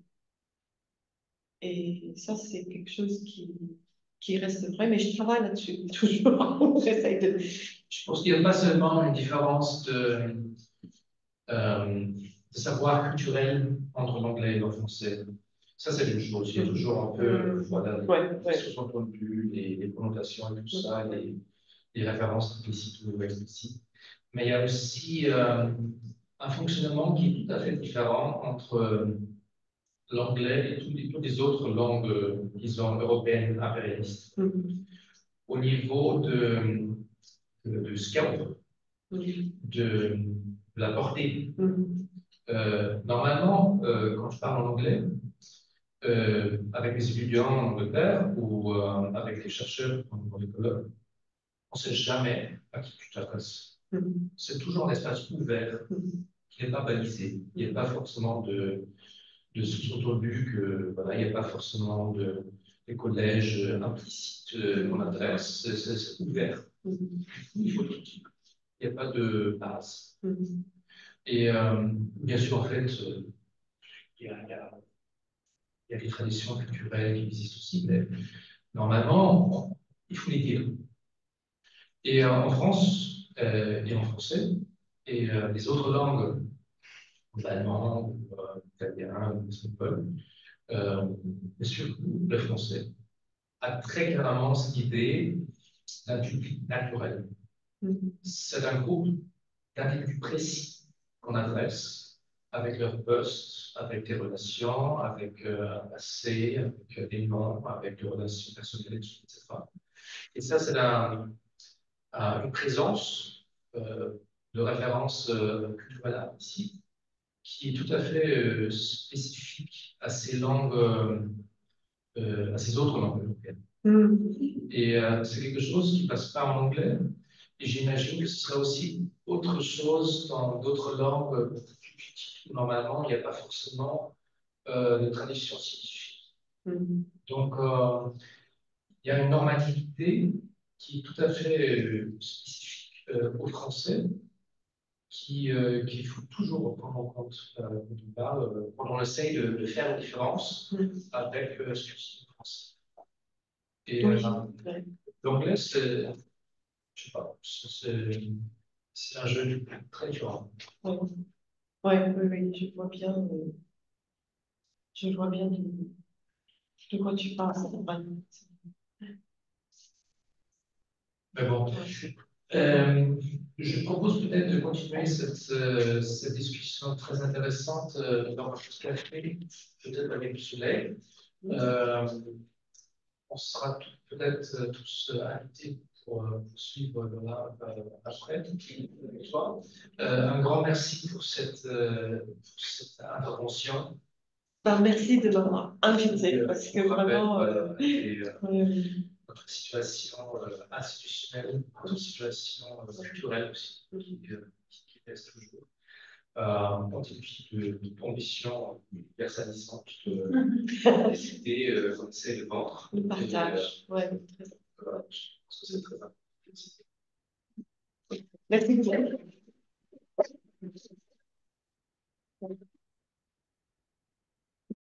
Et ça, c'est quelque chose qui, qui reste vrai, mais je travaille là-dessus toujours. De. Je pense qu'il n'y a pas seulement une différence de, euh, de savoir culturel entre l'anglais et le français. Ça, c'est une chose. Il y a toujours un peu, mm. voilà, les ouais, les, les connotations et tout ça, les, les références implicites ou explicites. Mais il y a aussi euh, un fonctionnement qui est tout à fait différent entre l'anglais et toutes les, autres langues, disons, européennes impérialistes. Mm-hmm. Au niveau de, de, scope, mm-hmm. de, la portée. Mm-hmm. Euh, normalement, euh, quand je parle en anglais, euh, avec les étudiants en Angleterre ou avec les chercheurs dans les colloques, on ne sait jamais à qui tu t'adresses. C'est toujours un espace ouvert qui n'est pas balisé. Il n'y a pas forcément de, de sous-entendu que voilà, il n'y a pas forcément de, des collèges implicites qu'on adresse, c'est ouvert. Il faut tout dire. Il n'y a pas de base. Et euh, bien sûr, en fait, il y, a, il, y a, des traditions culturelles qui existent aussi, mais normalement, il faut les dire. Et euh, en France, euh, et en français, et les autres langues, l'allemand, italien, euh, mais surtout le français, a très clairement cette idée d'un public naturel. Mm-hmm. C'est un groupe d'individus précis qu'on adresse avec leur poste, avec des relations, avec euh, un passé, avec des noms, avec des relations personnelles, etc. Et ça, c'est une présence euh, de référence culturelle ici qui est tout à fait euh, spécifique à ces langues, euh, euh, à ces autres langues européennes. Mm. Et c'est quelque chose qui ne passe pas en anglais. Et j'imagine que ce serait aussi autre chose dans d'autres langues où normalement il n'y a pas forcément de tradition scientifique. Mm. Donc, il y a une normativité qui est tout à fait spécifique aux Français, qu'il qui faut toujours prendre en compte quand on essaye de, faire la différence mm. avec ce qui est français. Et l'anglais, c'est, je sais pas, c'est un jeu très dur. Oui, oui, oui, je vois bien, je vois bien de, de quoi tu parles. Mais bon, euh, je propose peut-être de continuer cette, euh, cette, discussion très intéressante euh, dans votre café, peut-être avec du soleil. Euh, on sera peut-être tous invités pour poursuivre là après. un grand merci pour cette, pour cette intervention. Ben, merci de m'avoir invité parce que vraiment notre situation euh, institutionnelle, notre situation euh, culturelle aussi, euh, qui, qui pèse toujours. on défi de, de conditions universalisantes de des idées comme c'est le ventre. Le partage, oui. Voilà, je pense que c'est très important. Merci beaucoup.